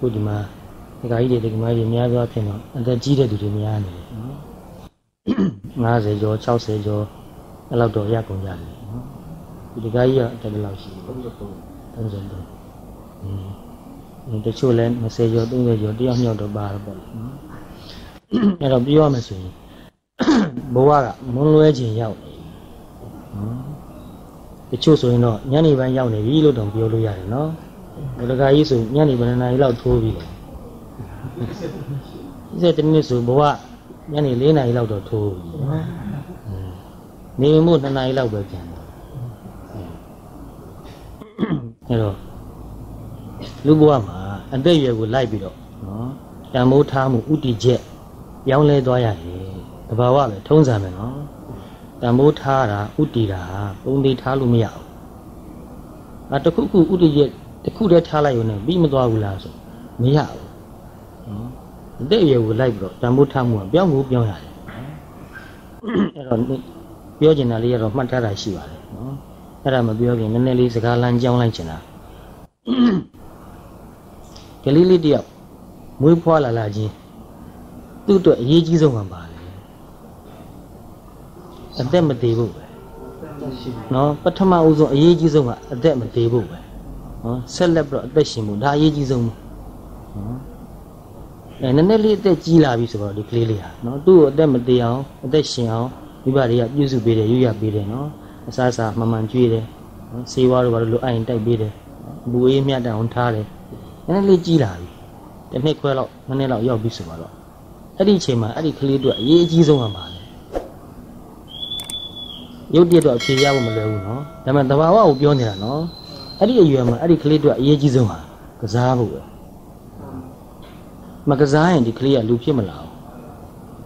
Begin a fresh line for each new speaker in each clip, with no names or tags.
ခုဒီမှာဒကာကြီးတွေဒကာမကြီးတွေများသောအားဖြင့်တော့အသက်ကြီးတဲ့သူတွေများနေတယ်နော်50ကျော်60ကျော်အဲ့လောက်တော့ရကုန်ကြတယ်နော်ဒီဒကာကြီးကအသက်ဘယ်လောက်ရှိလဲ33อืมတချို့လဲ20ကျော်30ကျော်တယောက်မြောက်တော့ပါတော့ပေါ့နော်အဲ့တော့ပြောရမယ်ဆိုရင်ဘဝကမွန်းလွဲခြင်းရောက်နေနော်တချို့ဆိုရင်တော့ညနေပိုင်းရောက်နေပြီလို့တောင်ပြောလို့ရတယ်နော် ဘုရားကြီးဆိုညနေဘယ်နှစ်နာရီလောက်ထိုးပြီလဲဒီစက်တနည်းဆိုဘဝညနေ4နာရီလောက်တော့ထိုးပြီနော်နေမှု2နာရီလောက်ပဲပြန်တယ်အဲ့တော့လူဘဝမှာအသက်အရွယ်ကိုလိုက်ပြီးတော့နော်တန်မိုးထားမှုဥတီချက်ပြောင်းလဲသွားရတယ်တဘာဝပဲထုံးစံပဲနော်တန်မိုးထားတာဥတီတာပုံသေးထားလို့မရဘူးအတခုခုဥတီချက် တခုတည်းထားလိုက်ရုံနဲ့ပြီးမသွားဘူးလားဆိုမရဘူးနော်အသက်အရွယ်ကိုလိုက်ပြီးတော့တန်မိုးထားမှုကပြောင်းကိုပြောင်းရတယ်အဲ့တော့ပြောချင်တာလေးကတော့မှတ်ထားတာရှိပါတယ်နော်အဲ့ဒါမပြောခင်နည်းနည်းလေးစကားလမ်းကြောင်းလိုက်ချင်တာကလေးလေးတယောက်မွေးဖွားလာလာချင်းသူ့အတွက်အရေးကြီးဆုံးကပါလေအသက်မသေးဘူးပဲနော်ပထမဦးဆုံးအရေးကြီးဆုံးကအသက်မသေးဘူးပဲ နော်ဆက်လက်ပြီးတော့အသက်ရှင်ဖို့ဒါအရေးကြီးဆုံးနော်အဲနည်းနည်းလေးအသက်ကြီးလာပြီဆိုတော့ဒီကလေးလေးဟာနော်သူ့ကိုအသက်မသေးအောင်အသက်ရှင်အောင်မိဘတွေကပြုစုပေးတယ်ရွရပေးတယ်နော်အစားအစာမှန်မှန်ကျွေးတယ်နော်ဆေးဝါးတို့ဘာလို့လိုအပ်ရင်တိုက်ပေးတယ်ဘူအေးမြတ်တအောင်ထားတယ်နည်းနည်းလေးကြီးလာပြီတစ်နှစ်ခွဲလောက်နည်းနည်းလောက်ရောက်ပြီဆိုတော့အဲ့ဒီအချိန်မှာအဲ့ဒီကလေးတို့အရေးအကြီးဆုံးကပါလေရုပ်တရက်တော့အဖြေရဖို့မလွယ်ဘူးနော်ဒါပေမဲ့တဘာဝကိုပြောနေတာနော် အဲ့ဒီအရွယ်မှာအဲ့ဒီကလေးတို့အရေးကြီးဆုံးဟာကစားဖို့ပဲမကစားရင်ဒီကလေးကလူဖြစ်မလာ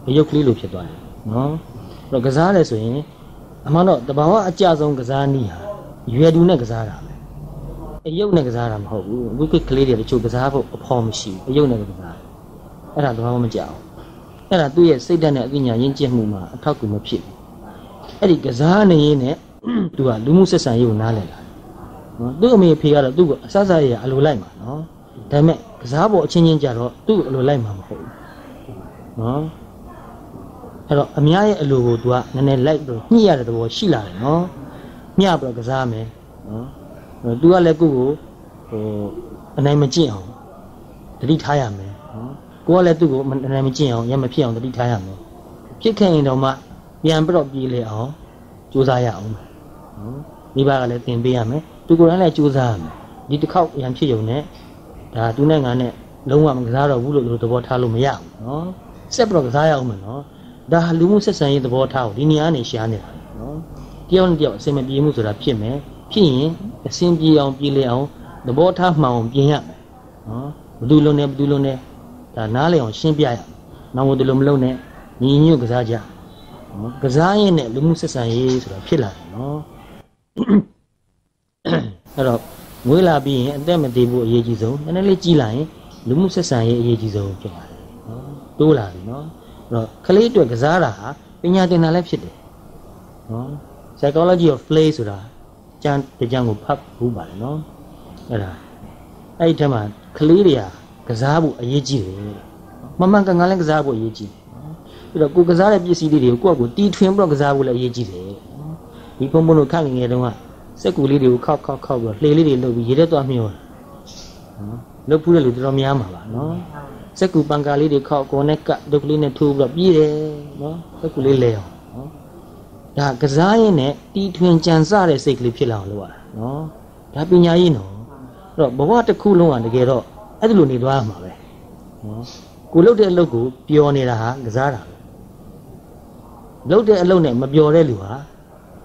ဘူးရုပ်ကလေးလိုဖြစ်သွားတယ်နော်အဲ့တော့ကစားတယ်ဆိုရင်အမှန်တော့တဘာဝအကြဆုံးကစားနည်းဟာရွယ်တူနဲ့ကစားတာပဲအယုတ်နဲ့ကစားတာမဟုတ်ဘူးအခုကလေးတွေတချို့ကစားဖို့အဖော်မရှိဘူးအယုတ်နဲ့ကစားတယ်အဲ့ဒါတဘာဝမကြောက်အဲ့ဒါသူ့ရဲ့စိတ်ဓာတ်နဲ့အပညာရင်းကျက်မှုမှာအထောက်အကူမဖြစ်ဘူးအဲ့ဒီကစားနေရင်နဲ့သူကလူမှုဆက်ဆံရေးကိုနားလည်လာနော် သူ့အမေဖေကတော့သူ့ကိုအဆဆရရအလိုလိုက်မှာနော်ဒါပေမဲ့ကစားဖို့အချင်းချင်းကြတော့သူ့အလိုလိုက်မှာမဟုတ်ဘူးနော်အဲ့တော့အများရဲ့အလိုကိုသူကနည်းနည်းလိုက်ပြီးညှိရတဲ့သဘောရှိလာတယ်နော်ညှပြီးတော့ကစားမယ်နော်သူကလည်းကိုယ့်ကိုဟိုအနိုင်မကျင့်အောင်တတိထားရမယ်နော်ကိုကလည်းသူ့ကိုအနိုင်မကျင့်အောင်ရမဖြစ်အောင်တတိထားရမယ်ဖြစ်ခဲ့ရင်တော့မှပြန်ပြီးတော့ပြေးလေအောင်ကြိုးစားရအောင်နော်မိဘကလည်းသင်ပေးရမယ် သူကိုယ်တိုင်လည်းကြိုးစားရမယ်ဒီတစ်ခေါက်ရန်ဖြစ်ုံနဲ့ဒါသူနဲ့ငါနဲ့လုံးဝမကစားတော့ဘူးလို့သဘောထားလို့မရဘူးနော်ဆက်ပြီးတော့ကစားရအောင်မယ်နော်ဒါဟာလူမှုဆက်ဆံရေးသဘောထားကိုဒီနေရာနေရှားနေတာနော်တယောက်နဲ့တယောက်အဆင်မပြေမှုဆိုတာဖြစ်မယ်ဖြစ်ရင်အဆင်ပြေအောင်ပြေလည်အောင်သဘောထားမှန်အောင်ပြင်ရမယ်နော်ဘယ်သူလုံးနဲ့ဘယ်သူလုံးနဲ့ဒါနားလည်အောင်ရှင်းပြရမယ်နောက်ဘယ်သူလုံးမလုံးနဲ့ညီညွတ်ကစားကြနော်ကစားရင်နဲ့လူမှုဆက်ဆံရေးဆိုတာဖြစ်လာတယ်နော် အဲ့တော့ငွေလာပြီးရင်အသက်မသေးဘူးအရေးကြီးဆုံးနည်းနည်းလေးကြီးလာရင်လူမှုဆက်ဆံရေးအရေးကြီးဆုံးဖြစ်ပါတယ်နော်တိုးလာပြီနော်အဲ့တော့ကလေးအတွက်ကစားတာဟာပညာသင်တာလည်းဖြစ်တယ်နော် psychology of play ဆိုတာကျန်တကြံကိုဖတ်ဘူးပါလေနော်အဲ့ဒါအဲ့ဒီထက်မှာကလေးတွေကကစားဖို့အရေးကြီးတယ်မမှန်ကန်ကန်လည်းကစားဖို့အရေးကြီးတယ်ပြီးတော့ကိုကစားတဲ့ပစ္စည်းလေးတွေကိုကိုယ့်အကိုတီထွင်ပြီးတော့ကစားဖို့လည်းအရေးကြီးတယ်ဒီဖုန်းဖုန်းတို့ခန့်ငယ်တုန်းက စက်ကူလေးတွေကိုခောက်ခောက်ခောက်ပြီးတော့လှေလေးတွေလှုပ်ပြီးရေထဲသွားမျောတယ်နော်လှုပ်ဖူးတဲ့လူတော်တော်များမှာပါနော်စက်ကူပန်ကာလေးတွေခောက်ကိုနဲ့ကတ်ဒုတ်ကလေးနဲ့ထိုးပြီးတော့ပြေးတယ်နော်စက်ကူလေးလဲအောင်နော်ဒါကစားရင်နဲ့တီထွင်ကြံစတဲ့စိတ်ကလေးဖြစ်လာအောင်လုပ်ရတာနော်ဒါပညာရေးနော်အဲ့တော့ဘဝတစ်ခုလုံးကတကယ်တော့အဲ့ဒီလိုနေသွားရမှာပဲနော်ကိုလှုပ်တဲ့အလုပ်ကိုပျော်နေတာဟာကစားတာပဲလှုပ်တဲ့အလုပ်နဲ့မပျော်တဲ့လူဟာ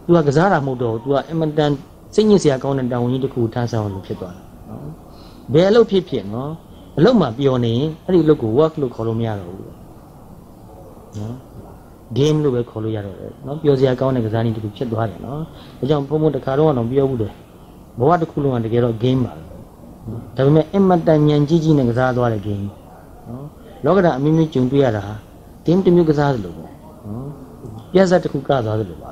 तू ကကစားတာမဟုတ်တော့ तू ကအင်မတန်စိတ်ညစ်စရာကောင်းတဲ့တာဝန်ကြီးတစ်ခုထမ်းဆောင်လို့ဖြစ်သွားတာနော်ဘယ်အလုပ်ဖြစ်ဖြစ်နော်အလုပ်မှာပျော်နေရင်အဲ့ဒီအလုပ်ကို work လို့ခေါ်လို့မရတော့ဘူးနော် game လို့ပဲခေါ်လို့ရတော့တယ်နော်ပျော်စရာကောင်းတဲ့ကစားနည်းတစ်ခုဖြစ်သွားတယ်နော်ဒါကြောင့်ဘုံဘုံတစ်ခါတော့တော့ပြောဘူးတယ်ဘဝတစ်ခုလုံးကတကယ်တော့ game ပါပဲဒါပေမဲ့အင်မတန်ညံကြီးကြီးနဲ့ကစားသွားတဲ့ game နော်လောကဓာတ်အမျိုးမျိုးကြုံတွေ့ရတာ game တစ်မျိုးကစားသလိုပဲနော်ပြဿနာတစ်ခုကသွားသလိုပါ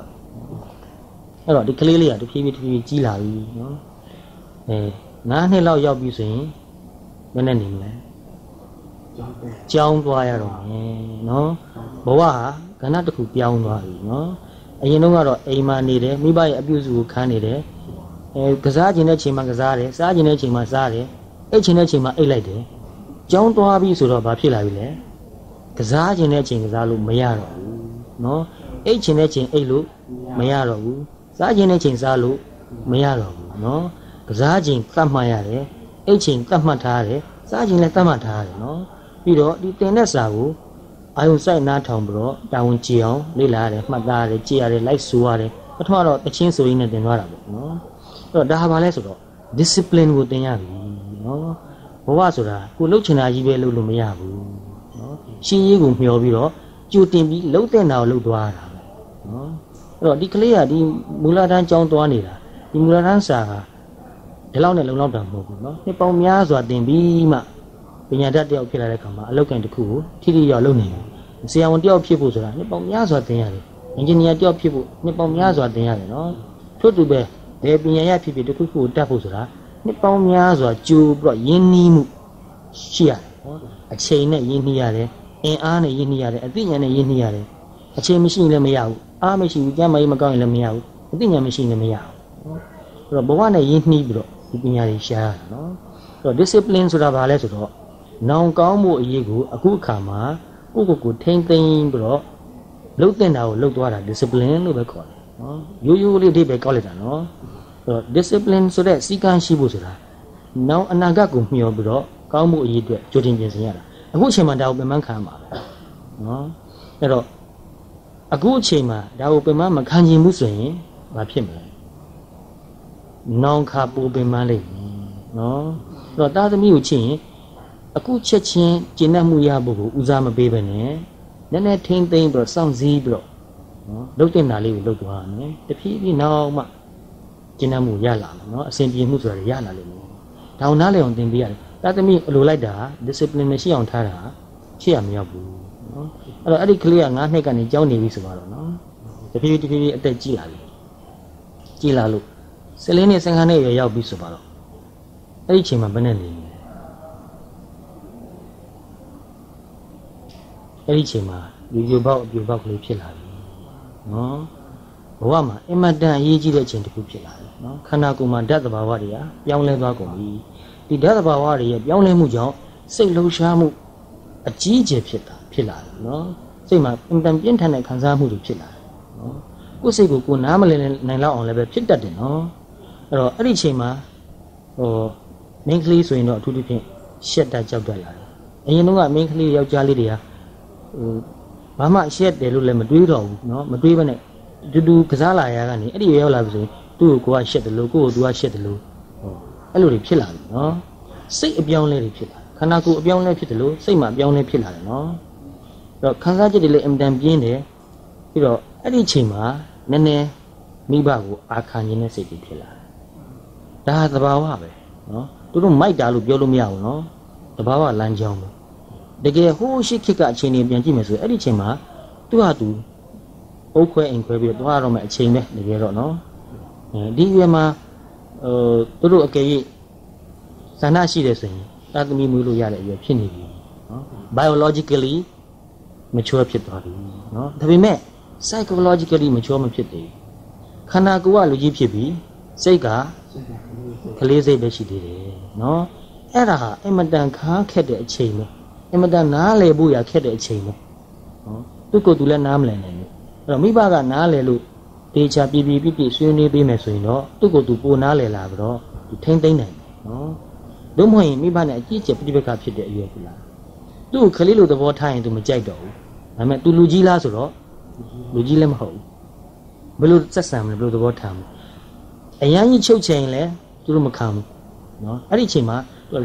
အဲ့တော့ဒီကလေးလေးကတဖြည်းဖြည်းတဖြည်းဖြည်းကြီးလာပြီနော်အဲ9နှစ်လောက်ရောက်ပြီဆိုရင်ဘယ်နဲ့နေမလဲကြောင်းသွားရတော့မယ်နော်ဘဝဟာကဏ္ဍတစ်ခုပြောင်းသွားပြီနော်အရင်တုန်းကတော့အိမ်မှာနေတယ်မိဘရဲ့အပြုစုကိုခံနေတယ်အဲကစားခြင်းတဲ့ချိန်မှာကစားတယ်စားခြင်းတဲ့ချိန်မှာစားတယ်အိတ်ခြင်းတဲ့ချိန်မှာအိတ်လိုက်တယ်ကြောင်းသွားပြီဆိုတော့ဘာဖြစ်လာပြီလဲကစားခြင်းတဲ့ချိန်ကစားလို့မရတော့ဘူးနော်အိတ်ခြင်းတဲ့ချိန်အိတ်လို့မရတော့ဘူး စားခြင်းတဲ့ချိန်စားလို့မရတော့ဘူးနော်ကစားခြင်းသတ်မှတ်ရတယ်အိတ်ချိန်သတ်မှတ်ထားရတယ်စားခြင်းလည်းသတ်မှတ်ထားရတယ်နော်ပြီးတော့ဒီတင်တဲ့စာကိုအာယုံစိုက်နားထောင်ပြီးတော့တာဝန်ကြည့်အောင်လေ့လာရတယ်မှတ်သားရတယ်ကြည့်ရတယ်လိုက်ဆိုရတယ်ပထမတော့တချင်းဆိုရင်းနဲ့သင်သွားတာပေါ့နော်အဲ့တော့ဒါဟာဘာလဲဆိုတော့ discipline ကိုသင်ရပြီနော်ဘဝဆိုတာကိုလှုပ်ချင်တာကြီးပဲလှုပ်လို့မရဘူးနော်ရှင်းရေးကိုမျှော်ပြီးတော့ကြိုတင်ပြီးလှုပ်တဲ့နာကိုလှုပ်သွားတာပဲနော်အဲ့ တော့ဒီကလေးကဒီမူလတန်းကျောင်းသွားနေတာဒီမူလတန်းစာကဒီလောက်နဲ့လုံလောက်တာမဟုတ်ဘူးနော်နှစ်ပေါင်းများစွာသင်ပြီးမှပညာတတ်တယောက်ဖြစ်လာတဲ့အခါမှာအလောက်ကန်တစ်ခုကိုထိထိရောက်လုပ်နေတယ်ဆရာဝန်တယောက်ဖြစ်ဖို့ဆိုတာနှစ်ပေါင်းများစွာသင်ရတယ်အင်ဂျင်နီယာတယောက်ဖြစ်ဖို့နှစ်ပေါင်းများစွာသင်ရတယ်နော်ထို့တူပဲဘယ်ပညာရဖြစ်ဖြစ်တစ်ခုခုကိုတတ်ဖို့ဆိုတာနှစ်ပေါင်းများစွာကြိုးပြီးတော့ယဉ်နီးမှုရှိရတယ်နော်အချိန်နဲ့ယဉ်နီးရတယ်အင်အားနဲ့ယဉ်နီးရတယ်အသိဉာဏ်နဲ့ယဉ်နီးရတယ်အချိန်မရှိရင်လည်းမရဘူး အားမရှိဘူးကြမ်းမကြီးမကောင်းရင်လည်းမရဘူးအသိဉာဏ်မရှိရင်လည်းမရဘူးနော်အဲ့တော့ဘဝနဲ့ယဉ်နီးပြီးတော့ဒီပညာတွေရှားရတာနော်အဲ့တော့ discipline ဆိုတာဘာလဲဆိုတော့နောင်ကောင်းမှုအရေးကိုအခုအခါမှာကိုယ့်ကိုယ်ကိုထိမ့်သိမ်းပြီးတော့လှုပ်တင်တာကိုလှုပ်သွားတာ discipline လို့ပဲခေါ်တယ်နော်ရိုးရိုးလေးအဓိပ္ပာယ်ကောက်လိုက်တာနော်အဲ့တော့ discipline ဆိုတဲ့စီကံရှိဖို့ဆိုတာနောင်အနာဂတ်ကိုမျှော်ပြီးတော့ကောင်းမှုအရေးအတွက်ကြိုတင်ပြင်ဆင်ရတာအခုအချိန်မှာဒါကိုပြန်မှန်းခံရမှာပဲနော်အဲ့တော့ အခုအချိန်မှာဒါကိုပြန်မှန်းမခံချင်ဘူးဆိုရင်ဘာဖြစ်မလဲနောင်ခါပူပင်မလိမ့်မယ်နော်အဲ့တော့တာသမီးကိုချစ်ရင်အခုချက်ချင်းကျင့်တတ်မှုရဖို့ကိုဦးစားမပေးဘဲနဲ့နည်းနည်းထိမ့်သိမ့်ပြီးတော့စောင့်စည်းပြီးတော့နော်လုပ်တင်တာလေးကိုလုပ်သွားရမယ်တဖြည်းဖြည်းနောက်မှကျင့်တတ်မှုရလာမယ်နော်အစဉ်ပြေမှုဆိုတာရလာလိမ့်မယ်ဒါအောင်နားလည်အောင်သင်ပေးရတယ်တာသမီးအလိုလိုက်တာ discipline နဲ့ရှိအောင်ထားတာရှိရမရောက်ဘူးနော် အဲ့တော့အဲ့ဒီကလေးက9နှစ်ကနေကြောင်းနေပြီဆိုတော့နော်တဖြည်းဖြည်းတဖြည်းဖြည်းအသက်ကြီးလာပြီကြီးလာလို့14နှစ်15နှစ်ရွယ်ရောက်ပြီဆိုတော့အဲ့ဒီအချိန်မှာဘယ်နဲ့နေလဲအဲ့ဒီအချိန်မှာယူယူပေါက်အပြူပေါက်ကလေးဖြစ်လာပြီနော်ဘဝမှာအင်မတန်အရေးကြီးတဲ့အချိန်တစ်ခုဖြစ်လာတယ်နော်ခန္ဓာကိုယ်မှာဓာတ်သဘာဝတွေကပြောင်းလဲသွားကုန်ပြီဒီဓာတ်သဘာဝတွေရဲ့ပြောင်းလဲမှုကြောင့်စိတ်လှုပ်ရှားမှုအကြီးအကျယ်ဖြစ်တာ ဖြစ်လာတယ်နော်စိတ်မှာအင်တန်ပြင်းထန်တဲ့ခံစားမှုတွေဖြစ်လာတယ်နော်ကိုယ်စိတ်ကိုကိုယ်နားမလည်နိုင်လောက်အောင်လည်းပဲဖြစ်တတ်တယ်နော်အဲ့တော့အဲ့ဒီအချိန်မှာဟိုမိန်းကလေးဆိုရင်တော့အထူးသဖြင့်ရှက်တာကြောက်တတ်လာတယ်အရင်တုန်းကမိန်းကလေးယောက်ျားလေးတွေကဟိုဘာမှရှက်တယ်လို့လည်းမတွေးတော့ဘူးနော်မတွေးဘဲနဲ့အတူတူကစားလာရကနေအဲ့ဒီရောက်လာပြီဆိုရင်သူ့ကိုကိုကရှက်တယ်လို့ကိုကိုသူကရှက်တယ်လို့ဟိုအဲ့လိုတွေဖြစ်လာပြီနော်စိတ်အပြောင်းလဲတွေဖြစ်လာခန္ဓာကိုယ်အပြောင်းလဲဖြစ်တယ်လို့စိတ်မှာအပြောင်းလဲဖြစ်လာတယ်နော် တော့ခန်းစားချက်တွေလည်းအင်တန်ပြင်းတယ်ပြီးတော့အဲ့ဒီအချိန်မှာနည်းနည်းမိဘကိုအာခံခြင်းနဲ့စိတ်တွေဖြစ်လာတယ်ဒါသဘာဝပဲနော်သူတို့မိုက်တာလို့ပြောလို့မရဘူးနော်သဘာဝလမ်းကြောင်းပဲတကယ်ဟိုးရှိခေတ်ကအချိန်တွေပြန်ကြည့်မယ်ဆိုရင်အဲ့ဒီအချိန်မှာသူ့ဟာသူအုပ်ခွဲအိမ်ခွဲပြီးတော့သွားရတော့မယ်အချိန်ပဲတကယ်တော့နော်အဲဒီရွယ်မှာဟိုသူတို့အကယ်၍ဇာနာရှိတယ်ဆိုရင်တာသမီမွေးလို့ရတဲ့အရွယ်ဖြစ်နေပြီနော် biologically mature ဖြစ်သွားပြီနော်ဒါပေမဲ့ psychologically mature မဖြစ်သေးဘူးခန္ဓာကိုယ်ကလူကြီးဖြစ်ပြီစိတ်ကကလေးစိတ်ပဲရှိသေးတယ်နော်အဲ့ဒါဟာအင်မတန်ခါခက်တဲ့အချိန်ပဲအင်မတန်နားလည်ဖို့ရခက်တဲ့အချိန်ပဲနော်သူ့ကိုယ်သူလည်းနားမလည်နိုင်ဘူးအဲ့တော့မိဘကနားလည်လို့တေချာပြပြပြပြဆွေးနွေးပေးမယ်ဆိုရင်တော့သူ့ကိုယ်သူပိုနားလည်လာပြီးတော့သူထိမ့်သိမ့်နိုင်တယ်နော်လို့မဟုတ်ရင်မိဘနဲ့အကြည့်ကျပြိပက္ခဖြစ်တဲ့အရွယ်ကလား သူ့ကိုခလေးလိုသဘောထားရင်သူမကြိုက်တော့ဘူးဒါပေမဲ့ तू လူကြီးလားဆိုတော့လူကြီးလည်းမဟုတ်ဘူးဘယ်လိုဆက်ဆံမလဲဘယ်လိုသဘောထားမလဲအရန်ကြီးချုပ်ချင်ရင်လည်းသူတို့မခံဘူးနော်အဲ့ဒီအချိန်မှာ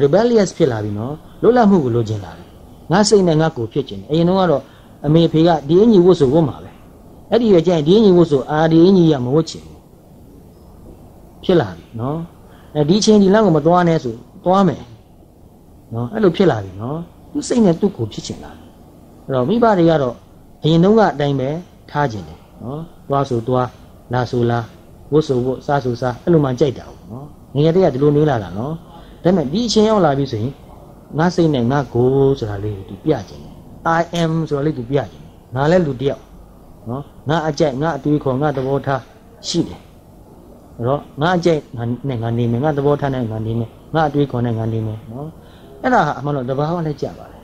rebellious ဖြစ်လာပြီနော်လွတ်လပ်မှုကိုလိုချင်လာတယ်ငါစိတ်နဲ့ငါကိုဖြစ်ချင်တယ်အရင်တော့ကတော့အမေဖေကဒီအင်ကြီးဝတ်ဆိုဝတ်မှာပဲအဲ့ဒီရကျရင်ဒီအင်ကြီးဝတ်ဆိုအာဒီအင်ကြီးကမဝတ်ချင်ဘူးဖြစ်လာပြီနော်အဲဒီချိန်ဒီလမ်းကိုမသွားနဲ့ဆိုသွားမယ်နော်အဲ့လိုဖြစ်လာပြီနော် သူစိတ်နဲ့သူ့ကိုဖြစ်ချင်လာတယ်အဲ့တော့မိဘတွေကတော့အရင်တုန်းကအတိုင်းပဲထားခြင်းတယ်နော်သွားဆိုသွားလာဆိုလာဝတ်ဆိုဝတ်စားဆိုစားအဲ့လိုမှကြိုက်တာဘူးနော်ငယ်တည်းကဒီလိုနေလာတာနော်ဒါပေမဲ့ဒီအချိန်ရောက်လာပြီဆိုရင်ငါစိတ်နဲ့ငါကိုယ်ဆိုတာလေးကိုသူပြခြင်းတယ် I am ဆိုတာလေးသူပြခြင်းတယ်ငါလည်းလူတစ်ယောက်နော်ငါအကြိုက်ငါအတွေးခေါ်ငါသဘောထားရှိတယ်အဲ့တော့ငါအကြိုက်ငါနဲ့ငါနေမယ်ငါသဘောထားနဲ့ငါနေမယ်ငါအတွေးခေါ်နဲ့ငါနေမယ်နော် အဲ့ဒါဟာအမှန်တော့တဘာဝလည်းကြပါတယ်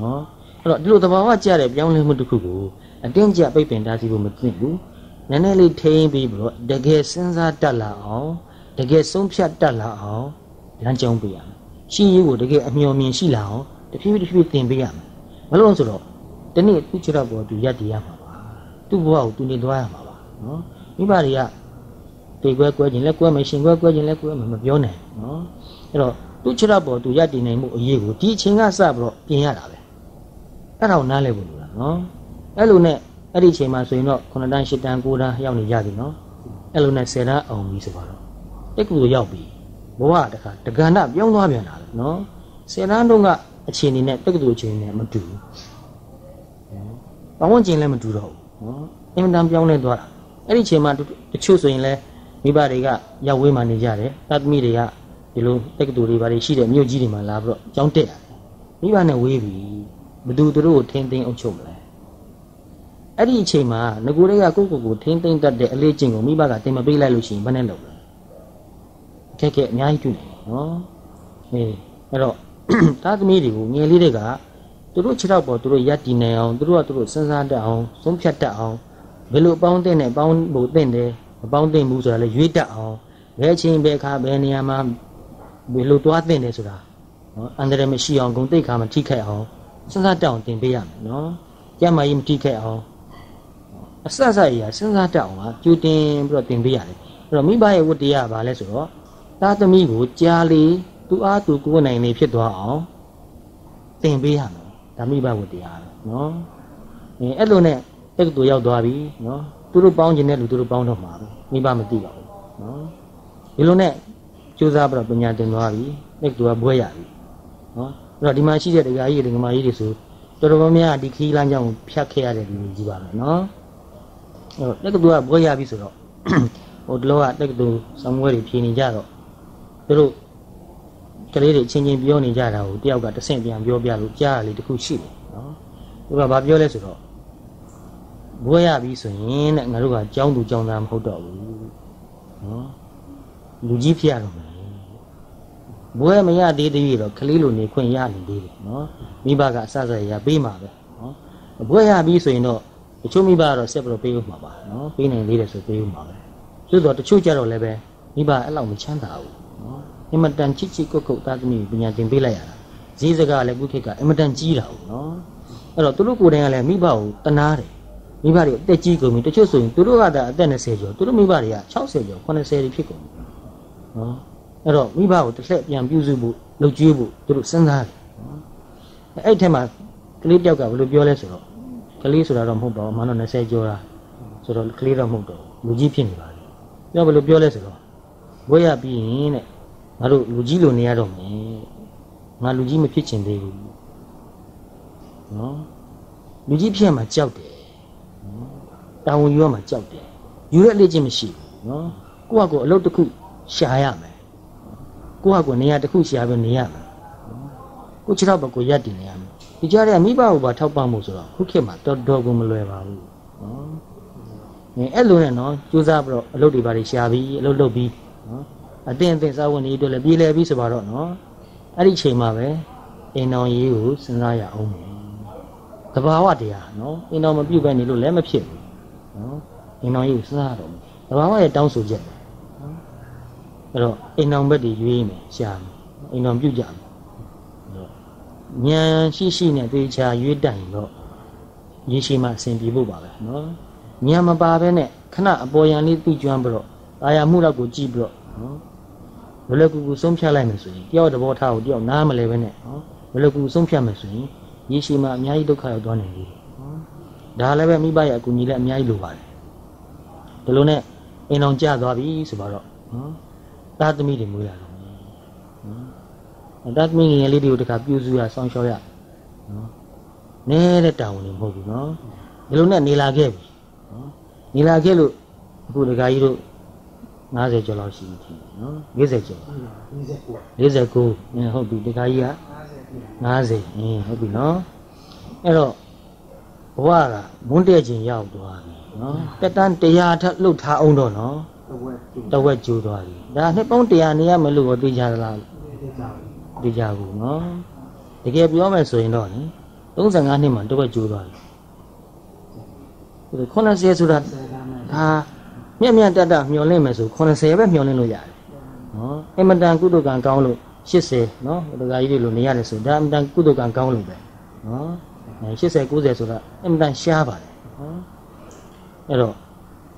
နော်အဲ့တော့ဒီလိုတဘာဝကြတဲ့ပြောင်းလဲမှုတစ်ခုကိုအတင်းကြပိတ်ပင်တားဆီးဖို့မသင့်ဘူးနည်းနည်းလေးထိန်းပြီးပြီးတော့တကယ်စဉ်းစားတတ်လာအောင်တကယ်ဆုံးဖြတ်တတ်လာအောင်လမ်းကြောင်းပေးရမယ်ရှိရေးကိုတကယ်အမျှော်မြင်ရှိလာအောင်တဖြည်းဖြည်းတဖြည်းသင်ပေးရမယ်မလို့ဆိုတော့ဒီနေ့သူ့ခြေတော့ပေါ်သူရက်တည်ရမှာပါသူ့ဘဝကိုသူနေသွားရမှာပါနော်မိဘတွေကတေကွဲကွဲခြင်းလဲကွဲမယ်ရှင်ကွဲကွဲခြင်းလဲကွဲမယ်မပြောနိုင်နော်အဲ့တော့ သူ့ခြေတော့ပေါ်သူရက်တည်နိုင်မှုအရေးကိုဒီအချိန်ကစပြီးတော့ပြင်ရတာပဲအဲ့ဒါကိုနားလည်ဖို့လိုတာနော်အဲ့လိုနဲ့အဲ့ဒီအချိန်မှာဆိုရင်တော့9တန်း10တန်း9တန်းရောက်နေကြပြီနော်အဲ့လိုနဲ့10တန်းအောင်ပြီဆိုတော့တက်ကူရောက်ပြီဘဝတခါတက္ကဏပြောင်းသွားပြန်လာတယ်နော်10တန်းတုန်းကအခြေအနေနဲ့တက္ကသိုလ်အခြေအနေနဲ့မတူဘူး။ဘာဝင်ကျင်လည်းမတူတော့ဘူးနော်။အင်မတန်ပြောင်းလဲသွားတာ။အဲ့ဒီအချိန်မှာတချို့ဆိုရင်လည်းမိဘတွေကရောက်ဝေးမှနေကြတယ်။တသမီတွေက ဒီလိုတက္ကသိုလ်တွေဘာတွေရှိတဲ့မြို့ကြီးတွေမှာလာပြီးတော့ကျောင်းတက်ရတယ်။မိဘနဲ့ဝေးပြီ။ဘသူတို့ကိုထင်းထင်းအုပ်ချုပ်မလဲ။အဲ့ဒီအချိန်မှာငကိုတွေကကိုယ့်ကိုယ်ကိုထင်းထင်းတတ်တဲ့အလေးကျင့်ကိုမိဘကတင်မပေးလိုက်လို့ရှိရင်ဘယ်နဲ့လုပ်လဲ။အခက်အခဲအများကြီးတွေ့နေတယ်နော်။အေးအဲ့တော့သားသမီးတွေကိုငယ်လေးတွေကသူတို့ခြေထောက်ပေါ်သူတို့ရက်တည်နေအောင်သူတို့ကသူတို့စဉ်းစားတတ်အောင်ဆုံးဖြတ်တတ်အောင်ဘယ်လိုအပေါင်းအသင်းနဲ့ပေါင်းဖို့သင့်တယ်မပေါင်းသင့်ဘူးဆိုတာလည်းရွေးတတ်အောင်ဘယ်အချိန်ဘယ်အခါဘယ်နေရာမှာ ဘယ်လိုသွားသင့်တယ်ဆိုတာနော်အန္တရာယ်မရှိအောင်ဂုဏ်သိက္ခာမထိခိုက်အောင်စဉ်းစားတတ်အောင်သင်ပေးရမယ်နော်ကြမ်းမာရေးမထိခိုက်အောင်အဆက်ဆက်ရစဉ်းစားတတ်အောင်ကကြိုတင်ပြီးတော့သင်ပေးရတယ်အဲ့တော့မိဘရဲ့ဝတ္တရားကဘာလဲဆိုတော့သားသမီးကိုကြားလေသူအားသူကိုယ်နိုင်နေဖြစ်သွားအောင်သင်ပေးရမယ်ဒါမိဘဝတ္တရားပဲနော်အဲအဲ့လိုနဲ့တက္ကသိုလ်ရောက်သွားပြီနော်သူတို့ပေါင်းခြင်းနဲ့လူသူတို့ပေါင်းတော့မှာပဲမိဘမသိပါဘူးနော်ဒီလိုနဲ့ ကြိုးစားပြီးတော့ပညာသင်သွားပြီတက္ကသိုလ်ကဘွဲရပြီနော်အဲ့တော့ဒီမှာရှိတဲ့တရားကြီးတွေငမာကြီးတွေဆိုတော်တော်များများဒီခီးလမ်းကြောင်းကိုဖြတ်ခဲ့ရတဲ့လူကြီးပါပဲနော်အဲ့တော့တက္ကသိုလ်ကဘွဲရပြီဆိုတော့ဟိုဒီလောကတက္ကသိုလ်ဆောင်ဝဲတွေဖြေနေကြတော့သူတို့ကလေးတွေချင်းချင်းပြောနေကြတာကိုတယောက်ကတဆင့်ပြန်ပြောပြလို့ကြားရလေတခုရှိတယ်နော်သူကဘာပြောလဲဆိုတော့ဘွဲရပြီဆိုရင်တဲ့ငါတို့ကကြောင်းသူကြောင်းသားမဟုတ်တော့ဘူးနော် လူကြီးဖြစ်ရတော့မယ်ဘွဲမရသေးသေးရတော့ကလေးလိုနေခွင့်ရနေသေးတယ်နော်မိဘကအစစရပေးမှာပဲနော်ဘွဲရပြီဆိုရင်တော့တချို့မိဘကတော့ဆက်ပြီးတော့ပေးဦးမှာပါနော်ပေးနိုင်သေးတယ်ဆိုပေးဦးမှာပဲသို့တော့တချို့ကြတော့လည်းပဲမိဘအဲ့လောက်မချမ်းသာဘူးနော်အင်မတန်ချစ်ချစ်ကုတ်ကုတ်သားသမီးပညာသင်ပေးလိုက်ရတာဈေးစကားလည်းခုခေတ်ကအင်မတန်ကြီးတာဟုတ်နော်အဲ့တော့သူတို့ကိုယ်တိုင်ကလည်းမိဘကိုတနာတယ်မိဘတွေအသက်ကြီးကုန်ပြီတချို့ဆိုရင်သူတို့ကဒါအသက်20ကျော်သူတို့မိဘတွေက60ကျော်80တွေဖြစ်ကုန်ပြီ နော်အဲ့တော့မိဘကိုတစ်ဆက်ပြန်ပြုစုဖို့လုပ်ကြွေးဖို့သူတို့စဉ်းစားတယ်နော်အဲ့ထက်မှာကလေးတယောက်ကဘယ်လိုပြောလဲဆိုတော့ကလေးဆိုတာတော့မဟုတ်ပါဘူးမနော်20ကျော်တာဆိုတော့ကလေးတော့မဟုတ်တော့လူကြီးဖြစ်နေပါပြီပြောဘယ်လိုပြောလဲဆိုတော့ဘွဲရပြီးရင်တဲ့ငါတို့လူကြီးလိုနေရတော့မယ်ငါလူကြီးမဖြစ်ချင်သေးဘူးနော်လူကြီးဖြစ်မှကြောက်တယ်နော်တာဝန်ယူရမှကြောက်တယ်ယူရလေ့ချင်းမရှိဘူးနော်ကိုယ့်ဟာကိုယ်အလုပ်တစ်ခု ရှာရမယ်ကိုယ့်ဟာကိုယ်နေရာတစ်ခုရှာပြီးနေရမယ်ကိုယ်ခြေထောက်ဘက်ကိုရက်တည်နေရမယ်ဒီကြားထဲကမိဘကိုပါထောက်ပံ့မှုဆိုတော့ခုခေတ်မှာတော်တော်ကိုမလွယ်ပါဘူးနော်ငယ်အဲ့လိုနဲ့နော်ကြိုးစားပြီးတော့အလုပ်တွေပါတွေရှာပြီးအလုပ်လုပ်ပြီးနော်အတင်းအတင်းစာဝန်ကြီးတို့လည်းပြည်လဲပြီးဆိုပါတော့နော်အဲ့ဒီချိန်မှာပဲအင်တော်ရေးကိုစဉ်းစားရအောင်မယ်တဘာဝတရားနော်အင်တော်မပြုတ်ပဲနေလို့လည်းမဖြစ်ဘူးနော်အင်တော်ရေးကိုစဉ်းစားရတော့မယ်တဘာဝရဲ့တောင်းဆိုချက်နော် အဲ့တော့အင်တော်ဘက်တွေရွေးမယ်ရှာမယ်အင်တော်ပြုတ်ကြမယ်ဉာဏ်ရှိရှိနဲ့သေချာရွေးတိုင်တော့ရေရှိမှအစဉ်ပြေဖို့ပါပဲနော်ဉာဏ်မပါဘဲနဲ့ခဏအပေါ်ယံလေးသိကျွမ်းပြီးတော့အာရမှုတော့ကိုကြည့်ပြီးတော့နော်ဘယ်လိုကူကူဆုံးဖြတ်လိုက်မယ်ဆိုရင်တယောက်တဘောထားကိုတယောက်နားမလဲပဲနဲ့နော်ဘယ်လိုကူဆုံးဖြတ်မယ်ဆိုရင်ရေရှည်မှာအများကြီးဒုက္ခရောက်သွားနိုင်တယ်နော်ဒါလည်းပဲမိဘရဲ့အကူအညီလည်းအများကြီးလိုပါတယ်ဒီလိုနဲ့အိမ်အောင်ကြသွားပြီဆိုတော့နော် သားသမီးတွေမွေးလာတော့နော်သားသမီးငယ်လေးတွေကိုတခါပြုစုရဆောင်းရှောက်ရနော်နဲတဲ့တာဝန်တွေမဟုတ်ဘူးနော်ဒီလိုနဲ့နေလာခဲ့ပြီနော်နေလာခဲ့လို့အခုဒကာကြီးတို့50ကျော်လောက်ရှိပြီထင်တယ်နော်40ကျော်49 49အင်းဟုတ်ပြီတခါကြီးက50အင်းဟုတ်ပြီနော်အဲ့တော့ဘဝကမွန်းတဲ့ခြင်းရောက်သွားပြီနော်တက်တန်းတရားထက်လှုပ်ထားအောင်တော့နော် တဝက်ကျိုးသွားပြီဒါနှစ်ပေါင်း100နေရမယ်လို့သိကြသလားသိကြဘူးနော်တကယ်ပြောမယ်ဆိုရင်တော့လေ35နှစ်မှတဝက်ကျိုးသွားပြီ80ဆိုတာဒါမြက်မြက်တက်တက်မျောလင့်မယ်ဆို80ပဲမျောလင့်လို့ရတယ်နော်အင်မတန်ကုသကံကောင်းလို့80နော်ဒကာကြီးတွေလိုနေရတယ်ဆိုဒါအင်မတန်ကုသကံကောင်းလို့ပဲနော်80 90ဆိုတာအင်မတန်ရှားပါတယ်နော်အဲ့တော့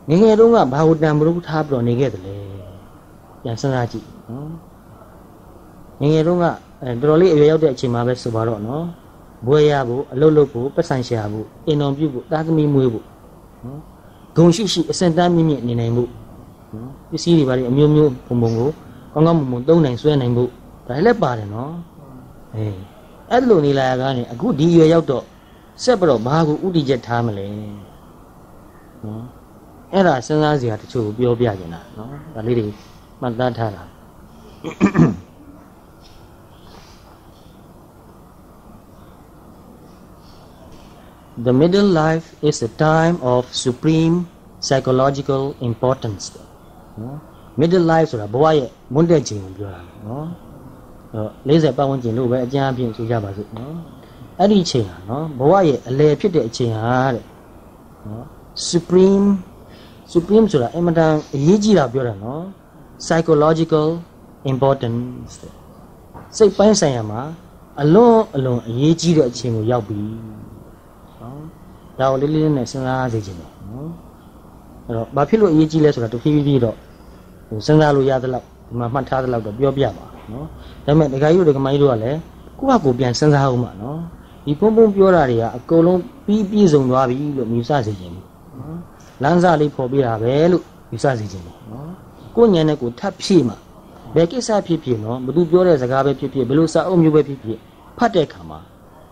ငငယ်တုန်းကဘာဝတံမလို့ထားပြီးတော့နေခဲ့တယ်လေပြန်စဉ်းစားကြည့်နော်ငငယ်တုန်းကအဲတော်တော်လေးအရွယ်ရောက်တဲ့အချိန်မှာပဲဆိုပါတော့နော်ဘွဲရဖို့အလုပ်လုပ်ဖို့ပတ်ဆိုင်ရှာဖို့အင်တော်ပြုဖို့တာသမီမွေးဖို့နော်ဂုံရှိရှိအစင်တမ်းမြင့်မြင့်နေနိုင်မှုနော်ပစ္စည်းတွေဘာတွေအမျိုးမျိုးပုံပုံကိုကောင်းကောင်းမွန်မွန်သုံးနိုင်ဆွဲနိုင်မှုဒါလည်းပါတယ်နော်အေးအဲ့လိုနေလာရကနေအခုဒီရွယ်ရောက်တော့ဆက်ပြီးတော့ဘာကိုဥတီချက်ထားမလဲနော် အဲ့ဒါစဉ်းစားစရာတချို့ကိုပြောပြကြတာနော်ဒါလေးတွေမှတ်သားထားတာ The middle life is a time of supreme psychological importance နော် middle life ဆိုတာဘဝရဲ့မွန်းတဲ့ချိန်ကိုပြောတာနော်အဲ40ပတ်ဝန်းကျင်လို့ပဲအကျဉ်းအပြည့်ဆိုကြပါစို့နော်အဲ့ဒီချိန်ဟာနော်ဘဝရဲ့အလယ်ဖြစ်တဲ့အချိန်ဟာတဲ့နော် supreme supreme ဆိုတာအင်မတန်အရေးကြီးတာပြောတာနော် psychological importance တဲ့စိတ်ပိုင်းဆိုင်ရာမှာအလွန်အလွန်အရေးကြီးတဲ့အချိန်ကိုရောက်ပြီနော်ဒါကိုလေးလေးနဲ့စဉ်းစားစေချင်တယ်နော်အဲ့တော့ဘာဖြစ်လို့အရေးကြီးလဲဆိုတာတဖြည်းဖြည်းတော့ဟိုစဉ်းစားလို့ရသလောက်ဒီမှာမှတ်ထားသလောက်တော့ပြောပြပါနော်ဒါပေမဲ့ဒကာကြီးတို့ဒကာမကြီးတို့ကလည်းကိုယ့်ဟာကိုယ်ပြန်စဉ်းစားအောင်ပါနော်ဒီပုံပုံပြောတာတွေကအကုန်လုံးပြီးပြည့်စုံသွားပြီလို့မြင်ဆစေချင်ဘူးနော် လမ်းစာလေးဖော်ပြတာပဲလို့မြင်ဆစေချင်တယ်နော်ကိုယ့်ဉာဏ်နဲ့ကိုယ်ထပ်ဖြည့်မှာဘယ်ကိစ္စဖြစ်ဖြစ်နော်ဘသူပြောတဲ့စကားပဲဖြစ်ဖြစ်ဘယ်လိုစာအုပ်မျိုးပဲဖြစ်ဖြစ်ဖတ်တဲ့အခါမှာ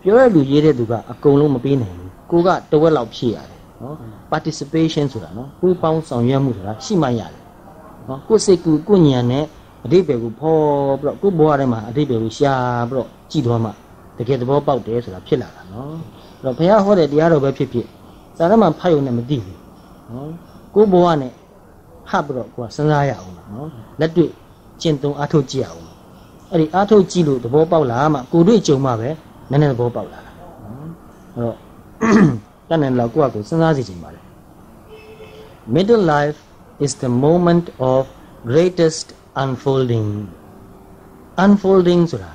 ပြောတဲ့လူရေးတဲ့သူကအကုန်လုံးမပေးနိုင်ဘူးကိုကတဝက်လောက်ဖြည့်ရတယ်နော် participation ဆိုတာနော်ပူးပေါင်းဆောင်ရွက်မှုဆိုတာရှိမှရတယ်နော်ကိုယ်စိတ်ကူကိုယ်ဉာဏ်နဲ့အတိတ်ပဲကိုဖော်ပြီးတော့ကိုယ်ဘဝထဲမှာအတိတ်ပဲကိုရှာပြီးတော့ကြည့်တော့မှတကယ်သဘောပေါက်တယ်ဆိုတာဖြစ်လာတာနော်အဲ့တော့ဘုရားဟောတဲ့တရားတော်ပဲဖြစ်ဖြစ်စာရမဖတ်ရုံနဲ့မသိဘူး နော်ကိုယ်ဘဝနဲ့ဖတ်ပြီးတော့ကိုယ်ကစဉ်းစားရအောင်နော်လက်တွေ့ကျင့်သုံးအားထုတ်ကြည့်အောင်အဲ့ဒီအားထုတ်ကြည့်လို့သဘောပေါက်လာမှကိုယ်တွေ့ကြုံမှပဲနည်းနည်းသဘောပေါက်လာတာနော်အဲ့တော့တတ်နိုင်လောက်ကိုယ့်အကိုစဉ်းစားစီခြင်းပါလေ middle life is the moment of greatest unfolding unfolding ဆိုတာ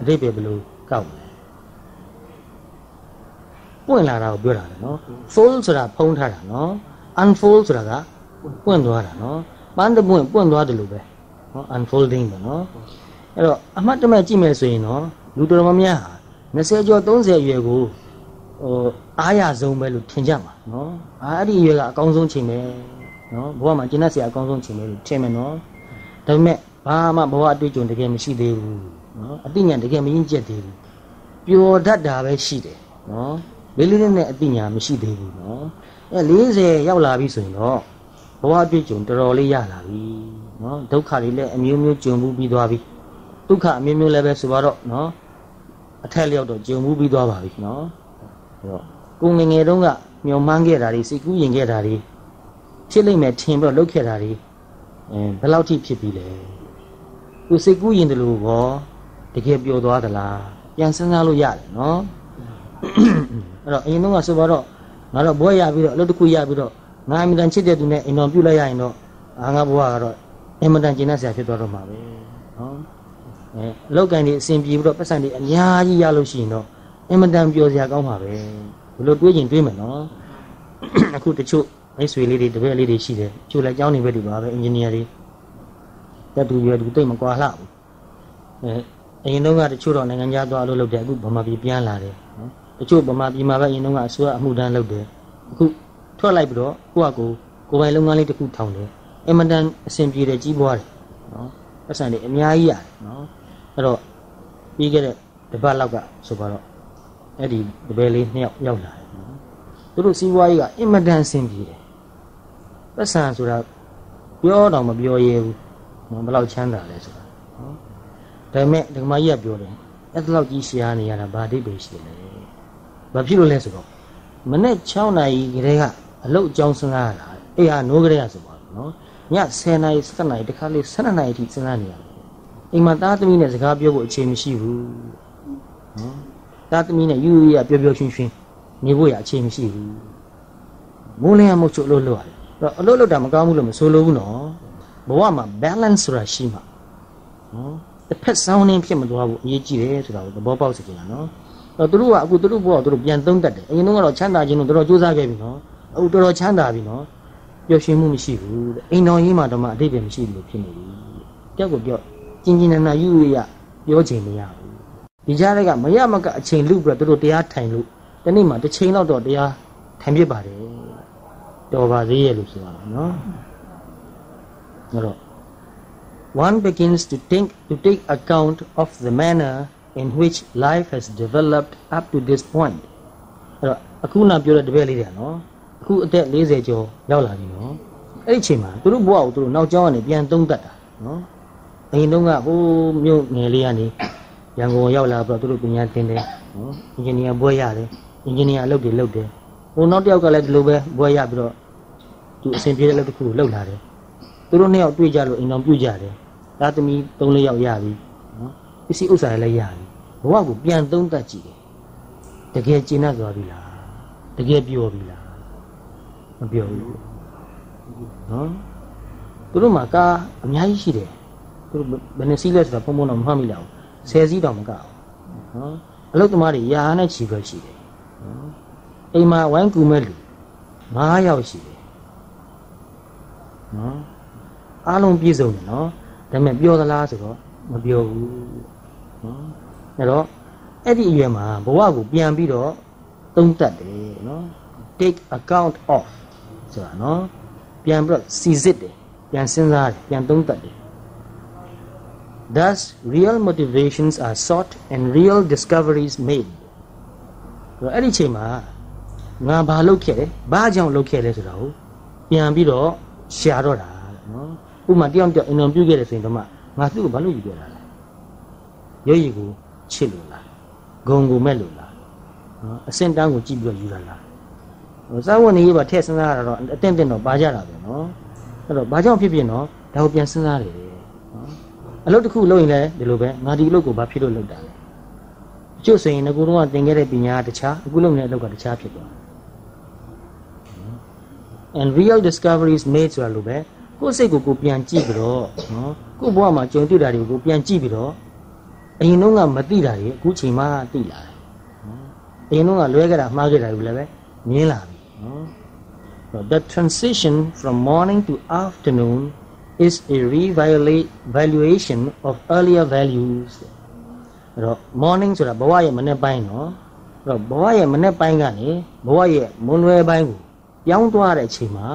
အဓိပ္ပာယ်ဘယ်လိုကောက်လဲပွင့်လာတာကိုပြောတာလေနော် fold ဆိုတာဖုံးထားတာနော် unfold ဆိုတာကပွင့်သွားတာနော်ပန်းတပွင့်ပွင့်သွားတယ်လို့ပဲနော် unfolding ပဲနော်အဲ့တော့အမှတ်တမဲ့ကြည့်မယ်ဆိုရင်နော်လူတော်တော်များများဟာ20ကျော်30အရွယ်ကိုဟိုအားရဆုံးပဲလို့ထင်ကြမှာနော်အာအဲ့ဒီအရွယ်ကအကောင်းဆုံးချိန်ပဲနော်ဘဝမှာကျင့်တတ်စရာအကောင်းဆုံးချိန်ပဲလို့ထင်မယ်နော်ဒါပေမဲ့ဘာမှဘဝအတွေ့အကြုံတကယ်မရှိသေးဘူးနော်အသိဉာဏ်တကယ်မရင့်ကျက်သေးဘူးပျော်တတ်တာပဲရှိတယ်နော်လေးလေးနဲ့အသိဉာဏ်မရှိသေးဘူးနော် အဲ40ရောက်လာပြီဆိုရင်တော့ဘဝအတွေ့အကြုံတော်တော်လေးရလာပြီနော်ဒုက္ခတွေလည်းအမျိုးမျိုးကြုံမှုပြီးသွားပြီဒုက္ခအမျိုးမျိုးလည်းပဲဆိုတော့နော်အထက်လျောက်တော့ကြုံမှုပြီးသွားပါပြီနော်အဲ့တော့ကိုငငယ်တုန်းကမျောမှန်းခဲ့တာတွေစိတ်ကူးရင်ခဲ့တာတွေဖြစ်လိမ့်မယ်ထင်ပြီးတော့လုပ်ခဲ့တာတွေအဲဘယ်လောက်ထိဖြစ်ပြီလဲကိုစိတ်ကူးရင်တလို့ဘောတကယ်ပျော်သွားသလားပြန်စဉ်းစားလို့ရတယ်နော်အဲ့တော့အရင်တုန်းကဆိုတော့ ငါတော့ဘွဲရပြီးတော့အလုပ်တစ်ခုရပြီးတော့ငါအမြဲတမ်းချစ်တဲ့သူနဲ့အိမ်တော်ပြုတ်လိုက်ရရင်တော့အာငါဘွားကတော့အင်မတန်ကျဉ်းတတ်ဆရာဖြစ်သွားတော့မှာပဲနော်အဲအလောက်ကန်ဒီအစဉ်ပြေပြီးတော့ပတ်စံတွေအများကြီးရလို့ရှိရင်တော့အင်မတန်ပျော်စရာကောင်းပါပဲဘလို့တွေးကျင်တွေးမယ်နော်အခုတချို့မိတ်ဆွေလေးတွေတပည့်လေးတွေရှိတယ်ချို့လည်းကျောင်းနေပဲဒီပါပဲအင်ဂျင်နီယာတွေတက်တူရွယ်တူတိတ်မကွာလှဘူးအဲအရင်တုန်းကတချို့တော့နိုင်ငံခြားသွားလို့လုပ်တယ်အခုဗမာပြည်ပြန်လာတယ်နော် တချို့ဗမာပြည်မှာပဲအရင်တုန်းကအစိုးရအမှုတန်းလုပ်တယ်အခုထွက်လိုက်ပြီးတော့ကိုယ့်အကိုကိုယ်ပိုင်လုပ်ငန်းလေးတစ်ခုထောင်တယ်အင်မတန်အဆင်ပြေတယ်ကြီးပွားတယ်နော်ပတ်စံတွေအများကြီးရတယ်နော်အဲ့တော့ပြီးခဲ့တဲ့တပတ်လောက်ကဆိုတော့အဲ့ဒီတပည့်လေးနှစ်ယောက်ရောက်လာတယ်နော်သူတို့စီးပွားရေးကအင်မတန်အဆင်ပြေတယ်ပတ်စံဆိုတာပြောတော့မပြောရဲဘူးနော်ဘယ်လောက်ချမ်းသာလဲဆိုတာနော်ဒါပေမဲ့ဒကမကြီးကပြောတယ်အဲ့ဒါလောက်ကြီးရှားနေရတာဘာအဓိပ္ပာယ်ရှိလဲ ဘာဖြစ်လို့လဲဆိုတော့မနေ့6နာရီကလေးကအလုတ်အကြောင်းစဉ်းစားရတာအေးဟာနိုးကလေးကဆိုပါနော်ည10နာရီ17နာရီတခါလေး12နာရီအထိစဉ်းစားနေရတယ်အိမ်မှာသားသမီးနဲ့စကားပြောဖို့အချိန်မရှိဘူးနော်သားသမီးနဲ့ယူရပြောပြောရွှင်ရွှင်နေဖို့ရအချိန်မရှိဘူးမိုးလင်းရမို့ချုပ်လို့လို့ရတယ်တော့အလုပ်လုပ်တာမကောင်းဘူးလို့မဆိုလိုဘူးနော်ဘဝမှာ balance ဆိုတာရှိမှာနော်တစ်ဖက်စောင်းနေဖြစ်မသွားဘူးအရေးကြီးတယ်ဆိုတာကိုသဘောပေါက်စေချင်တာနော်တော့ သူတို့ကအခုသူတို့ဘဝသူတို့ပြန်သုံးတတ်တယ်အရင်ကတော့ချမ်းသာခြင်းတို့တော်တော်ကြိုးစားခဲ့ပြီနော်အခုတော်တော်ချမ်းသာပြီနော်ပျော်ရွှင်မှုမရှိဘူးတဲ့အိမ်တော်ကြီးမှာတော့မှအတိတ်ပဲမရှိဘူးလို့ဖြစ်နေပြီကြောက်ကိုပြောကျင်ကျင်နာနာယူရပြောချင်မရဘူးဒီကြားထဲကမရမကအချိန်လူပြီးတော့သူတို့တရားထိုင်လို့တနေ့မှတစ်ချိန်လောက်တော့တရားထိုင်ပြပါတယ်တော်ပါသေးရဲ့လို့ဆိုရမှာနော်အဲ့တော့ one begins to think to take account of the manner in which life has developed up to this point အဲ့တော့အခုနပြောတဲ့တပည့်လေးတွေနော်အခုအသက်40ကျော်ရောက်လာပြီနော်အဲ့ဒီအချိန်မှာသူတို့ဘဝကိုသူတို့နောက်ကျောင်းကနေပြန်သုံးသပ်တာနော်အရင်တုန်းကဟိုးမြို့ငယ်လေးကနေရန်ကုန်ရောက်လာပြီးတော့သူတို့ပညာသင်တယ်နော်အင်ဂျင်နီယာဘွဲရတယ်အင်ဂျင်နီယာအလုပ်တွေလုပ်တယ်ဟိုနောက်တစ်ယောက်ကလည်းဒီလိုပဲဘွဲရပြီးတော့သူအဆင်ပြေတဲ့အလုပ်တစ်ခုကိုလုပ်လာတယ်သူတို့နှစ်ယောက်တွေ့ကြလို့အိမ်တော်ပြုတ်ကြတယ်သားသမီး၃၄ယောက်ရပြီနော် ပစ္စည်းဥစ္စာတွေလည်းရပြီဘဝကိုပြန်သုံးသပ်ကြည့်တယ်တကယ်ကျင့်တတ်သွားပြီလားတကယ်ပြောပြီလားမပြောဘူးနော်သူတို့မှာကားအများကြီးရှိတယ်သူတို့ဘယ်နှစီးလဲဆိုတာပုံပုံတော့မမှတ်မိလောက်ဆယ်စီးတောင်မကအောင်နော်အလုတ်သမားတွေရာနဲ့ချီပဲရှိတယ်နော်အိမ်မှာဝိုင်းကူမဲ့လူ9ယောက်ရှိတယ်နော်အားလုံးပြည့်စုံတယ်နော်ဒါပေမဲ့ပြောသလားဆိုတော့မပြောဘူး နော်အဲ့တော့အဲ့ဒီအရွယ်မှာဘဝကိုပြန်ပြီးတော့သုံးသပ်တယ်နော် take account of ဆိုတာနော်ပြန်ပြီးတော့စီစစ်တယ်ပြန်စဉ်းစားတယ်ပြန်သုံးသပ်တယ် thus real motivations are sought and real discoveries made အဲ့ဒီချိန်မှာငါဘာလုပ်ခဲ့လဲဘာကြောင့်လုပ်ခဲ့လဲဆိုတာကိုပြန်ပြီးတော့ရှာတော့တာနော်ဥပမာတယောက်တယောက်အင်တော်ပြုတ်ခဲ့တယ်ဆိုရင်တော့မှငါသူ့ကိုဘာလို့ယူခဲ့တာလဲ ရုပ်ရည်ကိုချစ်လို့လားဂုံကိုမဲ့လို့လားနော်အစင်တန်းကိုကြည့်ပြီးတော့ယူတာလားစာဝတ်နေရေးပါထည့်စဉ်းစားရတာတော့အတင်းတင်းတော့ပါကြတာပဲနော်အဲ့တော့ဘာကြောင့်ဖြစ်ဖြစ်နော်ဒါကိုပြန်စဉ်းစားတယ်နော်အလုပ်တစ်ခုလုပ်ရင်လည်းဒီလိုပဲငါဒီအလုပ်ကိုဘာဖြစ်လို့လုပ်တာလဲအကျို့ဆိုရင်ငကိုတော့သင်ခဲ့တဲ့ပညာကတခြားအခုလုပ်နေတဲ့အလုပ်ကတခြားဖြစ်သွား and real discoveries made ဆိုတာလိုပဲကိုယ်စိတ်ကိုကိုပြန်ကြည့်ပြီးတော့နော်ကိုယ့်ဘဝမှာကြုံတွေ့တာတွေကိုပြန်ကြည့်ပြီးတော့ အရင်တော့ကမသိတာတွေအခုချိန်မှသိလာတယ်နော်အရင်တော့ကလွဲခဲ့တာမှားခဲ့တာတွေလည်းပဲမြင်လာပြီနော် the transition from morning to afternoon is a revaluation of earlier values အဲ့တော့ morning ဆိုတာဘဝရဲ့မနေ့ပိုင်းနော်အဲ့တော့ဘဝရဲ့မနေ့ပိုင်းကနေဘဝရဲ့မွန်းလွဲပိုင်းကိုပြောင်းသွားတဲ့အချိန်မှာ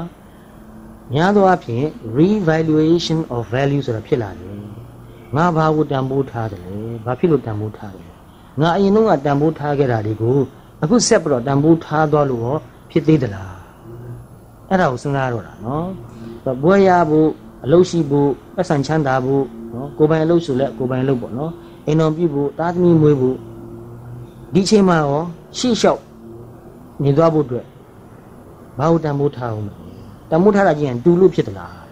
များသောအားဖြင့် revaluation of value ဆိုတာဖြစ်လာတယ် ငါဘာကိုတန်ဖိုးထားတယ်လဲဘာဖြစ်လို့တန်ဖိုးထားတယ်ငါအရင်တော့ကတန်ဖိုးထားခဲ့တာတွေကိုအခုဆက်ပြီးတော့တန်ဖိုးထားသွားလို့ရောဖြစ်သေးသလားအဲ့ဒါကိုစဉ်းစားရတော့တာနော်ဘွဲရဖို့အလုပ်ရှိဖို့ပတ်စံချမ်းသာဖို့နော်ကိုယ်ပိုင်အလုပ်ဆိုလဲကိုယ်ပိုင်အလုပ်ပေါ့နော်အိမ်တော်ပြုဖို့တာသမီမွေးဖို့ဒီချိန်မှာရောရှေ့လျှောက်နေသွားဖို့အတွက်ဘာလို့တန်ဖိုးထားအောင်လဲတန်ဖိုးထားတာကြီးရင်တူလို့ဖြစ်သလား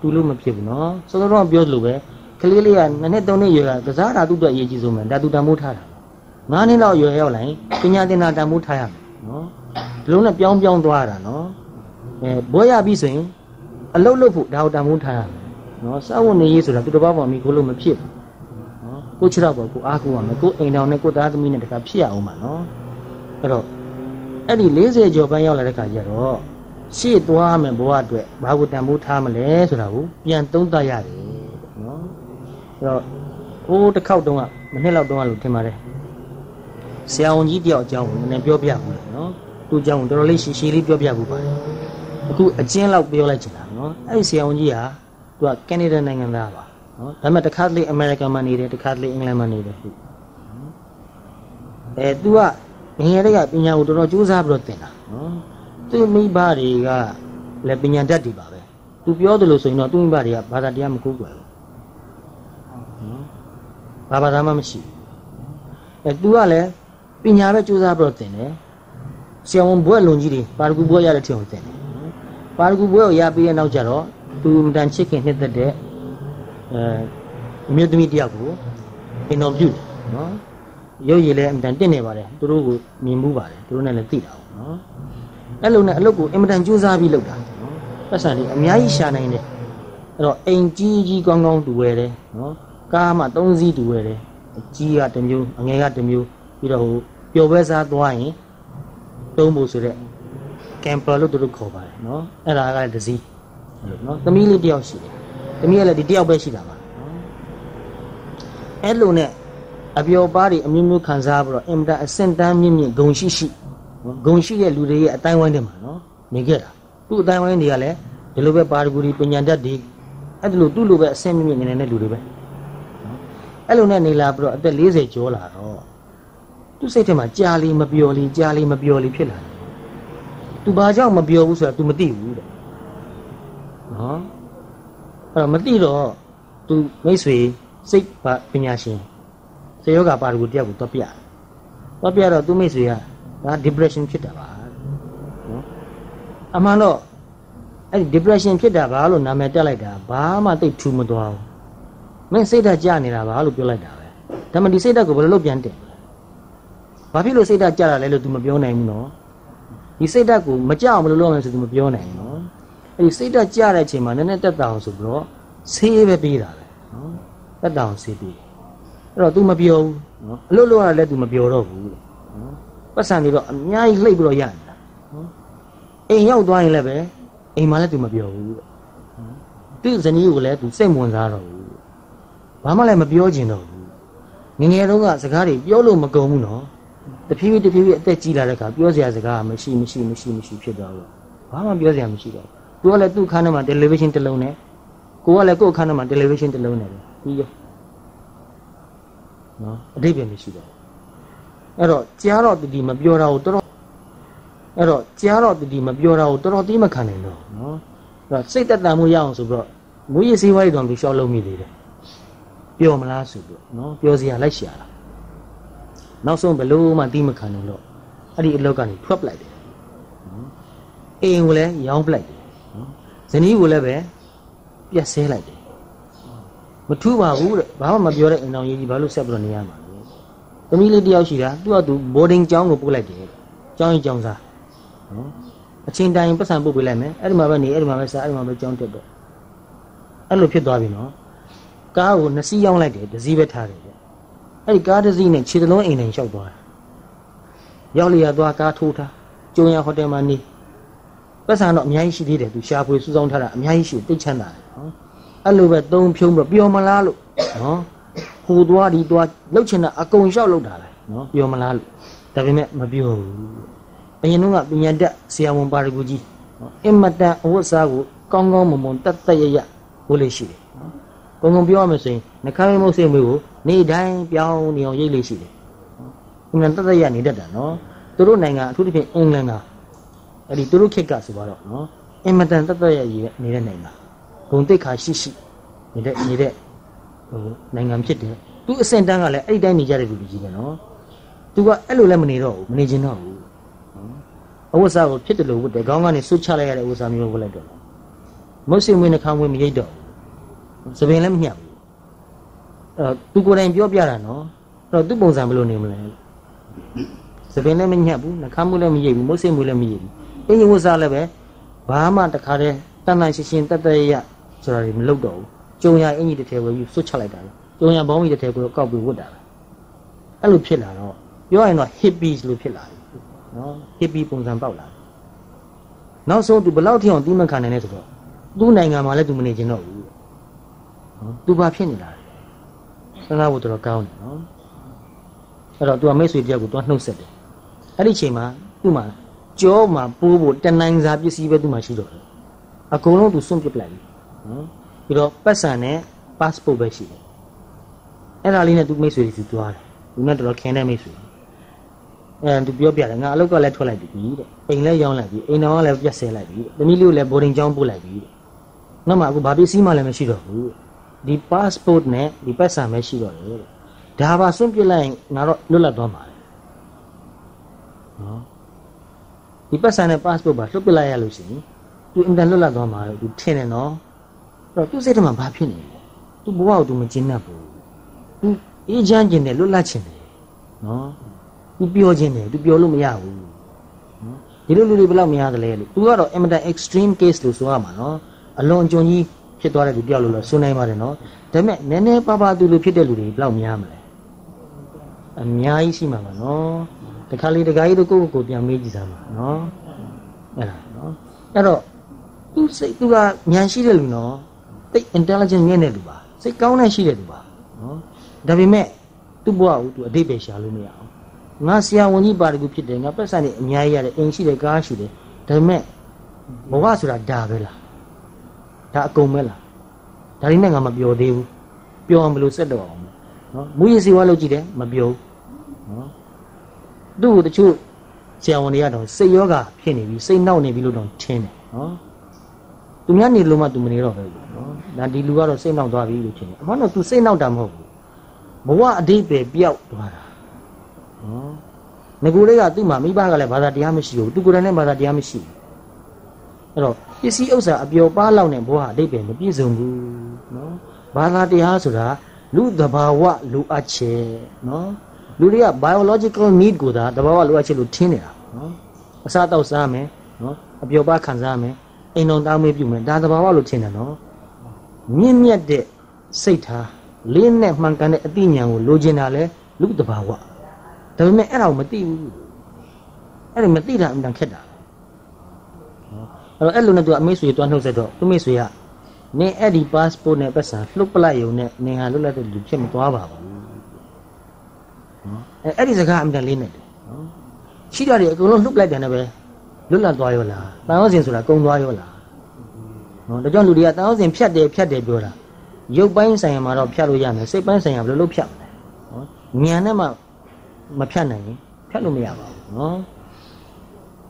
တူလို့မဖြစ်ဘူးနော်စောစောတော့ပြောသလိုပဲကလေးလေးကနှစ်နှစ်သုံးနှစ်ရွယ်ကကစားတာသူ့အတွက်အရေးကြီးဆုံးပဲဒါသူတန်ဖိုးထားတာငါးနှစ်လောက်ရွယ်ရောက်လာရင်ပညာသင်တာတန်ဖိုးထားရမယ်နော်ဒီလုံးနဲ့ပြောင်းပြောင်းသွားတာနော်အဲဘွဲရပြီဆိုရင်အလုတ်လုတ်ဖို့ဒါကိုတန်ဖိုးထားရမယ်နော်စောင့်ဝင်နေရေးဆိုတာသူတစ်ပါးပေါ်မိကိုလို့မဖြစ်ဘူးနော်ကိုချစ်တော့ပေါ်ကိုအားကိုရမယ်ကိုအိမ်တော်နဲ့ကိုသားသမီးနဲ့တခါဖြစ်ရအောင်ပါနော်အဲ့တော့အဲ့ဒီ40ကျော်ပန်းရောက်လာတဲ့ခါကျတော့ ရှေ့သွားမယ်ဘဝအတွက်ဘာကိုတန်ဖိုးထားမလဲဆိုတာကိုပြန်သုံးသပ်ရတယ်နော်အဲ့တော့ဟိုးတစ်ခေါက်တုန်းကမနှစ်လောက်တုန်းကလို့ထင်ပါတယ်ဆရာဝန်ကြီးတယောက်အကြောင်းကိုနည်းနည်းပြောပြဘူးလေနော်သူ့အကြောင်းကိုတော်တော်လေးရှည်ရှည်လေးပြောပြဘူးပါတယ်အခုအကျဉ်းလောက်ပြောလိုက်ချင်တာနော်အဲ့ဒီဆရာဝန်ကြီးဟာသူကကနေဒါနိုင်ငံသားပါနော်ဒါပေမဲ့တစ်ခါတလေအမေရိကန်မှာနေတယ်တစ်ခါတလေအင်္ဂလန်မှာနေတယ်ဟုတ်အဲသူကငယ်ငယ်တည်းကပညာကိုတော်တော်ကြိုးစားပြီးတော့သင်တာနော် သူမိဘတွေကလည်းပညာတတ်တွေပါပဲသူပြောတယ်လို့ဆိုရင်တော့သူ့မိဘတွေကဘာသာတရားမကိုးကွယ်ဘူးနော်ဘာဘာသာမှမရှိဘူးအဲသူကလည်းပညာပဲကြိုးစားပြီးတော့သင်တယ်ဆရာဝန်ဘွဲ့လုံကြီးတွေပါရဂူဘွဲ့ရတဲ့ထင်အောင်သင်တယ်ပါရဂူဘွဲ့ကိုရပြီးတဲ့နောက်ကျတော့သူအင်တန်ချစ်ခင်နှစ်သက်တဲ့အဲအမျိုးသမီးတယောက်ကိုအင်တော်ပြုတယ်နော်ရုပ်ရည်လည်းအင်တန်တင့်နေပါတယ်သူတို့ကိုမြင်မှုပါတယ်သူတို့နဲ့လည်းသိတာပေါ့နော် အဲ့လိုနဲ့အလုပ်ကိုအင်မတန်ကြိုးစားပြီးလုပ်တာနော်ပတ်စံလေးအများကြီးရှာနိုင်တယ်အဲ့တော့အိမ်ကြီးကြီးကောင်းကောင်းတူဝဲတယ်နော်ကားမှ၃စီးတူဝဲတယ်အကြီးကတစ်မျိုးအငယ်ကတစ်မျိုးပြီးတော့ဟိုပျော်ပွဲစားသွားရင်သုံးဖို့ဆိုတဲ့ကမ်ပါလို့သူတို့ခေါ်ပါတယ်နော်အဲ့ဒါကလည်းတစ်စီးအဲ့လိုနော်သမီးလေးတယောက်ရှိတယ်သမီးကလည်းဒီတယောက်ပဲရှိတာပါနော်အဲ့လိုနဲ့အပျော်ပါးတွေအမျိုးမျိုးခံစားပြီးတော့အင်တာအစင်တန်းမြင့်မြင့်ဂုံရှိရှိ ဂုံရှိတဲ့လူတွေရဲ့အတိုင်းဝိုင်းတွေမှာနော်နေခဲ့တာသူ့အတိုင်းဝိုင်းတွေကလည်းဒီလိုပဲပါရဂူဒီပညာတတ်တွေအဲ့ဒီလိုသူ့လိုပဲအစင်မြင့်မြင့်နေတဲ့လူတွေပဲအဲ့လိုနဲ့နေလာပြီးတော့အသက်40ကျော်လာတော့သူ့စိတ်ထဲမှာကြာလီမပျော်လီကြာလီမပျော်လီဖြစ်လာတယ်သူဘာကြောင့်မပျော်ဘူးဆိုတာ तू မသိဘူးတဲ့နော်အဲ့တော့မသိတော့ तू မိတ်ဆွေစိတ်ပညာရှင်စေယောဂပါရဂူတယောက်ကိုတော့ပြတော့ပြတော့သူ့မိတ်ဆွေက ဒါ depression ဖြစ်တာပါနော်အမှန်တော့အဲ့ဒီ depression ဖြစ်တာပါလို့နာမည်တက်လိုက်တာဘာမှသိထူမသွားဘူးမင်းစိတ်ဓာတ်ကျနေတာပါလို့ပြောလိုက်တာပဲဒါမှဒီစိတ်ဓာတ်ကိုဘယ်လိုလုပ်ပြန်တင်ဘာဖြစ်လို့စိတ်ဓာတ်ကျတာလဲလို့ तू မပြောနိုင်ဘူးနော်ဒီစိတ်ဓာတ်ကိုမကြောက်မလို့လုပ်မယ်ဆို तू မပြောနိုင်ဘူးနော်အဲ့ဒီစိတ်ဓာတ်ကျတဲ့အချိန်မှာနည်းနည်းတက်တာအောင်ဆိုပြီးတော့ဆေးပဲပေးတာပဲနော်တက်တာအောင်ဆေးပေးအဲ့တော့ तू မပြောဘူးနော်အလုပ်လုပ်ရလဲ तू မပြောတော့ဘူးနော် ပတ်စံတွေတော့အများကြီးလှိပ်ပြီးတော့ရနေတာနော်အိမ်ရောက်သွားရင်လည်းပဲအိမ်မှာလည်း तू မပြောဘူးသူ့ဇနီးကိုလည်း तू စိတ်ဝင်စားတော့ဘူးဘာမှလည်းမပြောချင်တော့ဘူးငငယ်တုန်းကစကားတွေပြောလို့မကုန်ဘူးနော်တဖြည်းဖြည်းတဖြည်းဖြည်းအသက်ကြီးလာတဲ့အခါပြောစရာစကားမရှိမရှိမရှိမရှိဖြစ်သွားတော့ဘာမှပြောစရာမရှိတော့သူကလည်းသူ့ခန်းထဲမှာ television တစ်လုံးနဲ့ကိုကလည်းကိုယ့်ခန်းထဲမှာ television တစ်လုံးနဲ့ပဲပြီးရောနော်အတိတ်ပဲမရှိတော့ အဲ့တော့ကြားတော့တတိမပြောတာကိုတော်တော်အဲ့တော့ကြားတော့တတိမပြောတာကိုတော်တော်သိမခံနိုင်တော့နော်အဲ့တော့စိတ်သက်သာမှုရအောင်ဆိုပြီးတော့မူရည်စည်းဝါးတွေတော့လူလျှောက်လုံးမိသေးတယ်ပြောမလားဆိုပြီးနော်ပြောစရာလိုက်ရှာတာနောက်ဆုံးဘလို့မှသိမခံနိုင်တော့အဲ့ဒီအလောက်ကနေထွက်ပလိုက်တယ်အိမ်ကိုလည်းရောင်းပလိုက်တယ်ဇနီးကိုလည်းပဲပြက်ဆဲလိုက်တယ်မထူးပါဘူးတဲ့ဘာမှမပြောတဲ့အိမ်တော်ကြီးကြီးဘာလို့ဆက်ပြီးတော့နေရမှာလဲ သမီးလေးတယောက်ရှိတာသူ့ကသူ boarding ကျောင်းကိုပို့လိုက်တယ်ကျောင်းရင်ကျောင်းစားနော်အချိန်တိုင်းပတ်စံပို့ပေးလိုက်မယ်အဲ့ဒီမှာပဲနေအဲ့ဒီမှာပဲစားအဲ့ဒီမှာပဲကျောင်းတက်တော့အဲ့လိုဖြစ်သွားပြီနော်ကားကိုနှစ်စီးရောင်းလိုက်တယ်တစ်စီးပဲထားတယ်အဲ့ဒီကားတစ်စီးနဲ့ခြေသလုံးအိမ်နဲ့လျှောက်သွားတာရောက်လျာသွားကားထိုးထားကျုံရဟိုတယ်မှာနေပတ်စံတော့အများကြီးရှိသေးတယ်သူရှာဖွေစူးစောင်းထားတာအများကြီးရှိတိတ်ချမ်းသာတယ်နော်အဲ့လိုပဲသုံးဖြုံးပြီးပျော်မလားလို့နော် ဟိုသွားဒီသွားလှုပ်ချင်တာအကုန်လျှောက်လှုပ်တာလေနော်ပျော်မလားလို့ဒါပေမဲ့မပြောဘူးအရင်ကပညာတတ်ဆရာဝန်ပါရဂူကြီးနော်အင်မတန်အဝတ်စားကိုကောင်းကောင်းမွန်မွန်တတ်တတ်ရရဝတ်လို့ရှိတယ်နော်ကုံကုံပြောရမယ်ဆိုရင်နှခမ်းမုတ်စိတ်မျိုးကိုနေ့တိုင်းပြောင်းနေအောင်ရိတ်လေးရှိတယ်။အင်္ဂလန်တသက်ရနေတတ်တာနော်။သူတို့နိုင်ငံအထူးသဖြင့်အင်္ဂလန်ကအဲ့ဒီသူတို့ခေတ်ကဆိုတော့နော်အင်မတန်တသက်ရနေတဲ့နိုင်ငံဂုံတိတ်ခါရှိရှိနေတဲ့နေတဲ့ ဟိုနိုင်ငံဖြစ်တယ်။သူအစင်တန်းကလည်းအဲ့ဒီတိုင်းနေကြတဲ့လူကြီးပဲနော်။သူကအဲ့လိုလည်းမနေတော့ဘူးမနေချင်တော့ဘူး။အဝတ်စားကိုဖြစ်တယ်လို့ဝတ်တယ်ခေါင်းကနေဆွတ်ချလိုက်ရတဲ့ဥစ္စာမျိုးဝတ်လိုက်တော့မုတ်စိမွေးနှခမ်းဝေးမရိတ်တော့ဘူး။သပင်လည်းမညှပ်ဘူးအဲ့သူကိုယ်တိုင်ပြောပြတာနော်အဲ့တော့သူ့ပုံစံဘယ်လိုနေမလဲသပင်လည်းမညှက်ဘူးနှခမ်းမှုလည်းမရိပ်ဘူးမုတ်စိတ်မှုလည်းမရိပ်ဘူးအင်းဝတ်စားလည်းပဲဘာမှတခါတည်းတန်တန်ရှင်းရှင်းတက်တက်ရဆိုတာတွေမလုပ်တော့ဘူး ကြုံရအင်ကြီးတစ်ထည်ဝယ်ပြီးဆွတ်ချလိုက်တာလေကြုံရဘောင်းကြီးတစ်ထည်ကိုကောက်ပြီးဝတ်တာအဲ့လိုဖြစ်လာတော့ပြောရရင်တော့ hippies လို့ဖြစ်လာတယ်နော် hippie ပုံစံပေါက်လာတယ်နောက်ဆုံးသူဘယ်လောက်ထိအောင်တီးမခံနိုင်လဲဆိုတော့သူ့နိုင်ငံမှာလည်းသူမနေချင်တော့ဘူးနော်သူဘာဖြစ်နေတာလဲစဉ်းစားဖို့တော်တော်ကောင်းတယ်နော်အဲ့တော့သူကမိတ်ဆွေတယောက်ကိုသူကနှုတ်ဆက်တယ်အဲ့ဒီချိန်မှာသူ့မှာကြောမှာပိုးဖို့တနိုင်စာပစ္စည်းပဲသူ့မှာရှိတော့တယ်အကုန်လုံးသူစွန့်ပစ်ပလိုက်ပြီနော် ပြီးတော့ပတ်စံနဲ့ passport ပဲရှိတယ်အဲ့ဒါလေးနဲ့သူမိတ်ဆွေတွေသူသွားတယ်သူနဲ့တော်တော်ခင်တဲ့မိတ်ဆွေအဲသူပြောပြတယ်ငါအလုပ်ကလည်းထွက်လိုက်ပြီတဲ့အိမ်လည်းရောင်းလိုက်ပြီအိမ်တော်ကလည်းပြတ်ဆဲလိုက်ပြီသမီးလေးကိုလည်း boarding ကျောင်းပို့လိုက်ပြီတဲ့နောက်မှအခုဘာပစ္စည်းမှလည်းမရှိတော့ဘူးဒီ passport နဲ့ဒီပတ်စံပဲရှိတော့တယ်တဲ့ဒါပါစွန့်ပစ်လိုက်ရင်ငါတော့လွတ်လပ်သွားမှာလေနော်ဒီပတ်စံနဲ့ passport ပါလွတ်ပစ်လိုက်ရလို့ရှိရင်သူအင်တန်လွတ်လပ်သွားမှာလို့သူထင်တယ်နော်အဲ့ တော့သူစိတ်ထဲမှာဘာဖြစ်နေလဲသူဘဝကိုသူမကျဉ်းတတ်ဘူးသူအေးချမ်းခြင်းနဲ့လွတ်လပ်ခြင်းတယ်နော်သူပြောခြင်းတယ်သူပြောလို့မရဘူးနော်ဒီလိုလူတွေဘယ်လောက်များသလဲလို့သူကတော့ eminent extreme case လို့ဆိုရမှာနော်အလွန်အကျွံကြီးဖြစ်သွားတဲ့လူတယောက်လို့လည်းဆိုနိုင်ပါတယ်နော်ဒါပေမဲ့နည်းနည်းပါးပါးသူလူဖြစ်တဲ့လူတွေဘယ်လောက်များမလဲအများကြီးရှိမှာပါနော်တခါလေတခါကြီးတို့ကိုယ့်ကိုယ်ပြန်မေးကြည့်စမ်းပါနော်အဲ့ဒါနော်အဲ့တော့သူစိတ်သူကဉာဏ်ရှိတဲ့လူနော် သိ intelligent မြင့်တဲ့လူပါစိတ်ကောင်းတဲ့ရှိတဲ့လူပါနော်ဒါပေမဲ့သူ့ဘဝကိုသူအတိတ်ပဲရှာလို့မရအောင်ငါဆရာဝန်ကြီးပါတကူဖြစ်တယ်ငါပတ်စံနေအများကြီးရတယ်အိမ်ရှိတယ်ကားရှိတယ်ဒါပေမဲ့ဘဝဆိုတာဒါပဲလားဒါအကုန်ပဲလားဒါလေးနဲ့ငါမပြောသေးဘူးပြောအောင်ဘယ်လိုဆက်တော့အောင်နော်မူရည်စီဝါလို့ကြည့်တယ်မပြောဘူးနော်သူ့ကိုတချို့ဆရာဝန်တွေကတော့စိတ်ယောဂဖြစ်နေပြီစိတ်နောက်နေပြီလို့တော့ထင်တယ်နော်သူများနေလို့မှသူမနေတော့ပဲနော် ဒါဒီလူကတော့စိတ်နောက်သွားပြီလို့ထင်တယ်အမှန်တော့သူစိတ်နောက်တာမဟုတ်ဘူးဘဝအတိတ်ပဲပျောက်သွားတာနော်ငကူလေးကသူ့မှာမိဘကလည်းဘာသာတရားမရှိဘူးသူကိုယ်တိုင်လည်းဘာသာတရားမရှိဘူးအဲ့တော့ပစ္စည်းဥစ္စာအပျော်ပါလောက်နဲ့ဘဝအတိတ်ပဲမပြည့်စုံဘူးနော်ဘာသာတရားဆိုတာလူသဘာဝလူအပ်ချက်နော်လူတွေက biological need ကိုသာသဘာဝလူအပ်ချက်လို့ထင်နေတာနော်အစားတောက်စားမယ်နော်အပျော်ပါခံစားမယ်အိမ်တော်သားမေးပြုမယ်ဒါသဘာဝလို့ထင်တယ်နော် မြင့်မြတ်တဲ့စိတ်ထားလင်းနဲ့မှန်ကန်တဲ့အသိဉာဏ်ကိုလိုချင်တာလဲလူသဘာဝဒါပေမဲ့အဲ့ဒါကိုမသိဘူးအဲ့ဒါမသိတာအမှန်ခက်တာအဲ့တော့အဲ့လိုနဲ့သူအမေဆွေတွန်းနှုတ်ဆက်တော့သူမေဆွေကနင်အဲ့ဒီ passport နဲ့ပတ်စံလှုပ်ပလိုက်ရုံနဲ့နင်ဟာလွတ်လပ်တဲ့လူဖြစ်မသွားပါဘူးနော်အဲ့အဲ့ဒီစကားအမှန်လေးနဲ့တယ်နော်ရှိတာတွေအကုန်လုံးလှုပ်လိုက်တယ်နဲ့ပဲလွတ်လပ်သွားရောလားတန်ဟောစဉ်ဆိုတာကုံသွားရောလား နော်ဒါကြောင့်လူတွေကတန်ဟောစဉ်ဖြတ်တယ်ဖြတ်တယ်ပြောတာရုပ်ပိုင်းဆိုင်ရာမှာတော့ဖြတ်လို့ရမယ်စိတ်ပိုင်းဆိုင်ရာဘယ်လိုလုပ်ဖြတ်မလဲနော်ဉာဏ်နဲ့မှမဖြတ်နိုင်ရင်ဖြတ်လို့မရပါဘူးနော်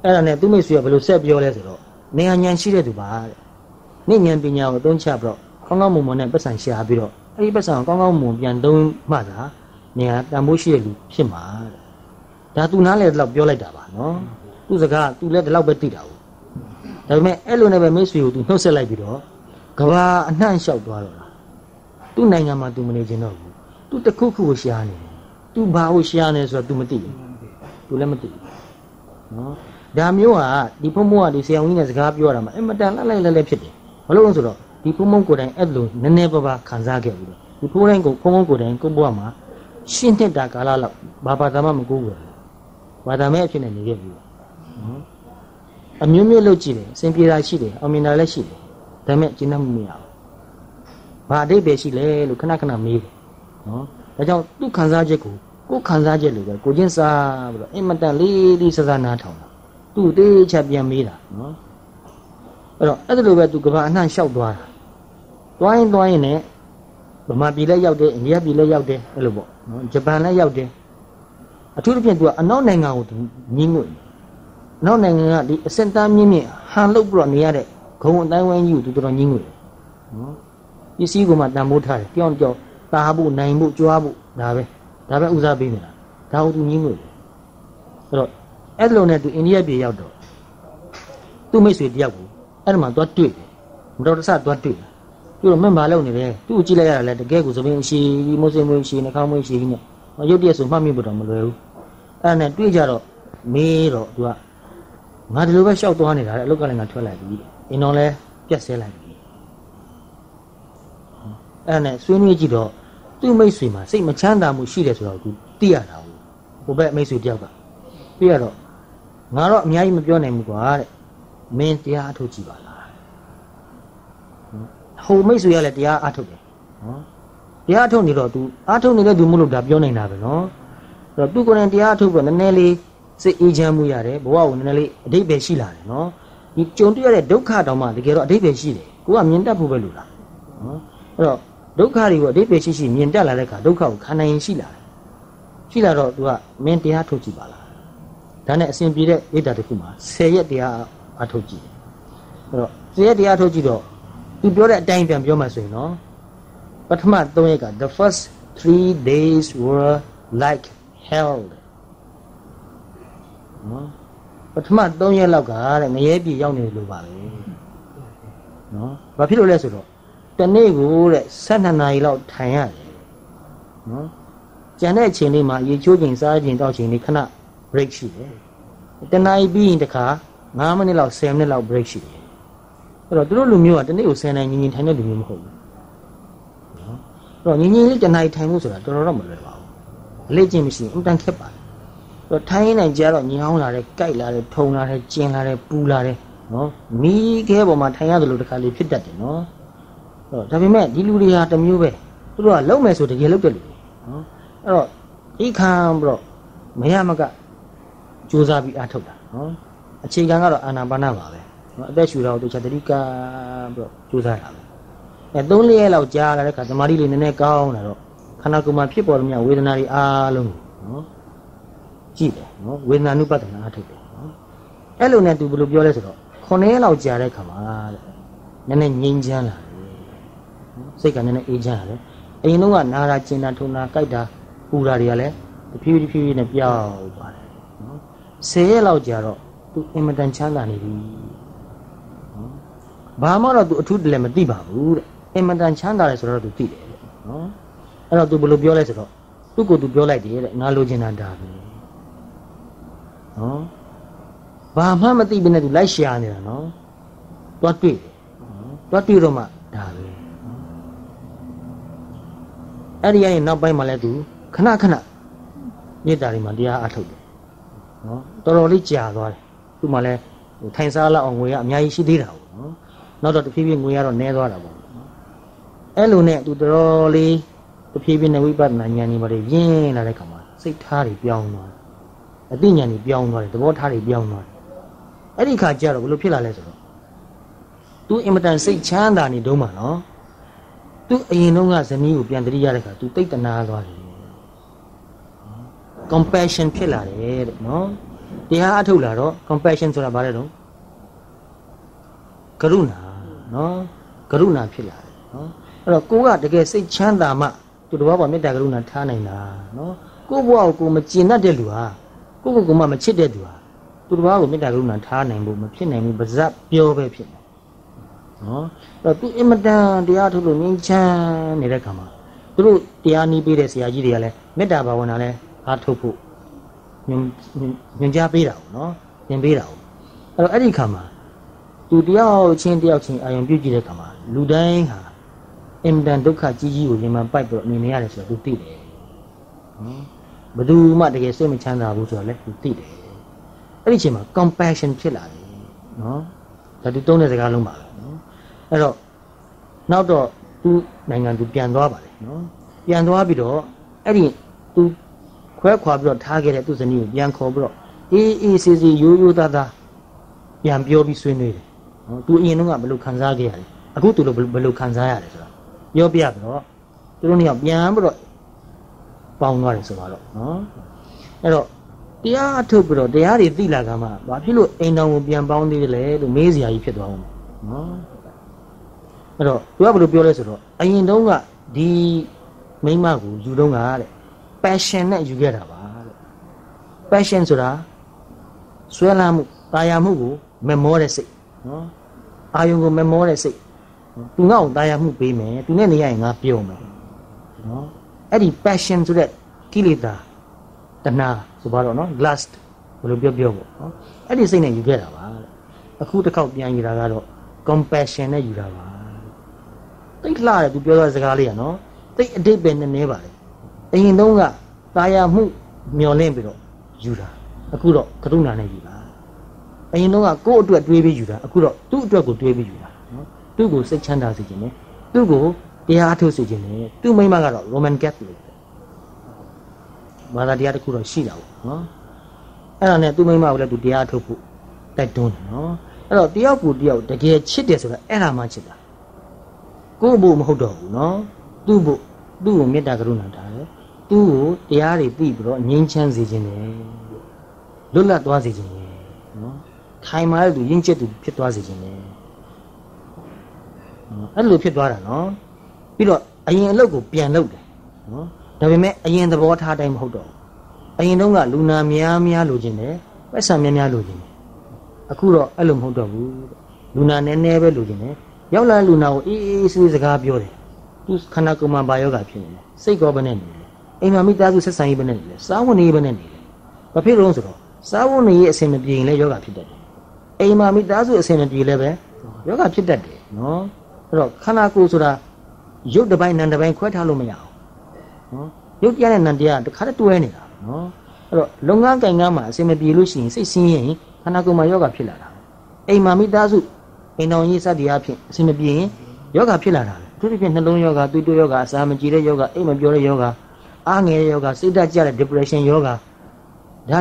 အဲ့ဒါနဲ့သူမိတ်ဆွေကဘယ်လိုဆက်ပြောလဲဆိုတော့နေညာဉာဏ်ရှိတဲ့သူပါတဲ့နေဉာဏ်ပညာကိုအသုံးချပြီးတော့ကောင်းကောင်းမွန်မွန်နဲ့ပတ်စံရှာပြီးတော့အဲ့ဒီပတ်စံကိုကောင်းကောင်းမွန်ပြန်သုံးမှသာနေညာတန်ဖိုးရှိတဲ့လူဖြစ်မှာတဲ့ဒါသူနားလဲတော့ပြောလိုက်တာပါနော်သူစကားသူလည်းဒီလောက်ပဲသိတာဘူး ဒါပေမဲ့အဲ့လိုနဲ့ပဲမိတ်ဆွေကိုသူနှုတ်ဆက်လိုက်ပြီးတော့ကဘာအနှံ့လျှောက်သွားတော့လားသူ့နိုင်ငံမှာသူမနေချင်တော့ဘူးသူတခုခုကိုရှားနေတယ်သူဘာကိုရှားနေဆိုတော့ तू မသိဘူး तू လည်းမသိဘူးနော်ဒါမျိုးဟာဒီဖုံဖုံကဒီဆရာဝန်ကြီးနဲ့စကားပြောတာမှအမတန်လှလိုက်လှလိုက်ဖြစ်တယ်ဘာလို့လဲဆိုတော့ဒီဖုံဖုံကိုယ်တိုင်အဲ့လိုနည်းနည်းပါးပါးခံစားခဲ့ပြီးတော့ဒီဖုံတိုင်းကိုဖုံဖုံကိုယ်တိုင်ကိုယ့်ဘဝမှာရှင်းနှစ်တာကာလလောက်ဘာဘာသာမှမကိုးဘူးဘာသာမဲအဖြစ်နဲ့နေခဲ့ပြီနော် အမျိုးမျိုးလုပ်ကြည့်တယ်စင်ပြေတာရှိတယ်အောင်မြင်တာလည်းရှိတယ်ဒါပေမဲ့ကျင့်တတ်မှုမရဘူးဘာအတိတ်ပဲရှိလဲလို့ခဏခဏမေးတယ်နော်ဒါကြောင့်သူ့ခံစားချက်ကိုကိုယ်ခံစားချက်လိုပဲကိုချင်းစားပြီးတော့အင်မတန်လေးလေးစစနားထောင်တာသူ့သေးချပြန်မေးတာနော်အဲ့တော့အဲ့ဒါလိုပဲသူကဘာအနှံ့လျှောက်သွားတာတွိုင်းတွိုင်းနဲ့ဗမာပြည်လည်းရောက်တယ်အိန္ဒိယပြည်လည်းရောက်တယ်အဲ့လိုပေါ့နော်ဂျပန်လည်းရောက်တယ်အထူးသဖြင့်သူကအနောက်နိုင်ငံကိုသူညှင်းငွေ့အ နောက်နိုင်ငံကဒီအစင်သားမြင့်မြင့်ဟန်လုပ်ပြီးတော့နေရတဲ့ဂုံအတိုင်းဝိုင်းကြီးကိုသူတော်တော်ညှင်းငွေ့နော်ပစ္စည်းကမှတန်ဖိုးထားတယ်ကြောင်ကြောင်တာဖို့နိုင်ဖို့ကြွားဖို့ဒါပဲဒါပဲဦးစားပေးနေတာဒါကိုသူညင်းငွေတယ်အဲ့တော့အဲ့လိုနဲ့သူအိန္ဒိယပြည်ရောက်တော့သူ့မိတ်ဆွေတယောက်ကိုအဲ့ဒါမှသွားတွေ့တယ်မတော်တဆသွားတွေ့တယ်သူတော့မင်းမလုပ်နေတယ်သူ့ကိုကြည့်လိုက်ရတာလဲတကယ်ကိုသပင်းအရှိမုတ်စိမ်မွေးရှိနှာခေါင်းမွေးရှိနေရုပ်တရက်ဆိုမှတ်မိဖို့တော့မလွယ်ဘူးအဲ့ဒါနဲ့တွေ့ကြတော့မေးတော့သူက ငါဒီလိုပဲရှောက်သွားနေတာလေအလုတ်ကလည်းငါထွက်လိုက်ပြီအင်းတော်လဲပြက်ဆဲလိုက်ပြီအဲ့ဒါနဲ့ဆွေးနွေးကြည့်တော့သူ့မိတ်ဆွေမှာစိတ်မချမ်းသာမှုရှိတယ်ဆိုတော့သူသိရတာဟိုဘက်မိတ်ဆွေတယောက်ကသိရတော့ငါတော့အများကြီးမပြောနိုင်ဘူးကွာတဲ့မင်းတရားအထုတ်ကြည့်ပါလားဟိုမိတ်ဆွေကလည်းတရားအထုတ်တယ်နော်တရားအထုတ်နေတော့ तू အထုတ်နေတဲ့သူမလို့ဒါပြောနိုင်တာပဲနော်အဲ့တော့သူကိုယ်တိုင်တရားအထုတ်ပြီးနည်းနည်းလေး စိတ်အေးချမ်းမှုရတယ်ဘဝကိုနည်းနည်းလေးအတိတ်ပဲရှိလာတယ်နော်ဒီကြုံတွေ့ရတဲ့ဒုက္ခတောင်မှတကယ်တော့အတိတ်ပဲရှိတယ်ကိုကမြင်တတ်ဖို့ပဲလို့လားနော်အဲ့တော့ဒုက္ခတွေကိုအတိတ်ပဲရှိရှိမြင်တတ်လာတဲ့အခါဒုက္ခကိုခံနိုင်ရင်ရှိလာတယ်ရှိလာတော့ तू ကမင်းတရားထုတ်ကြည့်ပါလားဒါနဲ့အစဉ်ပြေတဲ့ဣဒ္ဓတစ်ခုမှာ10ရက်တရားအထုတ်ကြည့်တယ်အဲ့တော့10ရက်တရားထုတ်ကြည့်တော့သူပြောတဲ့အတိုင်းပြန်ပြောမှဆိုရင်နော်ပထမ3ရက်က the first 3 days were like hell နော်ပထမ3ရက်လောက်ကတဲ့ငရဲပြေရောက်နေလို့ပါပဲနော်ဘာဖြစ်လို့လဲဆိုတော့တနေ့ကိုတဲ့12နာရီလောက်ထိုင်ရတယ်နော်ကျန်တဲ့အချိန်လေးမှာရေချိုးချိန်စားချိန်တောက်ချိန်လေးခဏ break ရှိတယ်တနာရီပြီးရင်တခါ9မိနစ်လောက်10မိနစ်လောက် break ရှိတယ်အဲ့တော့သူတို့လူမျိုးကတနေ့ကို10နာရီညင်ညင်ထိုင်တဲ့လူမျိုးမဟုတ်ဘူးနော်အဲ့တော့ညင်ညင်လေးတနာရီထိုင်မှုဆိုတာတော်တော်တော့မလွယ်ပါဘူးအလေးချင်းမရှိဘူးအမှန်ခက်ပါတယ်အဲ့ တော့ထိုင်နေကြတော့ညောင်းလာတယ်ကြိုက်လာတယ်ထုံလာတယ်ကျင်လာတယ်ပူလာတယ်နော်မီးခဲပေါ်မှာထိုင်ရတယ်လို့တခါလေးဖြစ်တတ်တယ်နော်အဲ့တော့ဒါပေမဲ့ဒီလူတွေဟာတစ်မျိုးပဲသူတို့ကလုံမယ်ဆိုတကယ်လုံတဲ့လူတွေနော်အဲ့တော့ဤခံပြီးတော့မရမကစူးစမ်းပြီးအားထုတ်တာနော်အခြေခံကတော့အာနာပါနပါပဲနော်အသက်ရှူတော့သူချက်တတိကပြီးတော့စူးစမ်းတာပဲအဲ၃လရက်လောက်ကြာလာတဲ့ခါသမာဓိလေးနည်းနည်းကောင်းလာတော့ခန္ဓာကိုယ်မှာဖြစ်ပေါ်လို့မြဝေဒနာတွေအားလုံးနော် ကြည့်တယ်နော်ဝေဒနာနုပဒနာအားထုတ်တယ်နော်အဲ့လိုနဲ့သူဘယ်လိုပြောလဲဆိုတော့9ရက်လောက်ကြာတဲ့ခါမှာတဲ့နည်းနည်းငြိမ်းချမ်းလာတယ်စိတ်ကနည်းနည်းအေးချမ်းလာတယ်အရင်တော့ကနာတာကျင်တာထုံတာကြိုက်တာပူတာတွေကလည်းတဖြည်းဖြည်းဖြည်းဖြည်းနဲ့ပြောင်းသွားတယ်နော်10ရက်လောက်ကြာတော့သူအင်မတန်ချမ်းသာနေပြီနော်ဘာမှတော့သူအထူးတလည်းမသိပါဘူးတဲ့အင်မတန်ချမ်းသာတယ်ဆိုတော့သူသိတယ်တဲ့နော်အဲ့တော့သူဘယ်လိုပြောလဲဆိုတော့သူ့ကိုယ်သူပြောလိုက်တယ်တဲ့ငါလိုချင်တာဒါပဲ နော်ဘာမှမသိဘဲနဲ့သူလိုက်ရှာနေတာနော်တွားတွေ့တယ်နော်တွားတွေ့တော့မှဒါပဲအဲ့ဒီကနေနောက်ပိုင်းမှာလဲသူခဏခဏမေတ္တာတွေမှာတရားအထုတ်တယ်နော်တော်တော်လေးကြာသွားတယ်သူ့မှာလဲဟိုထိုင်စားလောက်အောင်ငွေကအများကြီးရှိသေးတာပေါ့နော်နောက်တော့တဖြည်းဖြည်းငွေကတော့နည်းသွားတာပေါ့နော်အဲ့လိုနဲ့သူတော်တော်လေးတဖြည်းဖြည်းနဲ့ဝိပဿနာဉာဏ်ကြီးပါတယ်ရင်းလာတဲ့ခါမှာစိတ်ထားတွေပြောင်းသွားတယ် အသိဉာဏ်တွေပြောင်းသွားတယ်သဘောထားတွေပြောင်းသွားတယ်အဲ့ဒီခါကျတော့ဘယ်လိုဖြစ်လာလဲဆိုတော့သူအင်မတန်စိတ်ချမ်းသာနေတုံးမှာနော်သူအရင်တုန်းကဇနီးကိုပြန်တတိရတဲ့ခါသူတိတ်တနာသွားတယ် compassion ဖြစ်လာတယ်တဲ့နော်တရားအထုတ်လာတော့ compassion ဆိုတာဘာလဲတော့ကရုဏာနော်ကရုဏာဖြစ်လာတယ်နော်အဲ့တော့ကိုကတကယ်စိတ်ချမ်းသာမှသူတော်ဘာမေတ္တာကရုဏာထားနိုင်တာနော်ကိုဘဝကိုကိုမကျင်တတ်တဲ့လူဟာ ကိုကိုကိုမှမချစ်တဲ့လူဟာသူတော်ဘာကိုမေတ္တာကရုဏာထားနိုင်ဖို့မဖြစ်နိုင်ဘူးပါဇက်ပြောပဲဖြစ်တယ်နော်အဲ့တော့သူအင်မတန်တရားထုတ်လို့ငြိမ်းချမ်းနေတဲ့ခါမှာသူတို့တရားနီးပေးတဲ့ဆရာကြီးတွေကလည်းမေတ္တာဘာဝနာလဲအားထုတ်ဖို့ညွန်ညွန်ကြားပေးတာပေါ့နော်သင်ပေးတာပေါ့အဲ့တော့အဲ့ဒီခါမှာသူတယောက်ချင်းတယောက်ချင်းအာယုံပြုတ်ကြည့်တဲ့ခါမှာလူတိုင်းဟာအင်တန်ဒုက္ခကြီးကြီးကိုရင်မှပိုက်ပြီးတော့အနေနေရတယ်ဆိုတော့သူသိတယ်နော် ဘယ်သူမှတကယ်စိတ်မချမ်းသာဘူးဆိုတော့လည်းသူသိတယ်အဲ့ဒီအချိန်မှာ compassion ဖြစ်လာတယ်နော်ဒါသူသုံးတဲ့စကားလုံးပါပဲနော်အဲ့တော့နောက်တော့သူနိုင်ငံသူပြန်သွားပါလေနော်ပြန်သွားပြီးတော့အဲ့ဒီသူခွဲခွာပြီးတော့ထားခဲ့တဲ့သူ့ဇနီးကိုပြန်ခေါ်ပြီးတော့အေးအေးစီစီရိုးရိုးသားသားပြန်ပြောပြီးဆွေးနွေးတယ်နော်သူအရင်တော့ကဘယ်လိုခံစားခဲ့ရလဲအခုသူတို့ဘယ်လိုခံစားရလဲဆိုတာပြောပြပြီးတော့သူတို့နှစ်ယောက်ပြန်ပြီးတော့ ပေါင်းသွားတယ်ဆိုတော့နော်အဲ့တော့တရားအထုတ်ပြီးတော့တရားတွေသိလာကမှဘာဖြစ်လို့အိမ်တော်ကိုပြန်ပေါင်းသေးတယ်လဲလို့မေးစရာကြီးဖြစ်သွားအောင်နော်အဲ့တော့သူကဘယ်လိုပြောလဲဆိုတော့အရင်တုန်းကဒီမိမကိုယူတော့ကတဲ့ passion နဲ့ယူခဲ့တာပါတဲ့ passion ဆိုတာဆွဲလန်းမှုတာယာမှုကိုမမောတဲ့စိတ်နော်အာယုံကိုမမောတဲ့စိတ်သူငါ့ကိုတာယာမှုပေးမယ်သူနဲ့နေရရင်ငါပြုံးမယ်နော် အဲ့ဒီ passion ဆိုတဲ့ကိလေသာတဏှာဆိုပါတော့နော် lust ဘယ်လိုပြောပြောပေါ့နော်အဲ့ဒီစိတ်နဲ့ယူခဲ့တာပါတဲ့အခုတစ်ခေါက်ပြန်ယူတာကတော့ compassion နဲ့ယူတာပါတိတ်လှတယ်သူပြောတဲ့စကားလေးကနော်တိတ်အတိတ်ပဲနည်းနည်းပါလေအရင်တုန်းကตายာမှုမျောလင့်ပြီးတော့ယူတာအခုတော့ကရုဏာနဲ့ယူတာအရင်တုန်းကကိုယ့်အတွက်တွေးပြီးယူတာအခုတော့သူ့အတွက်ကိုတွေးပြီးယူတာနော်သူ့ကိုစိတ်ချမ်းသာစေခြင်းနဲ့သူ့ကို တရားအထုတ်စေခြင်းနဲ့သူ့မိမကတော့ Roman Catholic ဘာသာတရားတစ်ခုတော့ရှိတာပေါ့နော်အဲ့ဒါနဲ့သူ့မိမကိုလည်းသူတရားအထုတ်ဖို့တိုက်တွန်းတယ်နော်အဲ့တော့တယောက်ကိုတယောက်တကယ်ချစ်တယ်ဆိုတာအဲ့ဒါမှချစ်တာကိုယ့်ဘို့မဟုတ်တော့ဘူးနော်သူ့ဘို့သူ့ကိုမေတ္တာကရုဏာထားတယ်သူ့ကိုတရားတွေသိပြီးတော့ငြိမ်းချမ်းစေခြင်းတယ်လွတ်လပ်သွားစေခြင်းတယ်နော်ခိုင်မာတဲ့သူရင့်ကျက်သူဖြစ်သွားစေခြင်းတယ်အဲ့လိုဖြစ်သွားတာနော် ပြီးတော့အရင်အလုပ်ကိုပြန်လုပ်တယ်နော်ဒါပေမဲ့အရင်သဘောထားတိုင်းမဟုတ်တော့အရင်တုန်းကလူနာများများလိုချင်တယ်ပတ်စံများများလိုချင်တယ်အခုတော့အဲ့လိုမဟုတ်တော့ဘူးလူနာနည်းနည်းပဲလိုချင်တယ်ရောက်လာလူနာကိုအေးအေးဆေးဆေးစကားပြောတယ်သူခန္ဓာကိုယ်မှာဘာယောဂဖြစ်နေလဲစိတ်ကောဘယ်နဲ့နေလဲအိမ်မှာမိသားစုဆက်ဆံရေးဘယ်နဲ့နေလဲစားဝင်နေဘယ်နဲ့နေလဲဘာဖြစ်လို့ဆိုတော့စားဝင်နေရေးအဆင်မပြေရင်လည်းယောဂဖြစ်တတ်တယ်အိမ်မှာမိသားစုအဆင်မပြေလည်းပဲယောဂဖြစ်တတ်တယ်နော်အဲ့တော့ခန္ဓာကိုယ်ဆိုတာ ရုပ်တစ်ပိုင်းနာမ်တစ်ပိုင်းခွဲထားလို့မရအောင်နော်ရုပ်တရားနဲ့နာမ်တရားတခါတည်းတွဲနေတာနော်အဲ့တော့လုပ်ငန်းကံကန်းမှာအဆင်မပြေလို့ရှိရင်စိတ်ဆင်းရင်ခန္ဓာကိုယ်မှာယောဂဖြစ်လာတာအိမ်မှာမိသားစုအိမ်တော်ကြီးစသည်အဖြစ်အဆင်မပြေရင်ယောဂဖြစ်လာတာအထူးသဖြင့်နှလုံးယောဂသွေးတိုးယောဂအစာမကြည်တဲ့ယောဂအိမ်မပြောတဲ့ယောဂအားငယ်တဲ့ယောဂစိတ်ဓာတ်ကျတဲ့ depression ယောဂဒါ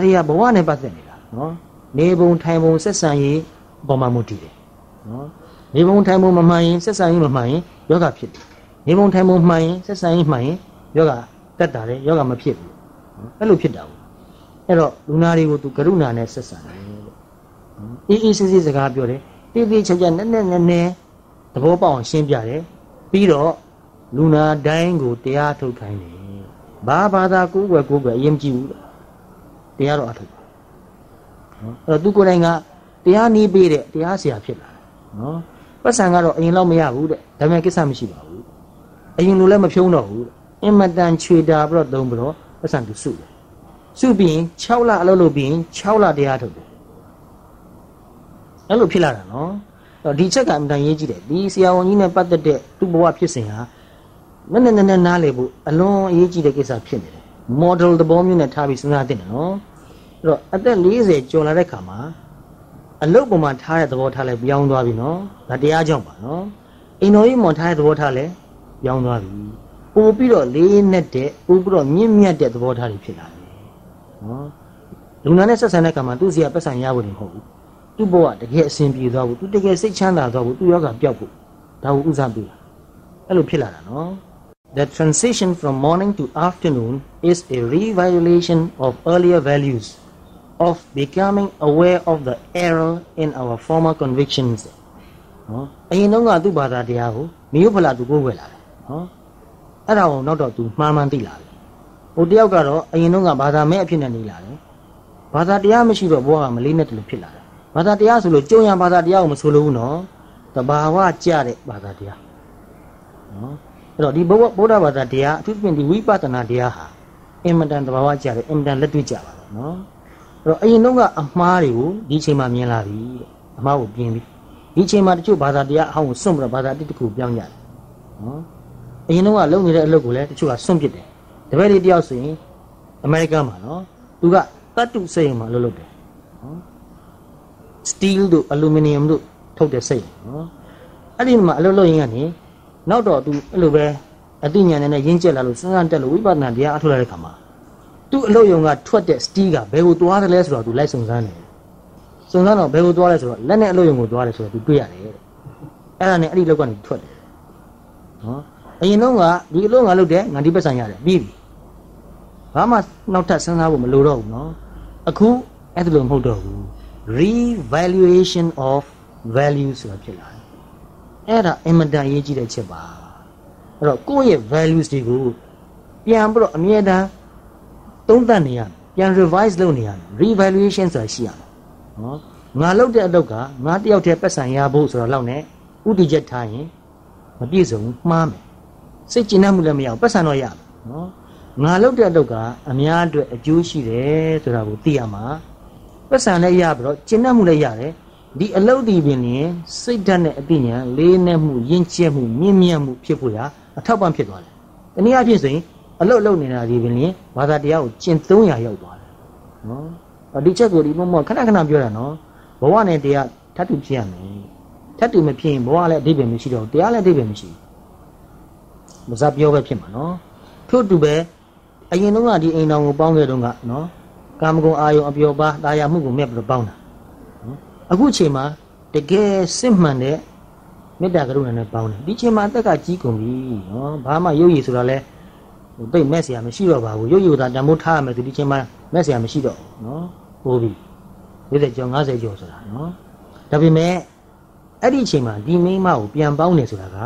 တွေကဘဝနဲ့ပတ်သက်နေတာနော်နေပုံထိုင်ပုံဆက်ဆံရေးအပေါ်မှာမူတည်တယ်နော်နေပုံထိုင်ပုံမမှန်ရင်ဆက်ဆံရေးမမှန်ရင်ယောဂဖြစ်တယ် နေပုံထိုင်ပုံမှန်ရင်ဆက်ဆံရေးမှန်ရင်ယောဂတက်တာလေယောဂမဖြစ်ဘူးအဲ့လိုဖြစ်တာဘူးအဲ့တော့လူနာတွေကိုသူကရုဏာနဲ့ဆက်ဆံတယ်လို့အေးအေးဆေးဆေးစကားပြောတယ်တေးသေးချာချာနဲ့နဲ့နဲ့နဲ့သဘောပေါက်အောင်ရှင်းပြတယ်ပြီးတော့လူနာတိုင်းကိုတရားထုတ်ခိုင်းတယ်ဘာဘာသာကိုယ်ွယ်ကိုယ်ွယ်အရင်ကြည့်ဘူးတရားတော့အထုတ်ပါနော်အဲ့တော့သူကိုယ်တိုင်ကတရားနီးပေးတဲ့တရားဆရာဖြစ်လာတယ်နော်ပတ်စံကတော့အရင်တော့မရဘူးတဲ့ဒါပေမဲ့ကိစ္စမရှိပါဘူး အရင်လိုလည်းမဖြုံးတော့ဘူးတဲ့အင်မတန်ခြေတာပြီးတော့သုံးပြီးတော့ပတ်စံသူစုတယ်စုပြီးရင်6လအလုပ်လုပ်ပြီးရင်6လတရားထုတ်တယ်အဲ့လိုဖြစ်လာတာနော်တော့ဒီချက်ကအမှန်တန်ရေးကြည့်တယ်ဒီဆရာဝန်ကြီးနဲ့ပတ်သက်တဲ့သူ့ဘဝဖြစ်စဉ်ဟာနည်းနည်းနည်းနည်းနားလေဖို့အလွန်အရေးကြီးတဲ့ကိစ္စဖြစ်နေတယ် model သဘောမျိုးနဲ့ထားပြီးစဉ်းစားသင့်တယ်နော်အဲ့တော့အသက်40ကျော်လာတဲ့ခါမှာအလုတ်ပေါ်မှာထားတဲ့သဘောထားလဲပြောင်းသွားပြီနော်ဒါတရားကြောင့်ပါနော်အိမ်တော်ကြီးမှာထားတဲ့သဘောထားလဲ ပြောင်းသွားပြီပို့ပြီးတော့လေးနဲ့တဲ့ပို့ပြီးတော့မြင့်မြတ်တဲ့သဘောထားတွေဖြစ်လာတယ်နော်လူနာနဲ့ဆက်ဆံတဲ့ခါမှာသူ့စီကပတ်စံရဖို့နေမဟုတ်ဘူးသူ့ဘဝတကယ်အဆင်ပြေသွားဖို့သူတကယ်စိတ်ချမ်းသာသွားဖို့သူ့ယောဂပျောက်ဖို့ဒါကိုဥစားပေးတာအဲ့လိုဖြစ်လာတာနော် The transition from morning to afternoon is a reviolation of earlier values of becoming aware of the error in our former convictions နော်အရင်တော့ကသူ့ဘာသာတရားကိုမြို့ဖလာသူကိုယ်ွယ်လာတယ် နော်အဲ့ဒါကိုနောက်တော့သူမှားမှန်းသိလာတယ်ဟိုတယောက်ကတော့အရင်တော့ကဘာသာမဲအဖြစ်နဲ့နေလာတယ်ဘာသာတရားမရှိတော့ဘဝကမလေးနဲ့တလို့ဖြစ်လာတယ်ဘာသာတရားဆိုလို့ကြုံရဘာသာတရားကိုမဆိုလို့ဘူးနော်တဘာဝကြတဲ့ဘာသာတရားနော်အဲ့တော့ဒီဘုရားဘာသာတရားအထူးသဖြင့်ဒီဝိပဿနာတရားဟာအင်မတန်တဘာဝကြတယ်အင်မတန်လက်တွေ့ကြပါတော့နော်အဲ့တော့အရင်တော့ကအမှားတွေကိုဒီချိန်မှာမြင်လာပြီတဲ့အမှားကိုပြင်ပြီဒီချိန်မှာတချို့ဘာသာတရားအဟောင်းကိုစွန့်ပြီးတော့ဘာသာအတိတ်တစ်ခုပြောင်းကြတယ်နော် အရင်တော့ကလုံနေတဲ့အလုပ်ကိုလည်းတချို့ကစွန့်ပစ်တယ်တပည့်တွေတယောက်ဆိုရင်အမေရိကန်မှာနော်သူကတတ်တုစိတ်မှာလုပ်လုပ်တယ်နော်စတီးတို့အလူမီနီယမ်တို့ထုတ်တဲ့စိတ်နော်အဲ့ဒီမှာအလုပ်လုပ်ရင်းကနေနောက်တော့သူအဲ့လိုပဲအသိဉာဏ်နဲ့ရင်းကျက်လာလို့စဉ်းစားတက်လို့ဝိပဿနာတရားအထုတ်လာတဲ့ခါမှာသူ့အလုပ်ယုံကထွက်တဲ့စတီးကဘယ်ကိုသွားတယ်လဲဆိုတော့သူလိုက်စုံစမ်းတယ်စုံစမ်းတော့ဘယ်ကိုသွားလဲဆိုတော့လက်နဲ့အလုပ်ယုံကိုသွားတယ်ဆိုတော့သူတွေ့ရတယ်တဲ့အဲ့ဒါနဲ့အဲ့ဒီလောက်ကနေထွက်တယ်နော် အရင်တော့ကဒီအလုပ်ငါလုပ်တယ်ငါဒီပတ်စံရတယ်ပြီးပြီဘာမှနောက်ထပ်စဉ်းစားဖို့မလိုတော့ဘူးနော်အခုအဲ့ဒါလိုမဟုတ်တော့ဘူး revaluation of value ဆိုတာဖြစ်လာတယ်အဲ့ဒါအင်မတန်အရေးကြီးတဲ့ချက်ပါအဲ့တော့ကိုယ့်ရဲ့ values တွေကိုပြန်ပြီးတော့အမြဲတမ်းသုံးသပ်နေရမယ်ပြန် revise လုပ်နေရမယ် revaluation ဆိုတာရှိရမယ်နော်ငါလုပ်တဲ့အလုပ်ကငါတယောက်တည်းပတ်စံရဖို့ဆိုတော့လောက်နဲ့ဥတီချက်ထားရင်မပြည့်စုံမှားမယ် စိတ်ကျဉ်းမှုလည်းမရအောင်ပတ်စံတော့ရမယ်နော်ငါလုပ်တဲ့အလုပ်ကအများအတွက်အကျိုးရှိတယ်ဆိုတာကိုသိရမှာပတ်စံလည်းရပြီးတော့ကျဉ်းမှုလည်းရတယ်ဒီအလုတ်ဒီပင်ရင်စိတ်ဓာတ်နဲ့အသိဉာဏ်လေးနက်မှုယဉ်ကျေးမှုမြင့်မြတ်မှုဖြစ်ဖို့ရာအထောက်ပံ့ဖြစ်သွားတယ်။တနည်းအားဖြင့်ဆိုရင်အလုတ်လုတ်နေတာဒီပင်ရင်ဘာသာတရားကိုကျင့်300ရောက်သွားတယ်။နော်။ဒီချက်ကိုဒီမမောခဏခဏပြောတာနော်။ဘဝနဲ့တရားထပ်တူဖြစ်ရမယ်။ထပ်တူမဖြစ်ရင်ဘဝလည်းအဓိပ္ပာယ်မရှိတော့ဘူး။တရားလည်းအဓိပ္ပာယ်မရှိဘူး။ မစားပြောပဲဖြစ်မှာနော်။ထို့တူပဲအရင်တုန်းကဒီအိမ်တော်ကိုပေါင်းခဲ့တုန်းကနော်။ကာမဂုဏ်အာယုံအပျော်ပါတာယာမှုကိုမြတ်ပြီးတော့ပေါင်းတာအခုချိန်မှာတကယ်စစ်မှန်တဲ့မေတ္တာကရုဏာနဲ့ပေါင်းတယ်ဒီချိန်မှာအသက်ကကြီးကုန်ပြီနော်ဘာမှရုပ်ရည်ဆိုတာလဲဟိုပိတ်မဲ့เสียမရှိတော့ပါဘူးရုပ်ရည်သာတမိုးထားရမယ်ဒီချိန်မှာမဲ့เสียမရှိတော့ဘူးနော်ဟိုပြီ40ကျော်50ကျော်ဆိုတာနော်ဒါပေမဲ့ အဲ့ဒီအချိန်မှာဒီမိန်းမကိုပြန်ပေါင်းနေဆိုတာက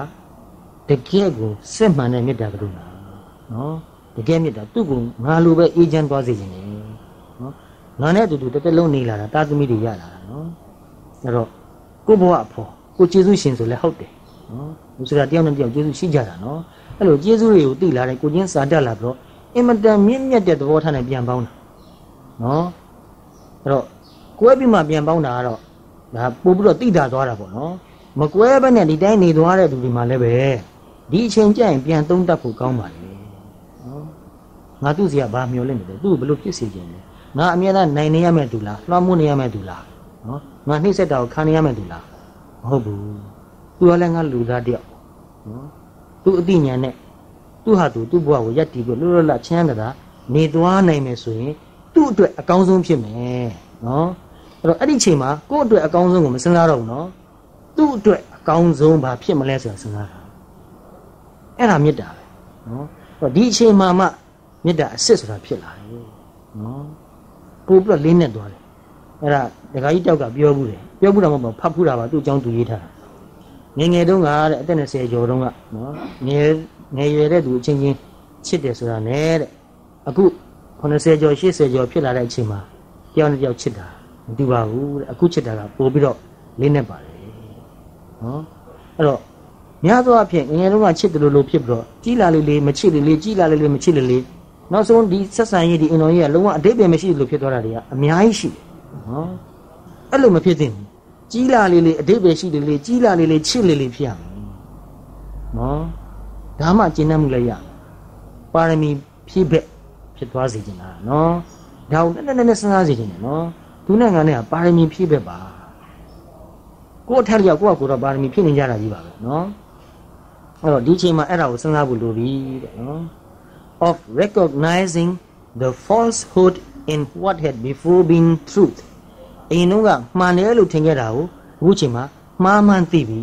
တကယ်ကိုစစ်မှန်တဲ့မေတ္တာကရုဏာနော်တကယ်မေတ္တာသူ့ကိုငါလိုပဲအေးချမ်းသွားစေခြင်းလေနော်ငါနဲ့အတူတူတစ်သက်လုံးနေလာတာတာသမီတွေရလာတာနော်အဲ့တော့ကိုဘဝအဖို့ကိုကျေးဇူးရှင်ဆိုလဲဟုတ်တယ်နော်ဘုရားတယောက်နဲ့တယောက်ကျေးဇူးရှိကြတာနော်အဲ့လိုကျေးဇူးတွေကိုသိလာတယ်ကိုချင်းစာတက်လာပြီးတော့အင်မတန်မြင့်မြတ်တဲ့သဘောထားနဲ့ပြန်ပေါင်းတာနော်အဲ့တော့ကွဲပြီးမှပြန်ပေါင်းတာကတော့ဒါပို့ပြီးတော့တိတာသွားတာပေါ့နော်မကွဲဘဲနဲ့ဒီတိုင်းနေသွားတဲ့သူဒီမှာလည်းပဲ ဒီအချိန်ကျရင်ပြန်သုံးတတ်ဖို့ကောင်းပါလေနော်ငါသူ့စီကဘာမျောလဲနေတယ်သူ့ဘယ်လိုဖြစ်စေချင်လဲငါအမြဲတမ်းနိုင်နေရမယ်သူလားလွှမ်းမိုးနေရမယ်သူလားနော်ငါနှိမ့်ဆက်တာကိုခံနေရမယ်သူလားမဟုတ်ဘူးသူကလည်းငါလူသားတယောက်နော်သူအသိဉာဏ်နဲ့သူဟာသူသူ့ဘဝကိုယက်တီပြီးလွတ်လွတ်လပ်ချမ်းသာနေသွားနိုင်မယ်ဆိုရင်သူ့အတွက်အကောင်းဆုံးဖြစ်မယ်နော်အဲ့တော့အဲ့ဒီချိန်မှာကိုယ့်အတွက်အကောင်းဆုံးကိုမစဉ်းစားတော့ဘူးနော်သူ့အတွက်အကောင်းဆုံးဘာဖြစ်မလဲဆိုတာစဉ်းစားတာ အဲ့ဒါမေတ္တာပဲနော်အဲ့တော့ဒီအချိန်မှာမှမေတ္တာအစ်စ်ဆိုတာဖြစ်လာတယ်နော်ပို့ပြီးတော့လင်းနေသွားတယ်အဲ့ဒါဒကာကြီးတောက်ကပြောဘူးတယ်ပြောဘူးတာမဟုတ်ပါဖတ်ဖူးတာပါသူ့အကြောင်းသူရေးထားတာငယ်ငယ်တုန်းကတဲ့အသက်20ကျော်တုန်းကနော်ငယ်ငယ်ရွယ်တဲ့သူအချင်းချင်းချစ်တယ်ဆိုတာနဲ့တဲ့အခု80ကျော်80ကျော်ဖြစ်လာတဲ့အချိန်မှာတယောက်နဲ့တယောက်ချစ်တာမတူပါဘူးတဲ့အခုချစ်တာကပို့ပြီးတော့လင်းနေပါတယ်နော်အဲ့တော့ များသောအားဖြင့်ငယ်ငယ်တုန်းကချစ်တယ်လို့လို့ဖြစ်ပြီးတော့ကြီးလာလေလေမချစ်လေလေကြီးလာလေလေမချစ်လေလေနောက်ဆုံးဒီဆက်ဆံရေးဒီအင်တော်ကြီးကလုံးဝအတိတ်ပဲမရှိလို့ဖြစ်သွားတာတွေကအများကြီးရှိတယ်နော်အဲ့လိုမဖြစ်သင့်ဘူးကြီးလာလေလေအတိတ်ပဲရှိလေလေကြီးလာလေလေချစ်လေလေဖြစ်ရမယ်နော်ဒါမှကျင့်တတ်မှုလည်းရပါရမီဖြည့်ဘက်ဖြစ်သွားစေချင်တာနော်ဒါကိုနည်းနည်းနည်းစဉ်းစားစေချင်တယ်နော်သူနဲ့ငါနဲ့ကပါရမီဖြည့်ဘက်ပါကိုယ့်အထက်လျောက်ကိုယ့်အကိုတော့ပါရမီဖြည့်နေကြတာကြီးပါပဲနော် အဲ့တော့ဒီအချိန်မှာအဲ့ဒါကိုစဉ်းစားဖို့လိုပြီတဲ့နော် of recognizing the falsehood in what had before been truth အရင်တော့ကမှန်တယ်လို့ထင်ခဲ့တာကိုအခုချိန်မှာမှားမှန်သိပြီ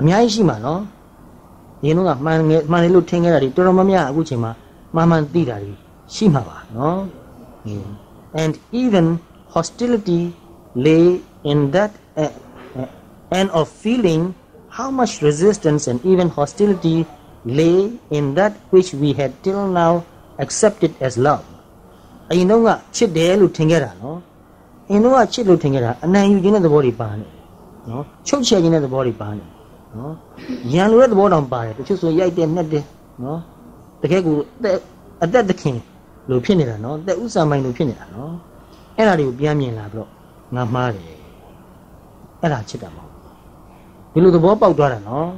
အများကြီးရှိမှာနော်အရင်တော့ကမှန်ငယ်မှန်တယ်လို့ထင်ခဲ့တာတွေတော်တော်များများအခုချိန်မှာမှားမှန်သိတာတွေရှိမှာပါနော် and even hostility lay in that uh, uh, and of feeling how much resistance and even hostility lay in that which we had till now accepted as love အရင်တော့ကချစ်တယ်လို့ထင်ခဲ့တာနော်အရင်တော့ကချစ်လို့ထင်ခဲ့တာအနံယူခြင်းတဲ့သဘောတွေပါနေနော်ချုပ်ချယ်ခြင်းတဲ့သဘောတွေပါနေနော်ရန်လိုတဲ့သဘောတောင်ပါတယ်တချို့ဆိုရိုက်တယ်နှက်တယ်နော်တကယ်ကိုအသက်သခင်လို့ဖြစ်နေတာနော်တဲ့ဥစ္စာမိုင်းလို့ဖြစ်နေတာနော်အဲ့ဒါတွေကိုပြန်မြင်လာပြီးတော့ငါမှားတယ်အဲ့ဒါချစ်တာမဟုတ် ဒီလိုသဘောပေါက်သွားတာနော်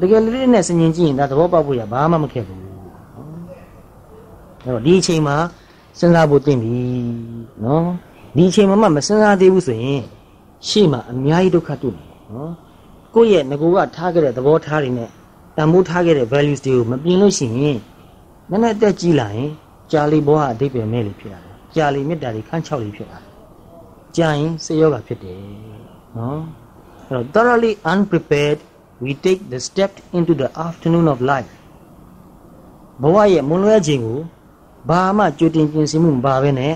တကယ်လေးနဲ့ဆင်ញင်ကြည့်ရင်ဒါသဘောပေါက်ဖို့ရဘာမှမခက်ဘူးနော်အဲ့တော့ဒီအချိန်မှာစဉ်းစားဖို့တင်ပြီနော်ဒီအချိန်မှာမှမစဉ်းစားသေးဘူးဆိုရင်ရှေ့မှာအများကြီးဒုက္ခတွေ့နေနော်ကိုယ့်ရဲ့ငကိုကထားခဲ့တဲ့သဘောထားတွေနဲ့တန်ဖိုးထားခဲ့တဲ့ values တွေကိုမပြင်လို့ရှိရင်နည်းနည်းအသက်ကြီးလာရင်ကြာလီဘောဟာအတိတ်ပဲမဲ့လေဖြစ်ရတယ်ကြာလီမေတ္တာတွေခန်းချောက်လေဖြစ်ရတယ်ကြာရင်စေယောဂဖြစ်တယ်နော် အဲ့တော့ thoroughly unprepared we take the step into the afternoon of life ဘဝရဲ့မွန်လွဲခြင်းကိုဘာမှကြိုတင်ပြင်ဆင်မှုမပါဘဲနဲ့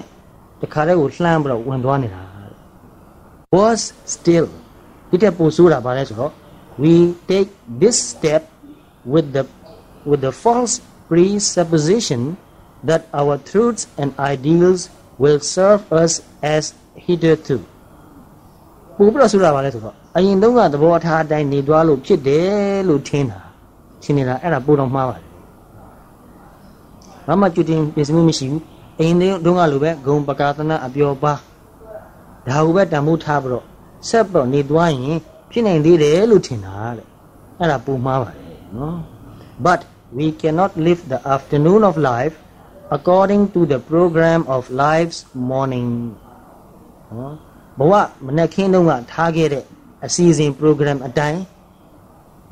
တခါတည်းကိုလှမ်းပြီးတော့ဝင်သွားနေတာ was still ဒီတဲ့ပို့ဆိုတာဘာလဲဆိုတော့ we take this step with the with the false presupposition that our truths and ideals will serve us as hitherto ပို့ပြီးတော့ဆိုတာဘာလဲဆိုတော့အရင်တုန်းကသဘောထားအတိုင်းနေသွားလို့ဖြစ်တယ်လို့ထင်တာထင်နေတာအဲ့ဒါပို့တော့မှားပါတယ်ဘာမှကြွတင်ပြင်ဆင်မှုမရှိဘူးအရင်တုန်းကလိုပဲဂုံပကာသနာအပျော်ပါဒါဟုပဲတန်ဖိုးထားပြီးတော့ဆက်ပြီးတော့နေသွားရင်ဖြစ်နိုင်သေးတယ်လို့ထင်တာတဲ့အဲ့ဒါပိုမှားပါတယ်နော် but we cannot live the afternoon of life according to the program of life's morning နော် ဘဝမနေ့ခင်းတုန်းကထားခဲ့တဲ့အစီအစဉ် program အတိုင်း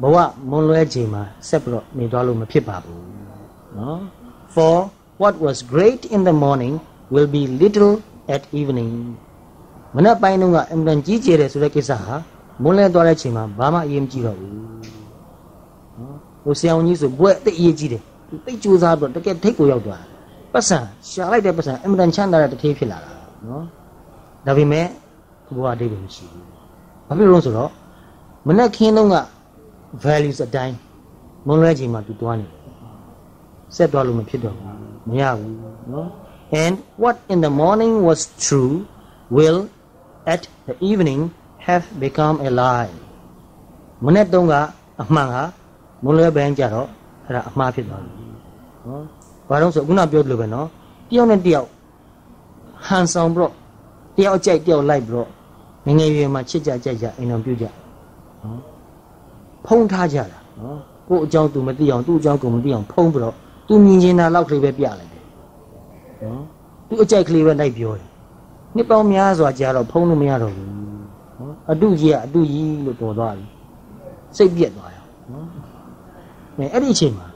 ဘဝမွန်လွဲချိန်မှာဆက်ပြီးတော့နေသွားလို့မဖြစ်ပါဘူးနော် for what was great in the morning will be little at evening မနေ့ပိုင်းတုန်းကအင်တန်ကြီးကျယ်တယ်ဆိုတဲ့ကိစ္စဟာမွန်းလဲသွားတဲ့ချိန်မှာဘာမှအရေးမကြီးတော့ဘူးနော်ဟိုဆရာဝန်ကြီးဆိုဘွဲ့တိတ်အရေးကြီးတယ်သူတိတ်ကြိုးစားပြီးတော့တကယ်ထိတ်ကိုရောက်သွားတယ်ပတ်စံရှာလိုက်တဲ့ပတ်စံအင်တန်ချမ်းသာတဲ့တထေးဖြစ်လာတာနော်ဒါပေမဲ့ ဘုရားအတိတ်ပဲမရှိဘူးဘာဖြစ်လို့လဲဆိုတော့မနဲ့ခင်းတော့က values အတိုင်းမွန်လွဲချိန်မှာသူတွားနေတယ်ဆက်သွားလို့မဖြစ်တော့ဘူးမရဘူးနော် and what in the morning was true will at the evening have become a lie မနဲ့တုန်းကအမှန်ဟာမွန်လွဲပိုင်းကြတော့အဲ့ဒါအမှားဖြစ်သွားပြီနော်ဘာလို့ဆိုခုနပြောသလိုပဲနော်တယောက်နဲ့တယောက်ဟန်ဆောင်ပြီးတော့တယောက်ကြိုက်တယောက်လိုက်ပြီးတော့ ငငယ်ရွယ်မှာချစ်ကြကြကြအိမ်တော်ပြုကြနော်ဖုံးထားကြတာနော်ကို့အကြောင်းသူမသိအောင်သူ့အကြောင်းကိုမသိအောင်ဖုံးပြီးတော့သူမြင်ချင်တာလောက်ကလေးပဲပြလိုက်တယ်နော်သူအကြိုက်ကလေးပဲလိုက်ပြောတယ်နှစ်ပေါင်းများစွာကြာတော့ဖုံးလို့မရတော့ဘူးနော်အတုကြီးကအတုကြီးလို့ပေါ်သွားပြီစိတ်ပြက်သွားရောနော်အဲအဲ့ဒီအချိန်မှာ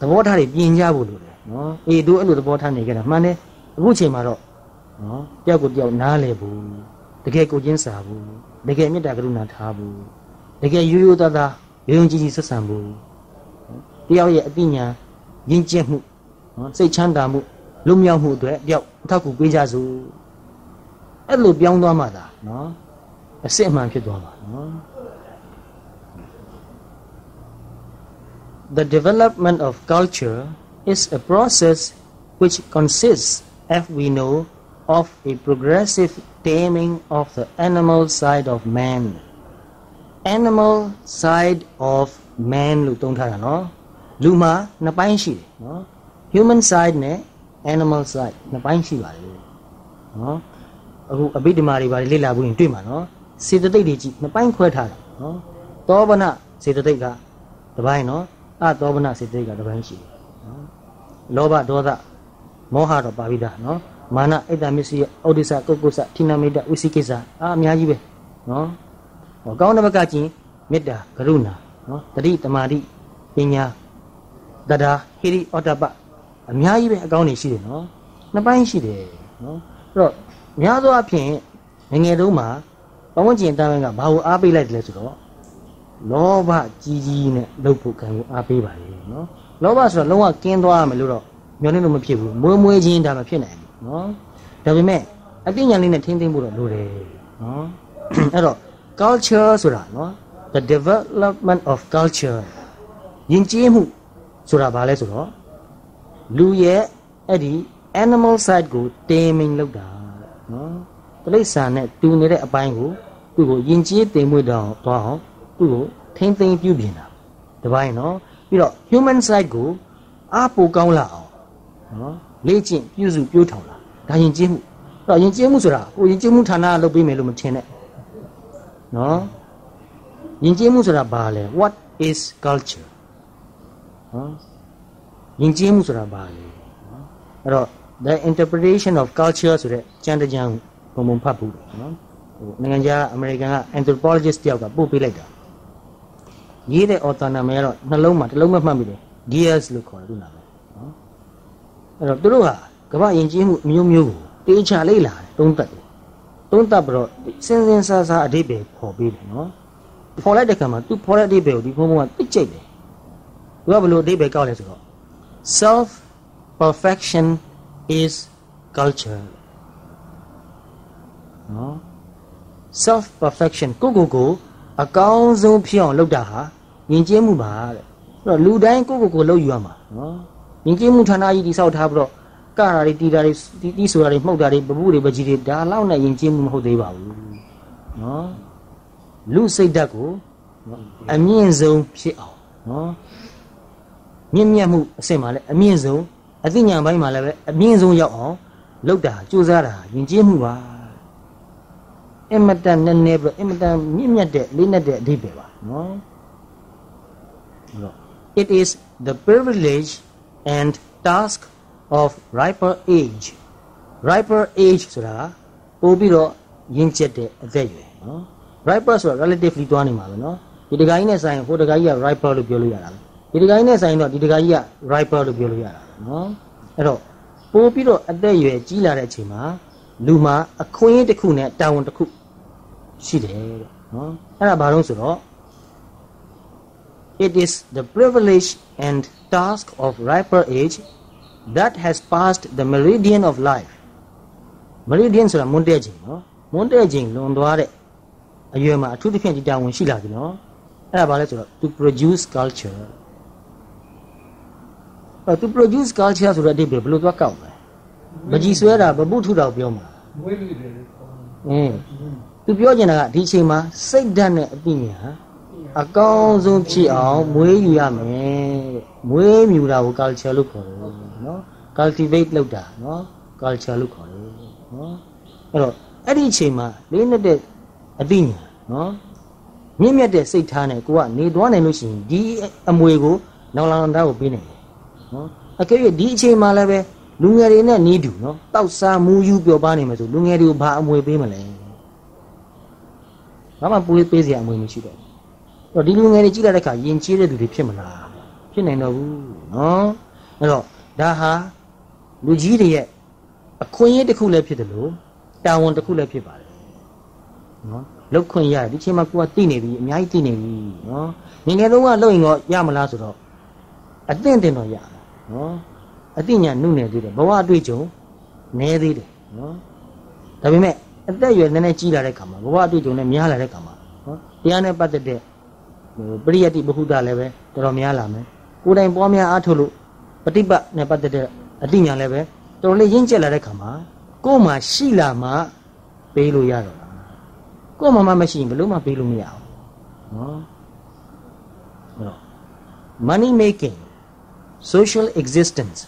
သဘောထားတွေပြင်ကြဖို့လိုတယ်နော်အေးသူအဲ့လိုသဘောထားနေကြတာမှန်တယ်အခုအချိန်မှာတော့နော်တယောက်ကိုတယောက်နားလဲဘူး တကယ်ကိုချင်းစာဘူးတကယ်မေတ္တာကရုဏာထားဘူးတကယ်ရိုးရိုးသားသားယုံကြည်ကြည်ဆက်ဆံဘူးတယောက်ရဲ့အသိဉာဏ်ယဉ်ကျေးမှုနော်စိတ်ချမ်းသာမှုလွတ်မြောက်မှုအတွက်တယောက်အထောက်အကူပေးကြစို့အဲ့လိုပြောင်းသွားမှသာနော်အစစ်အမှန်ဖြစ်သွားမှာနော် The development of culture is a process which consists, as we know, of a progressive taming of the animal side of man. Animal side of man လို့သုံးထားတာနော်လူမှာနှစ်ပိုင်းရှိတယ်နော် human side နဲ့ animal side နှစ်ပိုင်းရှိပါတယ်နော်အခုအဘိဓမ္မာတွေပါလေ့လာဖို့ရင်တွေ့မှာနော်စေတသိက်တွေကြည့်နှစ်ပိုင်းခွဲထားတယ်နော်သောဗနစေတသိက်ကတစ်ပိုင်းနော်အသောဗနစေတသိက်ကတစ်ပိုင်းရှိတယ်နော်လောဘဒေါသမောဟတော့ပါပြီသားနော် မာနအိတ်တမစ္စည်းဩဒိစ္စကုက္ကုစထိနာမိတဝိသိကိစ္စအာအများကြီးပဲနော်ဟောကောင်းတဲ့ဘက်ကကျင်မေတ္တာကရုဏာနော်တတိတမာတိပညာတဒါဟိရိဩတ္တပအများကြီးပဲအကောင်းနေရှိတယ်နော်နှစ်ပိုင်းရှိတယ်နော်အဲ့တော့များသောအားဖြင့်ငငယ်တုန်းမှာပဝန်းကျင်တန်းကဘာကိုအားပေးလိုက်တယ်လဲဆိုတော့လောဘကြီးကြီးနဲ့လှုပ်ဖို့ခံကိုအားပေးပါလေနော်လောဘဆိုတော့လုံးဝကင်းသွားရမယ်လို့တော့မျောနေလို့မဖြစ်ဘူးမွေးမွေးချင်းဒါမှဖြစ်နိုင်ဘူး နော်ဒါပေမဲ့အသိဉာဏ်လေးနဲ့ထိမ့်သိမ့်ဖို့တော့လိုတယ်နော်အဲ့တော့ culture ဆိုတာနော် the development of culture ယဉ်ကျေးမှုဆိုတာဘာလဲဆိုတော့လူရဲ့အဲ့ဒီ animal side ကို taming လုပ်တာနော်တိရစ္ဆာန်နဲ့တူနေတဲ့အပိုင်းကိုသူ့ကိုယဉ်ကျေးတင်မွေ့တော့သွားအောင်သူ့ကိုထိမ့်သိမ့်ပြုပြင်တာဒီပိုင်းနော်ပြီးတော့ human side ကိုအားပိုကောင်းလာအောင်နော်လေ့ကျင့်ပြုစုပြောထောင်လာ ဒါယဉ်ကျေးမှုအဲ့တော့ယဉ်ကျေးမှုဆိုတာဟိုယဉ်ကျေးမှုဌာနကလုပ်ပေးမယ်လို့မထင်နဲ့နော်ယဉ်ကျေးမှုဆိုတာဘာလဲ what is culture နော်ယဉ်ကျေးမှုဆိုတာဘာလဲနော်အဲ့တော့ the interpretation of culture ဆိုတဲ့ကျမ်းတစ်ကျမ်းပုံပုံဖတ်ဘူးနော်ဟိုနိုင်ငံခြားအမေရိကန်က anthropologist တယောက်ကပို့ပေးလိုက်တာရေးတဲ့ author နာမည်ကတော့နှလုံးမှာတစ်လုံးမမှတ်မိတယ် Gears လို့ခေါ်တယ်သူ့နာမည်နော်အဲ့တော့သူတို့ဟာ ကမ္ဘာယဉ်ကျေးမှုအမျိုးမျိုးကိုတေးချလေ့လာတယ်သုံးသပ်တယ်သုံးသပ်ပြီးတော့စဉ်စဉ်စားစားအဓိပ္ပာယ်ပေါ်ပေးတယ်နော်ပေါ်လိုက်တဲ့ခါမှာသူပေါ်တဲ့အဓိပ္ပာယ်ကိုဒီဘုံဘုံကသိကျိတ်တယ်သူကဘယ်လိုအဓိပ္ပာယ်ကောက်လဲဆိုတော့ self perfection is culture နော် self perfection ကိုကိုကိုအကောင်းဆုံးဖြစ်အောင်လုပ်တာဟာယဉ်ကျေးမှုပါတဲ့အဲ့တော့လူတိုင်းကိုကိုကိုလုပ်ယူရမှာနော်ယဉ်ကျေးမှုဌာနကြီးတိဆောက်ထားပြီးတော့ ကရာတွေတီတာတွေတီးဆိုတာတွေမှုတ်တာတွေပပုတွေပကြီးတွေဒါလောက်နဲ့ယဉ်ကျေးမှုမဟုတ်သေးပါဘူးနော်လူစိတ်ဓာတ်ကိုအမြင့်ဆုံးဖြစ်အောင်နော်မြင့်မြတ်မှုအဆင့်မှာလည်းအမြင့်ဆုံးအသိဉာဏ်ပိုင်းမှာလည်းပဲအမြင့်ဆုံးရောက်အောင်လုပ်တာကြိုးစားတာယဉ်ကျေးမှုပါအင်မတန်နဲ့နဲ့ပြအင်မတန်မြင့်မြတ်တဲ့လေးနဲ့တဲ့အဓိပ္ပာယ်ပါနော် it is the privilege and task of riper age riper age ဆိုတာပို့ပြီးတော့ရင့်ကျက်တဲ့အသက်အရွယ်နော် riper ဆိုတာ relatively တွားနေမှာပဲနော်ဒီတခါကြီးနဲ့ဆိုင်ဟိုတခါကြီးက riper လို့ပြောလို့ရတာပဲဒီတခါကြီးနဲ့ဆိုင်တော့ဒီတခါကြီးက riper လို့ပြောလို့ရတာနော်အဲ့တော့ပို့ပြီးတော့အသက်အရွယ်ကြီးလာတဲ့အချိန်မှာလူမှာအခွင့်အရေးတစ်ခုနဲ့တာဝန်တစ်ခုရှိတယ်တဲ့နော်အဲ့ဒါဘာလို့ဆိုတော့ it is the privilege and task of riper age that has passed the meridian of life meridian ဆိုတာမွန်းတဲ့ချိန်နော်မွန်းတဲ့ချိန်လွန်သွားတဲ့အရွယ်မှာအထူးသဖြင့်ဒီတာဝန်ရှိလာပြီနော်အဲ့ဒါဘာလဲဆိုတော့ to produce culture အဲ့ to produce culture ဆိုတဲ့အဓိပ္ပာယ်ဘယ်လိုသွားကောက်လဲမကြည်ဆွဲတာဗပုထုတော်ပြောမှာ
မွေးလို့တယ်
အင်းသူပြောချင်တာကဒီအချိန်မှာစိတ်ဓာတ်နဲ့အသိဉာဏ်ဟာအကောင်းဆုံးဖြစ်အောင်မွေးယူရမယ်မွေးမြူတာကို culture လို့ခေါ်တယ် နော် cultivate လုပ်တာနော် culture လို့ခေါ်တယ်နော်အဲ့တော့အဲ့ဒီအချိန်မှာလေးနဲ့တဲ့အသိဉာဏ်နော်မြင့်မြတ်တဲ့စိတ်ထားနဲ့ကိုကနေသွားနိုင်လို့ရှိရင်ဒီအမွေကိုနောင်လာသားကိုပေးနိုင်တယ်နော်အကယ်၍ဒီအချိန်မှာလည်းပဲလူငယ်တွေနဲ့နေတူနော်တောက်စားမူယူပျော်ပါနေမယ်ဆိုလူငယ်တွေကိုဘာအမွေပေးမလဲဘာမှပွေးပေးစရာအမွေမရှိတော့ဘူးအဲ့တော့ဒီလူငယ်တွေကြည့်လိုက်တဲ့အခါယဉ်ကျေးတဲ့သူတွေဖြစ်မလားဖြစ်နိုင်တော့ဘူးနော်အဲ့တော့ ဒါဟာလူကြီးတွေရဲ့အခွင့်အရေးတစ်ခုလည်းဖြစ်တယ်လို့တာဝန်တစ်ခုလည်းဖြစ်ပါတယ်နော်လောက်ခွင့်ရတယ်ဒီချိန်မှာကိုကသိနေပြီအများကြီးသိနေပြီနော်ငယ်ငယ်တုန်းကလောက်ရင်တော့ရမလားဆိုတော့အသင့်တင်တော့ရတယ်နော်အသိဉာဏ်နုနယ်သေးတယ်ဘဝအတွေ့အကြုံနည်းသေးတယ်နော်ဒါပေမဲ့အသက်အရွယ်နည်းနည်းကြီးလာတဲ့ခါမှာဘဝအတွေ့အကြုံနဲ့များလာတဲ့ခါမှာနော်တရားနဲ့ပတ်သက်တဲ့ဟိုပရိယတ်တိဘဟုတလည်းပဲတော်တော်များလာမယ်ကိုယ်တိုင်ပွားများအားထုတ်လို့ ပฏิပတ်နဲ့ပတ်သက်တဲ့အသိဉာဏ်လည်းပဲတော်တော်လေးရင့်ကျက်လာတဲ့ခါမှာကိုယ်မှာရှိလာမှပေးလို့ရတော့တာကိုယ်မှာမှမရှိရင်ဘယ်လို့မှပေးလို့မရဘူးနော်အဲ့တော့ money making social existence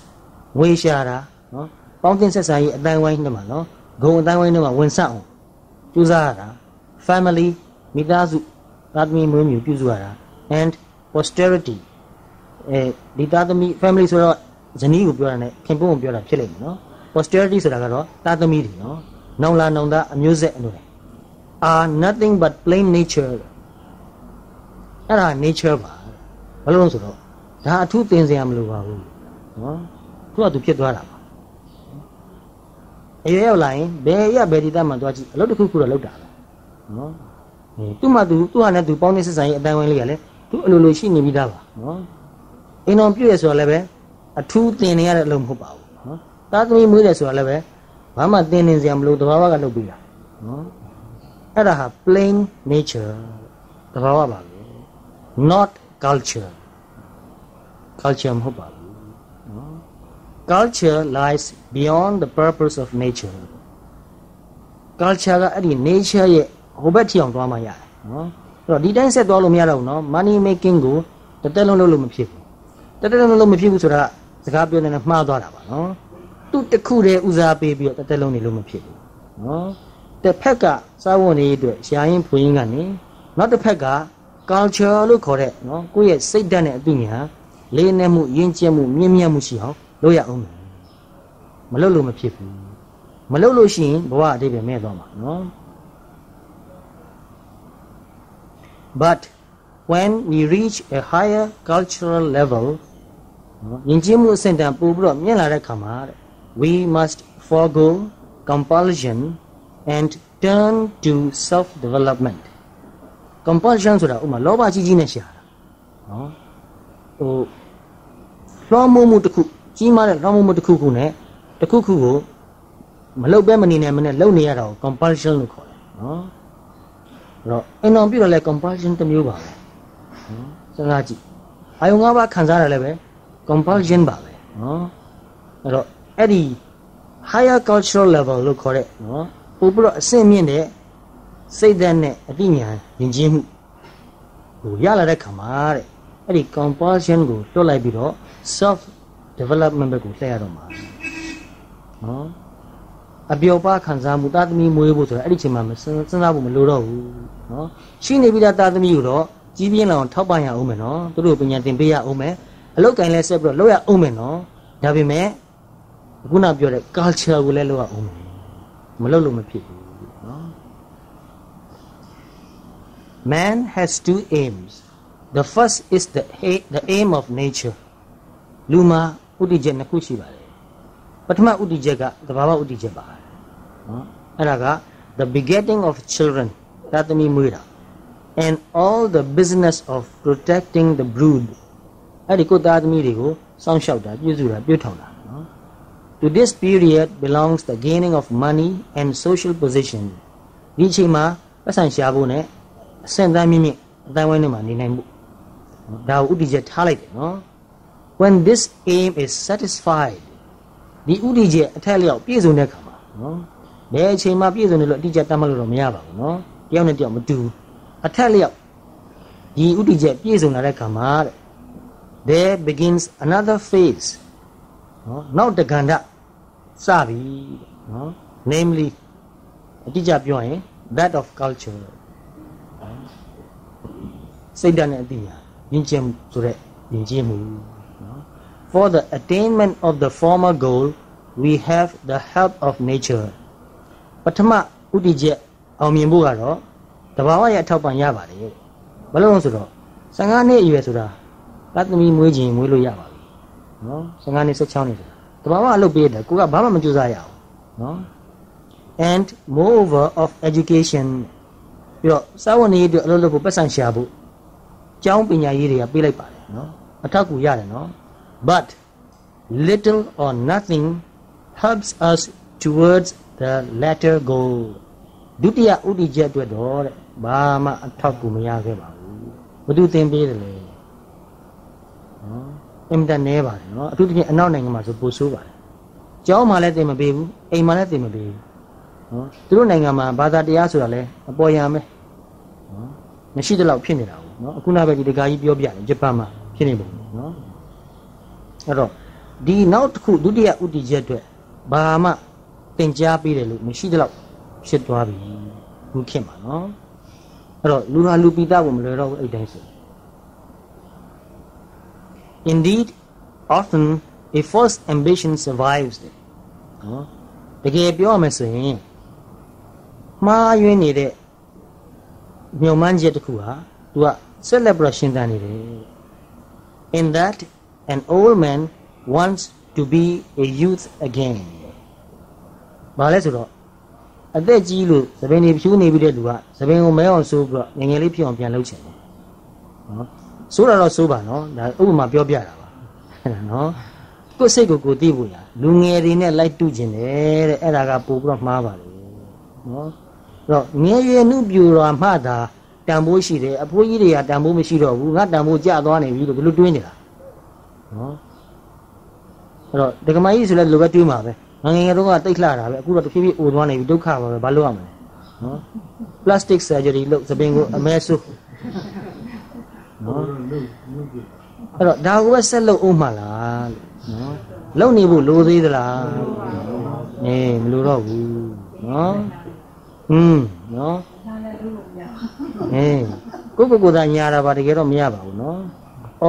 ငွေရှာတာနော်ပေါင်းတင်ဆက်ဆံရေးအတိုင်းဝိုင်းနဲ့မှာနော်ဂုံအတိုင်းဝိုင်းနဲ့မှာဝင်ဆက်အောင်ကြိုးစားရတာ family မိသားစုသားသမီးမွေးမြူပြုစုရတာ and posterity အဲဒီသားသမီး family ဆိုတော့ဇနီးကိုပြောတာ ਨੇ ခင်ပွန်းကိုပြောတာဖြစ်လိမ့်မယ်နော် posterity ဆိုတာကတော့သားသမီးတွေနော်နောင်လာနောင်သားအမျိုးဆက်အလို့ are nothing but plain nature အဲ့ဒါ nature ပါဘာလို့လဲဆိုတော့ဒါအထူးသင်စရာမလိုပါဘူးနော်သူကသူဖြစ်သွားတာပါအရွယ်ရောက်လာရင်ဘယ်ရဘယ်ဒီသားမှသွားကြည့်အလုပ်တစ်ခုခုတော့လုပ်တာပဲနော်အဲသူ့မှသူသူ့ဟာနဲ့သူပေါင်းနေစစ်ဆိုင်ရေးအတိုင်းဝိုင်းလေးကလည်းသူအလိုလိုရှိနေပြီးသားပါနော် အိမ်တော်ပြည့်ရဆိုတော့လည်းပဲအထူးသင်နေရတဲ့အလုပ်မဟုတ်ပါဘူးနော်သားသမီးမွေးတယ်ဆိုတော့လည်းပဲဘာမှသင်နေစရာမလိုတဘာဝကလုပ်ပြီးတာနော်အဲ့ဒါဟာ plain nature တဘာဝပါပဲ not culture culture မဟုတ်ပါဘူးနော် culture lies beyond the purpose of nature culture ကအဲ့ဒီ nature ရဲ့ဟိုဘက်ထိအောင်သွားမှရတယ်နော်အဲ့တော့ဒီတိုင်းဆက်သွားလို့မရတော့ဘူးနော် money making ကိုတစ်သက်လုံးလုပ်လို့မဖြစ်ဘူး တစ်သက်လုံးလုပ်လို့မဖြစ်ဘူးဆိုတာစကားပြောနေတယ်မှားသွားတာပါနော်သူ့တစ်ခုတည်းဦးစားပေးပြီးတော့တစ်သက်လုံးနေလို့မဖြစ်ဘူးနော်တစ်ဖက်ကစာဝန်နေအတွက်ရှားရင်ဖွင့်ကနေနောက်တစ်ဖက်က culture လို့ခေါ်တဲ့နော်ကိုယ့်ရဲ့စိတ်ဓာတ်နဲ့အသိဉာဏ်လေးနက်မှုယဉ်ကျေးမှုမြင့်မြတ်မှုရှိအောင်လုပ်ရအောင်မယ်မလုပ်လို့မဖြစ်ဘူးမလုပ်လို့ရှိရင်ဘဝအတိတ်ပဲမဲ့သွားမှာနော် but when we reach a higher cultural level နော်ယဉ်ကျေးမှုအဆင့်တန်းပို့ပြီးတော့မြင့်လာတဲ့ခါမှာတဲ့ we must forego compulsion and turn to self development compulsion ဆိုတာဥမာလောဘကြီးကြီးနဲ့ရှာတာနော်ဟိုလွှမ်းမိုးမှုတစ်ခုကြီးမားတဲ့လွှမ်းမိုးမှုတစ်ခုခုနဲ့တစ်ခုခုကိုမလုတ်ပဲမနေနိုင်မနဲ့လုံနေရတာကို compulsion လို့ခေါ်တယ်နော်အဲ့တော့အင်တော်ပြတော့လဲ compulsion တစ်မျိုးပါပဲ နော်စဉ်းစားကြည့်အာယုံ၅ပါးခံစားရလဲပဲ compulsion ပါပဲနော်အဲ့တော့အဲ့ဒီ higher cultural level လို့ခေါ်တဲ့နော်ပို့ပြီးတော့အဆင့်မြင့်တဲ့စိတ်ဓာတ်နဲ့အသိဉာဏ်ယဉ်ကျေးမှုဟိုရလာတဲ့ခါမှာတဲ့အဲ့ဒီ compulsion ကိုတွတ်လိုက်ပြီးတော့ self development ဘက်ကိုလှည့်ရတော့မှာနော်အပျော်ပါခံစားမှုတာသမီမွေးဖို့ဆိုတော့အဲ့ဒီချိန်မှာမစဉ်းစားဖို့မလိုတော့ဘူးနော်ရှိနေပြီးသားတာသမီကိုတော့ ကြီးပြင်းလောင်ထောက်ပံ့ရအောင်မယ်နော်သူတို့ပညာသင်ပေးရအောင်မယ်အလောက်ကင်လဲဆက်ပြီးတော့လုပ်ရအောင်မယ်နော်ဒါပေမဲ့ခုနပြောတဲ့ culture ကိုလည်းလုပ်ရအောင်မယ်မလုပ်လို့မဖြစ်ဘူးနော် Man has two aims. The first is the a- the aim of nature. လူမှာဥတည်ချက်နှစ်ခုရှိပါတယ်။ပထမဥတည်ချက်ကသဘာဝဥတည်ချက်ပါ။နော်။အဲ့ဒါက the begetting of children သာသမီမွေးတာ and all the business of protecting the brood အဲ့ဒီကိုသားသမီးတွေကိုစောင့်ရှောက်တာပြုစုတာပြုထောင်တာနော် To this period belongs the gaining of money and social position ဒီအချိန်မှာပတ်စံရှာဖို့နဲ့အဆင့်တန်းမြင့်မြင့်အတိုင်းဝိုင်းထဲမှာနေနိုင်မှုဒါကိုဥတီချက်ထားလိုက်တယ်နော် when this aim is satisfied ဒီဥတီချက်အထက်လျောက်ပြည့်စုံတဲ့ခါမှာနော်ဘယ်အချိန်မှပြည့်စုံတယ်လို့အတိအကျတတ်မှတ်လို့တော့မရပါဘူးနော်တယောက်နဲ့တယောက်မတူ အထက်လျောက်ဒီဥတီချက်ပြည့်စုံလာတဲ့ခါမှာတဲ့ there begins another phase နော်နောက်တက္ကန္တစပြီနော် namely အတိအကျပြောရင် that of culture စိတ်ဓာတ်နဲ့အတိညာယဉ်ကျေးမှုဆိုတဲ့ယဉ်ကျေးမှုနော် for the attainment of the former goal we have the help of nature ပထမဥတီချက်အောင်မြင်ဖို့ကတော့ တဘာဝရဲ့အထောက်ပံ့ရပါတယ်ဘယ်လိုလဲဆိုတော့15နှစ်အရွယ်ဆိုတာတသမီမွေးခြင်းမွေးလို့ရပါပြီနော်15နှစ်16နှစ်ဆိုတာတဘာဝအလုပ်ပေးတယ်ကိုကဘာမှမကြိုးစားရအောင်နော် and moreover of education ပြီးတော့စာဝန်ရေးအတွက်အလုပ်လုပ်ဖို့ပတ်စံရှာဖို့ကျောင်းပညာရေးတွေကပေးလိုက်ပါတယ်နော်အထောက်အကူရတယ်နော် but little or nothing helps us towards the latter goal ဒုတိယဥတီချက်အတွက်တော့တဲ့ဘာမှအထောက်အကူမရခဲ့ပါဘူးဘသူသင်ပေးတယ်လဲနော်အင်တန်နဲပါတယ်နော်အထူးသဖြင့်အနောက်နိုင်ငံမှာဆိုပိုဆိုးပါတယ်ကျောင်းမှာလည်းသင်မပေးဘူးအိမ်မှာလည်းသင်မပေးဘူးနော်သူတို့နိုင်ငံမှာဘာသာတရားဆိုတာလဲအပေါ်ယံပဲနော်မရှိတဲ့လောက်ဖြစ်နေတာဘူးနော်အခုနပဲဒီတကာကြီးပြောပြတယ်ဂျပန်မှာဖြစ်နေပုံနော်အဲ့တော့ဒီနောက်တစ်ခုဒုတိယဥတီချက်အတွက်ဘာမှသင်ကြားပေးတယ်လို့မရှိတဲ့လောက် ဖြစ်သွားပြီခုခေတ်မှာနော်အဲ့တော့လူဟာလူပိသားကိုမလွယ်တော့ဘူးအဲ့တိုင်းဆို Indeed often a false ambition survives နော်တကယ်ပြောရမယ်ဆိုရင်မှားယွင်းနေတဲ့မြုံမှန်းချက်တစ်ခုဟာသူကဆက်လက်ပြီးရှင်းတန်းနေတယ် in that an old man wants to be a youth again ဘာလဲဆိုတော့ အသက်ကြီးလို့သပင်တွေဖြူးနေပြီးတဲ့လူကသပင်ကိုမဲအောင်ဆိုးပြီးတော့ငယ်ငယ်လေးဖြစ်အောင်ပြန်လုပ်ချင်တယ်နော်ဆိုးတာတော့ဆိုးပါနော်ဒါဥပမာပြောပြတာပါနော်ကိုယ်စိတ်ကိုကိုယ်သိဖို့ရလူငယ်တွေနဲ့လိုက်တူကျင်တယ်တဲ့အဲ့ဒါကပို့ပြီးတော့မှားပါလေနော်အဲ့တော့ငယ်ရွယ်နှုပြူတော်မှသာတန်ဖိုးရှိတယ်အဖိုးကြီးတွေကတန်ဖိုးမရှိတော့ဘူးငါတန်ဖိုးကျသွားနေပြီလို့ဘယ်လိုတွေးနေတာနော်အဲ့တော့ဒကမကြီးဆိုလဲလိုပဲတွေးမှာပဲ ငငယ်ငယ်တော့ကတိတ်လှတာပဲအခုတော့တဖြည်းဖြည်းအိုသွားနေပြီဒုက္ခပါပဲဘာလို့ရမလဲနော် plastic surgery လုပ်သပင်ကိုအမဲဆုနော်အဲ့တော့ဒါကိုပဲဆက်လုပ်အောင်မလားနော်လုံနေဖို့လိုသေးသလားအေးမလိုတော့ဘူးနော်อืมနော်အေးကိုကိုကိုသာညာတာပါတကယ်တော့မရပါဘူးနော်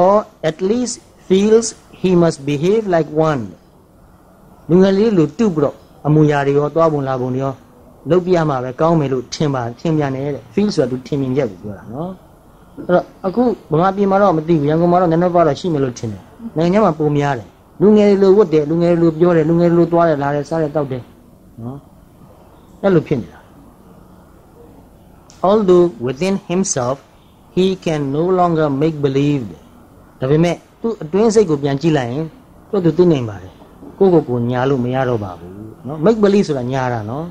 or at least feels he must behave like one လူငယ်လေးလူတုပြီးတော့အမူအရာတွေရောသွားပုံလာပုံတွေရောလုပ်ပြမှာပဲကောင်းမယ်လို့ထင်ပါထင်ပြန်တယ်တဲ့ feel ဆိုတာသူထင်မြင်ချက်ကိုပြောတာနော်အဲ့တော့အခုဗမာပြည်မှာတော့မသိဘူးရန်ကုန်မှာတော့နည်းနည်းပါးတော့ရှိမယ်လို့ထင်တယ်နိုင်ငံမှာပုံများတယ်လူငယ်လူဝတ်တယ်လူငယ်လူပြောတယ်လူငယ်လူသွားတယ်လာတယ်စားတယ်တောက်တယ်နော်အဲ့လိုဖြစ်နေတာ although within himself he can no longer make believe ဒါပေမဲ့သူအတွင်းစိတ်ကိုပြန်ကြည့်လိုက်ရင်သူ့သူသိနေပါတယ် ကိုကိုကိုညာလို့မရတော့ပါဘူးနော် make believe ဆိုတာညာတာနော်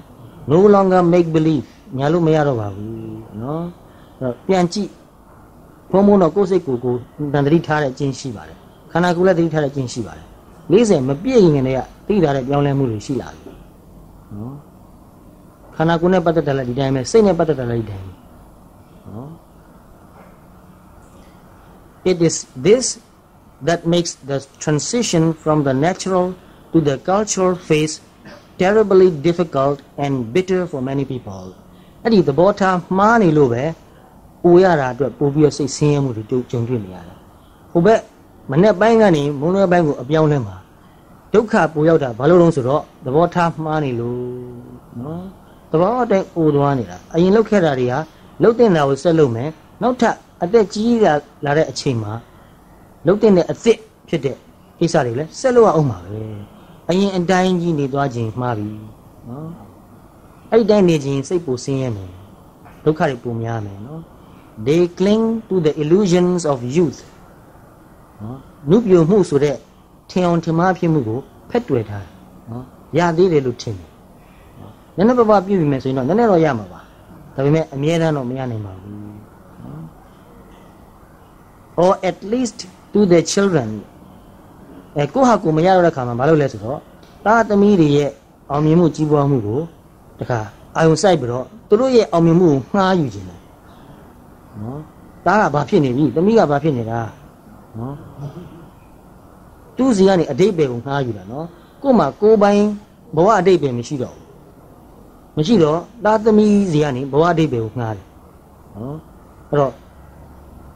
no longer make believe ညာလို့မရတော့ပါဘူးနော်အဲ့တော့ပြန်ကြည့်ဘုံဘုံတော့ကိုယ်စိတ်ကိုကိုတန်တတိထားတဲ့အကျင့်ရှိပါတယ်ခန္ဓာကိုယ်လည်းတတိထားတဲ့အကျင့်ရှိပါတယ်40မပြည့်ရင်လည်းသိထားတဲ့ပြောင်းလဲမှုတွေရှိလာပြီနော်ခန္ဓာကိုယ်နဲ့ပတ်သက်တယ်လည်းဒီတိုင်းပဲစိတ်နဲ့ပတ်သက်တယ်လည်းဒီတိုင်းပဲနော် it is this that makes the transition from the natural to the cultural phase terribly difficult and bitter for many people အဲ့ဒီသဘောထားမှားနေလို့ပဲပူရတာအတွက်ပို့ပြီးတော့စိတ်ဆင်းရဲမှုတွေကြုံတွေ့နေရတယ်ဟိုဘက်မနေ့ပိုင်းကနေမုန်းနေ့ပိုင်းကိုအပြောင်းလဲမှာဒုက္ခပူရောက်တာဘာလို့လဲဆိုတော့သဘောထားမှားနေလို့နော်သဘောအတိုင်းအိုသွားနေတာအရင်လောက်ခဲ့တာတွေကလှုပ်တင်တာကိုဆက်လုပ်မယ်နောက်ထပ်အသက်ကြီးလာလာတဲ့အချိန်မှာလှုပ်တင်တဲ့အစ်စ်ဖြစ်တဲ့ကိစ္စတွေလည်းဆက်လုပ်အောင်ပါပဲ အရင်အတိုင်းကြီးနေသွားခြင်းမှားပြီနော်အဲ့ဒီတိုင်းနေခြင်းစိတ်ပူဆင်းရဲမယ်ဒုက္ခတွေပူများမယ်နော် they cling to the illusions of youth နော်နုပြိုမှုဆိုတဲ့ထင်အောင်ထင်မှားဖြစ်မှုကိုဖက်တွယ်ထားတယ်နော်ရသေးတယ်လို့ထင်တယ်နည်းနည်းပါးပါးပြုပြီမယ်ဆိုရင်တော့နည်းနည်းတော့ရမှာပါဒါပေမဲ့အမြဲတမ်းတော့မရနိုင်ပါဘူး or at least to the children အဲကိုဟာကိုမရတော့တဲ့ခါမှာမလုပ်လဲဆိုတော့သားသမီးတွေရဲ့အောင်မြင်မှုကြီးပွားမှုကိုတခါအာယုံစိုက်ပြီးတော့သူတို့ရဲ့အောင်မြင်မှုကိုငှားယူခြင်းတယ်နော်သားကဘာဖြစ်နေပြီသမီးကဘာဖြစ်နေတာနော်သူ့စီကနေအတိတ်ပဲကိုငှားယူတာနော်ကို့မှာကိုယ်ပိုင်ဘဝအတိတ်ပဲမရှိတော့ဘူးမရှိတော့သားသမီးစီကနေဘဝအတိတ်ပဲကိုငှားတယ်နော်အဲ့တော့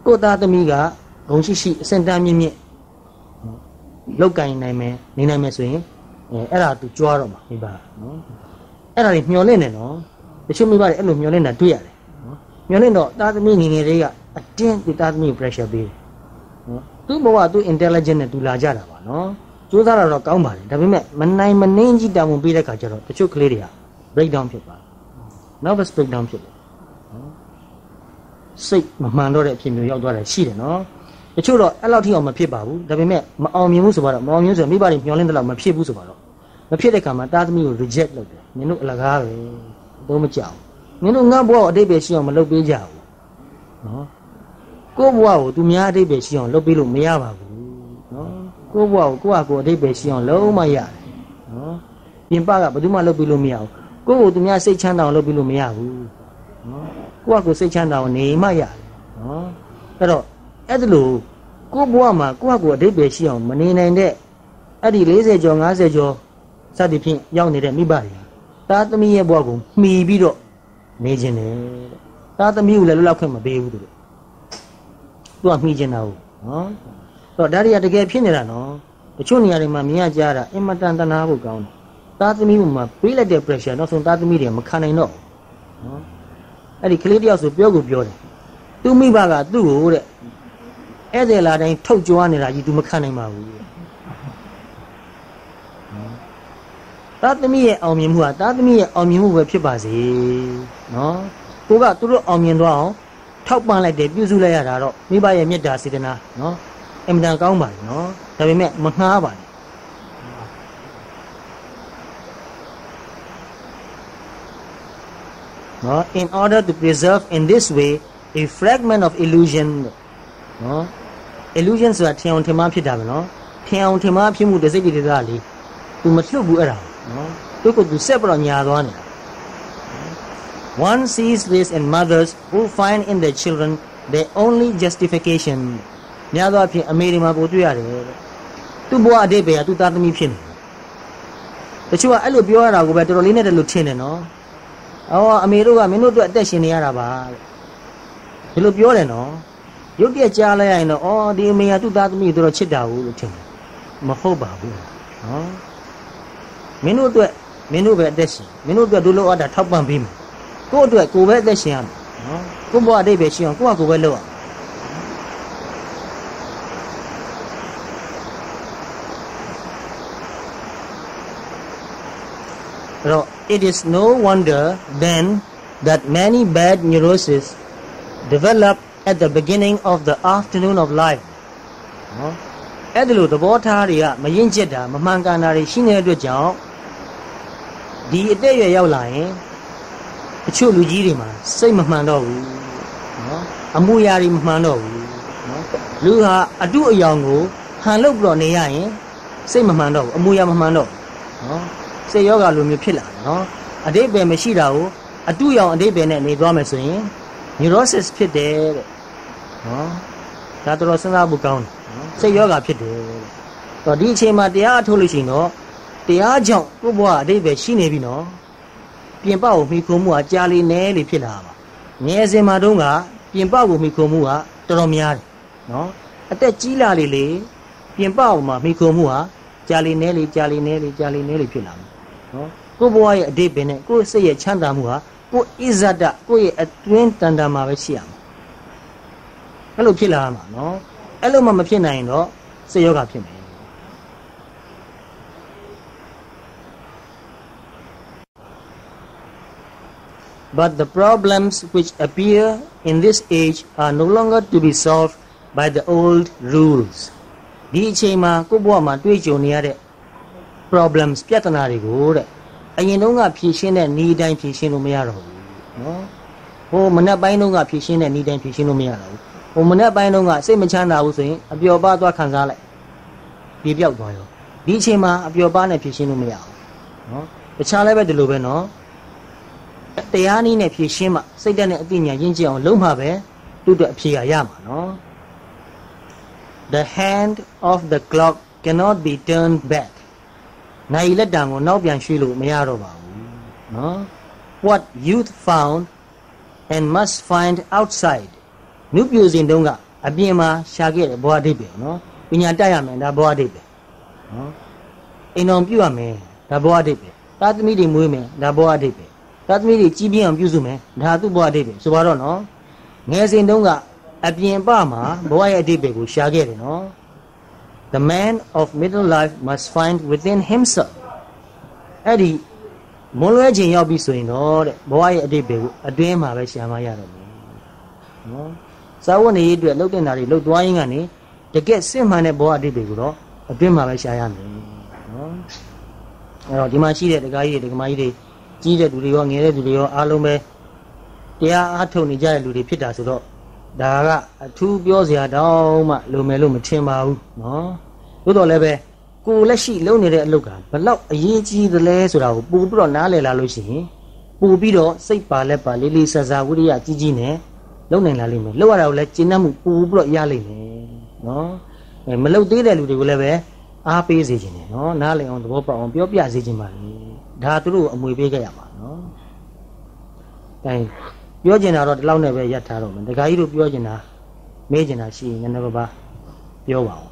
ကို့သားသမီးကဂုံရှိရှိအစင်တန်းမြင့်မြင့် လောက်ကင်နိုင်မယ်နေနိုင်မယ်ဆိုရင်အဲအဲ့ဒါသူကြွားတော့မှာမိဘနော်အဲ့ဒါတွေမျောလင့်နေနော်တချို့မိဘတွေအဲ့လိုမျောလင့်တာတွေ့ရတယ်နော်မျောလင့်တော့သားသမီးငယ်ငယ်လေးကအတင်းသူသားသမီး pressure ပေးတယ်နော်သူ့ဘဝသူ intelligent နဲ့သူလာကြတာပါနော်စူးစမ်းတာတော့ကောင်းပါတယ်ဒါပေမဲ့မနိုင်မနှင်းကြီးတာဝန်ပေးတဲ့ခါကျတော့တချို့ကလေးတွေက break down ဖြစ်သွားတယ် nervous breakdown ဖြစ်တယ်နော်စိတ်မမှန်တော့တဲ့အဖြစ်မျိုးရောက်သွားတယ်ရှိတယ်နော် တချို့တော့အဲ့လောက်ထိအောင်မဖြစ်ပါဘူးဒါပေမဲ့မအောင်မြင်ဘူးဆိုတော့မအောင်မြင်ဆိုမိဘတွေမျှော်လင့်တဲ့လောက်မဖြစ်ဘူးဆိုတော့မဖြစ်တဲ့ခါမှာတာသမီးကို reject လုပ်တယ်နင်တို့အလကားပဲတော့မကြောက်နင်တို့ငါ့ဘဝကိုအတိတ်ပဲရှိအောင်မလုပ်ပေးကြဘူးနော်ကိုယ့်ဘဝကိုသူများအတိတ်ပဲရှိအောင်လုပ်ပေးလို့မရပါဘူးနော်ကိုယ့်ဘဝကိုကိုယ့်ဟာကိုယ်အတိတ်ပဲရှိအောင်လုံးမရတယ်နော်ပြင်ပကဘယ်သူမှလုပ်ပေးလို့မရဘူးကိုယ့်ကိုသူများစိတ်ချမ်းသာအောင်လုပ်ပေးလို့မရဘူးနော်ကိုယ့်ဟာကိုယ်စိတ်ချမ်းသာအောင်နေမှရတယ်နော်အဲ့တော့ အဲ့ဒါလို့ကိုယ့်ဘဝမှာကိုယ့်ဟာကိုယ်အတိတ်ပဲရှိအောင်မနေနိုင်တဲ့အဲ့ဒီ40ကျော်50ကျော်စသည်ဖြင့်ရောက်နေတဲ့မိဘတွေသားသမီးရဲ့ဘဝကိုမှီပြီးတော့နေခြင်းတယ်တဲ့သားသမီးကိုလည်းလွတ်လောက်ခွင့်မပေးဘူးသူတို့သူကမှီခြင်းတာဟုတ်နော်တော့ဒါတွေကတကယ်ဖြစ်နေတာနော်တချို့နေရာတွေမှာမြင်ရကြတာအင်မတန်တနာဖို့ကောင်းတယ်သားသမီးမှာပေးလိုက်တဲ့ pressure နောက်ဆုံးသားသမီးတွေမခံနိုင်တော့ဘူးနော်အဲ့ဒီကလေးတယောက်ဆိုပြောကိုပြောတယ်သူမိဘကသူ့ကိုတဲ့ ဧည့်သည်လာတိုင်းထုတ်ကြွားနေတာကြီး तू မခံနိုင်ပါဘူးသားသမီးရဲ့အောင်မြင်မှုဟာသားသမီးရဲ့အောင်မြင်မှုပဲဖြစ်ပါစေနော်ကိုကသူတို့အောင်မြင်သွားအောင်ထောက်ပံ့လိုက်တယ်ပြုစုလိုက်ရတာတော့မိဘရဲ့မေတ္တာစေတနာနော်အင်မတန်ကောင်းပါလေနော်ဒါပေမဲ့မငှားပါနဲ့နော် in order to preserve in this way a fragment of illusion နော် illusion ဆိုတာထင်အောင်ထင်မှားဖြစ်တာပဲနော်ထင်အောင်ထင်မှားဖြစ်မှုတစ်စိတ်တစ်ဒေသလေး तू မလွတ်ဘူးအဲ့ဒါနော်သူက तू ဆက်ပြီးတော့ညာသွားနေတာ one sees this in mothers who find in their children their only justification များသောအားဖြင့်အမေတွေမှာပိုတွေ့ရတယ်တဲ့သူ့ဘဝအတိတ်ပဲကသူ့သားသမီးဖြစ်နေတချို့ကအဲ့လိုပြောရတာကိုပဲတော်တော်လေးနဲ့တလို့ထင်တယ်နော်အော်အမေတို့ကမင်းတို့အတွက်အသက်ရှင်နေရတာပါဒီလိုပြောတယ်နော် ရုပ်တရက်ကြားလိုက်ရရင်တော့အော်ဒီအမေကသူ့သားသမီးတို့တော့ချစ်တာဘူးလို့ထင်တယ်မဟုတ်ပါဘူးနော်မင်းတို့အတွက်မင်းတို့ပဲအသက်ရှင်မင်းတို့အတွက်ဒုလိုအပ်တာထောက်ပံ့ပေးမယ်ကို့အတွက်ကိုယ်ပဲအသက်ရှင်ရမယ်နော်ကို့ဘဝအတိတ်ပဲရှင်အောင်ကိုယ့်ဟာကိုယ်ပဲလုပ်ရမယ် So it is no wonder then that many bad neuroses develop at the beginning of the afternoon of life နော်အဲ့ဒါလို့သဘောထားတွေကမရင်ကျက်တာမမှန်ကန်တာတွေရှိနေတဲ့အတွက်ကြောင့်ဒီအသက်အရွယ်ရောက်လာရင်အချို့လူကြီးတွေမှာစိတ်မမှန်တော့ဘူးနော်အမှုရာတွေမမှန်တော့ဘူးနော်လူဟာအတုအယောင်ကိုဟန်လုပ်ပြီးတော့နေရရင်စိတ်မမှန်တော့ဘူးအမှုရာမမှန်တော့ဘူးနော်စိတ်ယောဂလိုမျိုးဖြစ်လာတယ်နော်အတိတ်ပဲမရှိတာကိုအတုရောင်အတိတ်ပဲနဲ့နေသွားမယ်ဆိုရင် neurosis ဖြစ်တယ်တဲ့ နော်ဒါတော်တော်စဉ်းစားဖို့ကောင်းတယ်နော်စိတ်ယောဂဖြစ်တယ်တဲ့တော့ဒီအချိန်မှာတရားအထုတ်လို့ရှိရင်တော့တရားကြောင့်ကိုယ့်ဘဝအတိတ်ပဲရှိနေပြီနော်ပြင်ပကိုမိခိုးမှုကကြာလေနဲလေဖြစ်လာပါငယ်စဉ်မှာတုန်းကပြင်ပကိုမိခိုးမှုကတော်တော်များတယ်နော်အသက်ကြီးလာလေလေပြင်ပကိုမှမိခိုးမှုကကြာလေနဲလေကြာလေနဲလေကြာလေနဲလေဖြစ်လာမှာနော်ကိုယ့်ဘဝရဲ့အတိတ်ပင်နဲ့ကိုယ့်စိတ်ရဲ့ချမ်းသာမှုဟာကိုယ့်ဣဇဒကိုယ့်ရဲ့အတွင်းတန်တာမှာပဲရှိရမှာ အဲ့လိုဖြစ်လာမှာနော်အဲ့လိုမှမဖြစ်နိုင်ရင်တော့စိတ်ယောဂဖြစ်မယ် But the problems which appear in this age are no longer to be solved by the old rules. ဒီအချိန်မှာကိုယ့်ဘဝမှာတွေ့ကြုံနေရတဲ့ problems ပြဿနာတွေကိုတဲ့အရင်တုန်းကဖြေရှင်းတဲ့ဤတိုင်းဖြေရှင်းလို့မရတော့ဘူးနော်ဟိုမနက်ပိုင်းတုန်းကဖြေရှင်းတဲ့ဤတိုင်းဖြေရှင်းလို့မရတော့ဘူး ဟဟိုမနေ့ပိုင်းတုန်းကစိတ်မချမ်းသာဘူးဆိုရင်အပျော်ပါသွားခံစားလိုက်ပြေပြောက်သွားရောဒီအချိန်မှာအပျော်ပါနဲ့ဖြည့်ရှင်းလို့မရဘူးနော်တခြားလည်းပဲဒီလိုပဲနော်တရားနည်းနဲ့ဖြည့်ရှင်းမှစိတ်ဓာတ်နဲ့အသိဉာဏ်ရင့်ကျက်အောင်လုပ်မှပဲသူ့အတွက်အဖြေရရမှာနော် The hand of the clock cannot be turned back နိုင်လက်တံကိုနောက်ပြန်ရွှေ့လို့မရတော့ပါဘူးနော် What youth found and must find outside နုပြိုစဉ်တုန်းကအပြင်မှာရှာခဲ့တဲ့ဘဝအဓိပ္ပာယ်နော်ပညာတတ်ရမယ်ဒါဘဝအဓိပ္ပာယ်နော်အိမ်တော်ပြုရမယ်ဒါဘဝအဓိပ္ပာယ်သာသမီတွေမွေးမယ်ဒါဘဝအဓိပ္ပာယ်သာသမီတွေကြီးပြင်းအောင်ပြုစုမယ်ဒါသူ့ဘဝအဓိပ္ပာယ်ဆိုပါတော့နော်ငယ်စဉ်တုန်းကအပြင်ပမှာဘဝရဲ့အဓိပ္ပာယ်ကိုရှာခဲ့တယ်နော် The man of middle life must find within himself အဲ့ဒီမွန်လွဲခြင်းရောက်ပြီဆိုရင်တော့တဲ့ဘဝရဲ့အတိတ်ပဲကိုအတွင်းမှာပဲရှာမရတော့ဘူးနော် စာဝတ်နေရေးအတွက်လှုပ်တင်တာတွေလှုပ်သွားရင်းကနေတကယ်စစ်မှန်တဲ့ဘဝအတိတ်ပဲကိုတော့အတွင်းမှာပဲရှာရမယ်နော်အဲ့တော့ဒီမှာရှိတဲ့ဒကာကြီးတွေဒကာမကြီးတွေကြီးတဲ့လူတွေရောငယ်တဲ့လူတွေရောအားလုံးပဲတရားအားထုတ်နေကြတဲ့လူတွေဖြစ်တာဆိုတော့ဒါကအထူးပြောစရာတောင်းမှလိုမယ်လို့မထင်ပါဘူးနော်သို့တော်လည်းပဲကိုလက်ရှိလုပ်နေတဲ့အလုပ်ကဘလောက်အရေးကြီးသလဲဆိုတာကိုပို့ပြီးတော့နားလည်လာလို့ရှိရင်ပို့ပြီးတော့စိတ်ပါလက်ပါလေးလေးဆဆဝိရိယကြီးကြီးနဲ့ လုပ်နိုင်လာလိမ့်မယ်လုပ်ရတာကိုလည်းကျင့်တတ်မှုပို့ပြီးတော့ရလိမ့်မယ်နော်အဲမလုပ်သေးတဲ့လူတွေကိုလည်းပဲအားပေးစေခြင်းနဲ့နော်နားလည်အောင်သဘောပေါက်အောင်ပြောပြစေခြင်းပါလေဒါသူတို့အမွေပေးခဲ့ရမှာနော်အဲပြောကျင်တာတော့ဒီလောက်နဲ့ပဲရပ်ထားတော့မယ်ဒကာကြီးတို့ပြောကျင်တာမေးကျင်တာရှိရင်နည်းနည်းပါးပါပြောပါဦး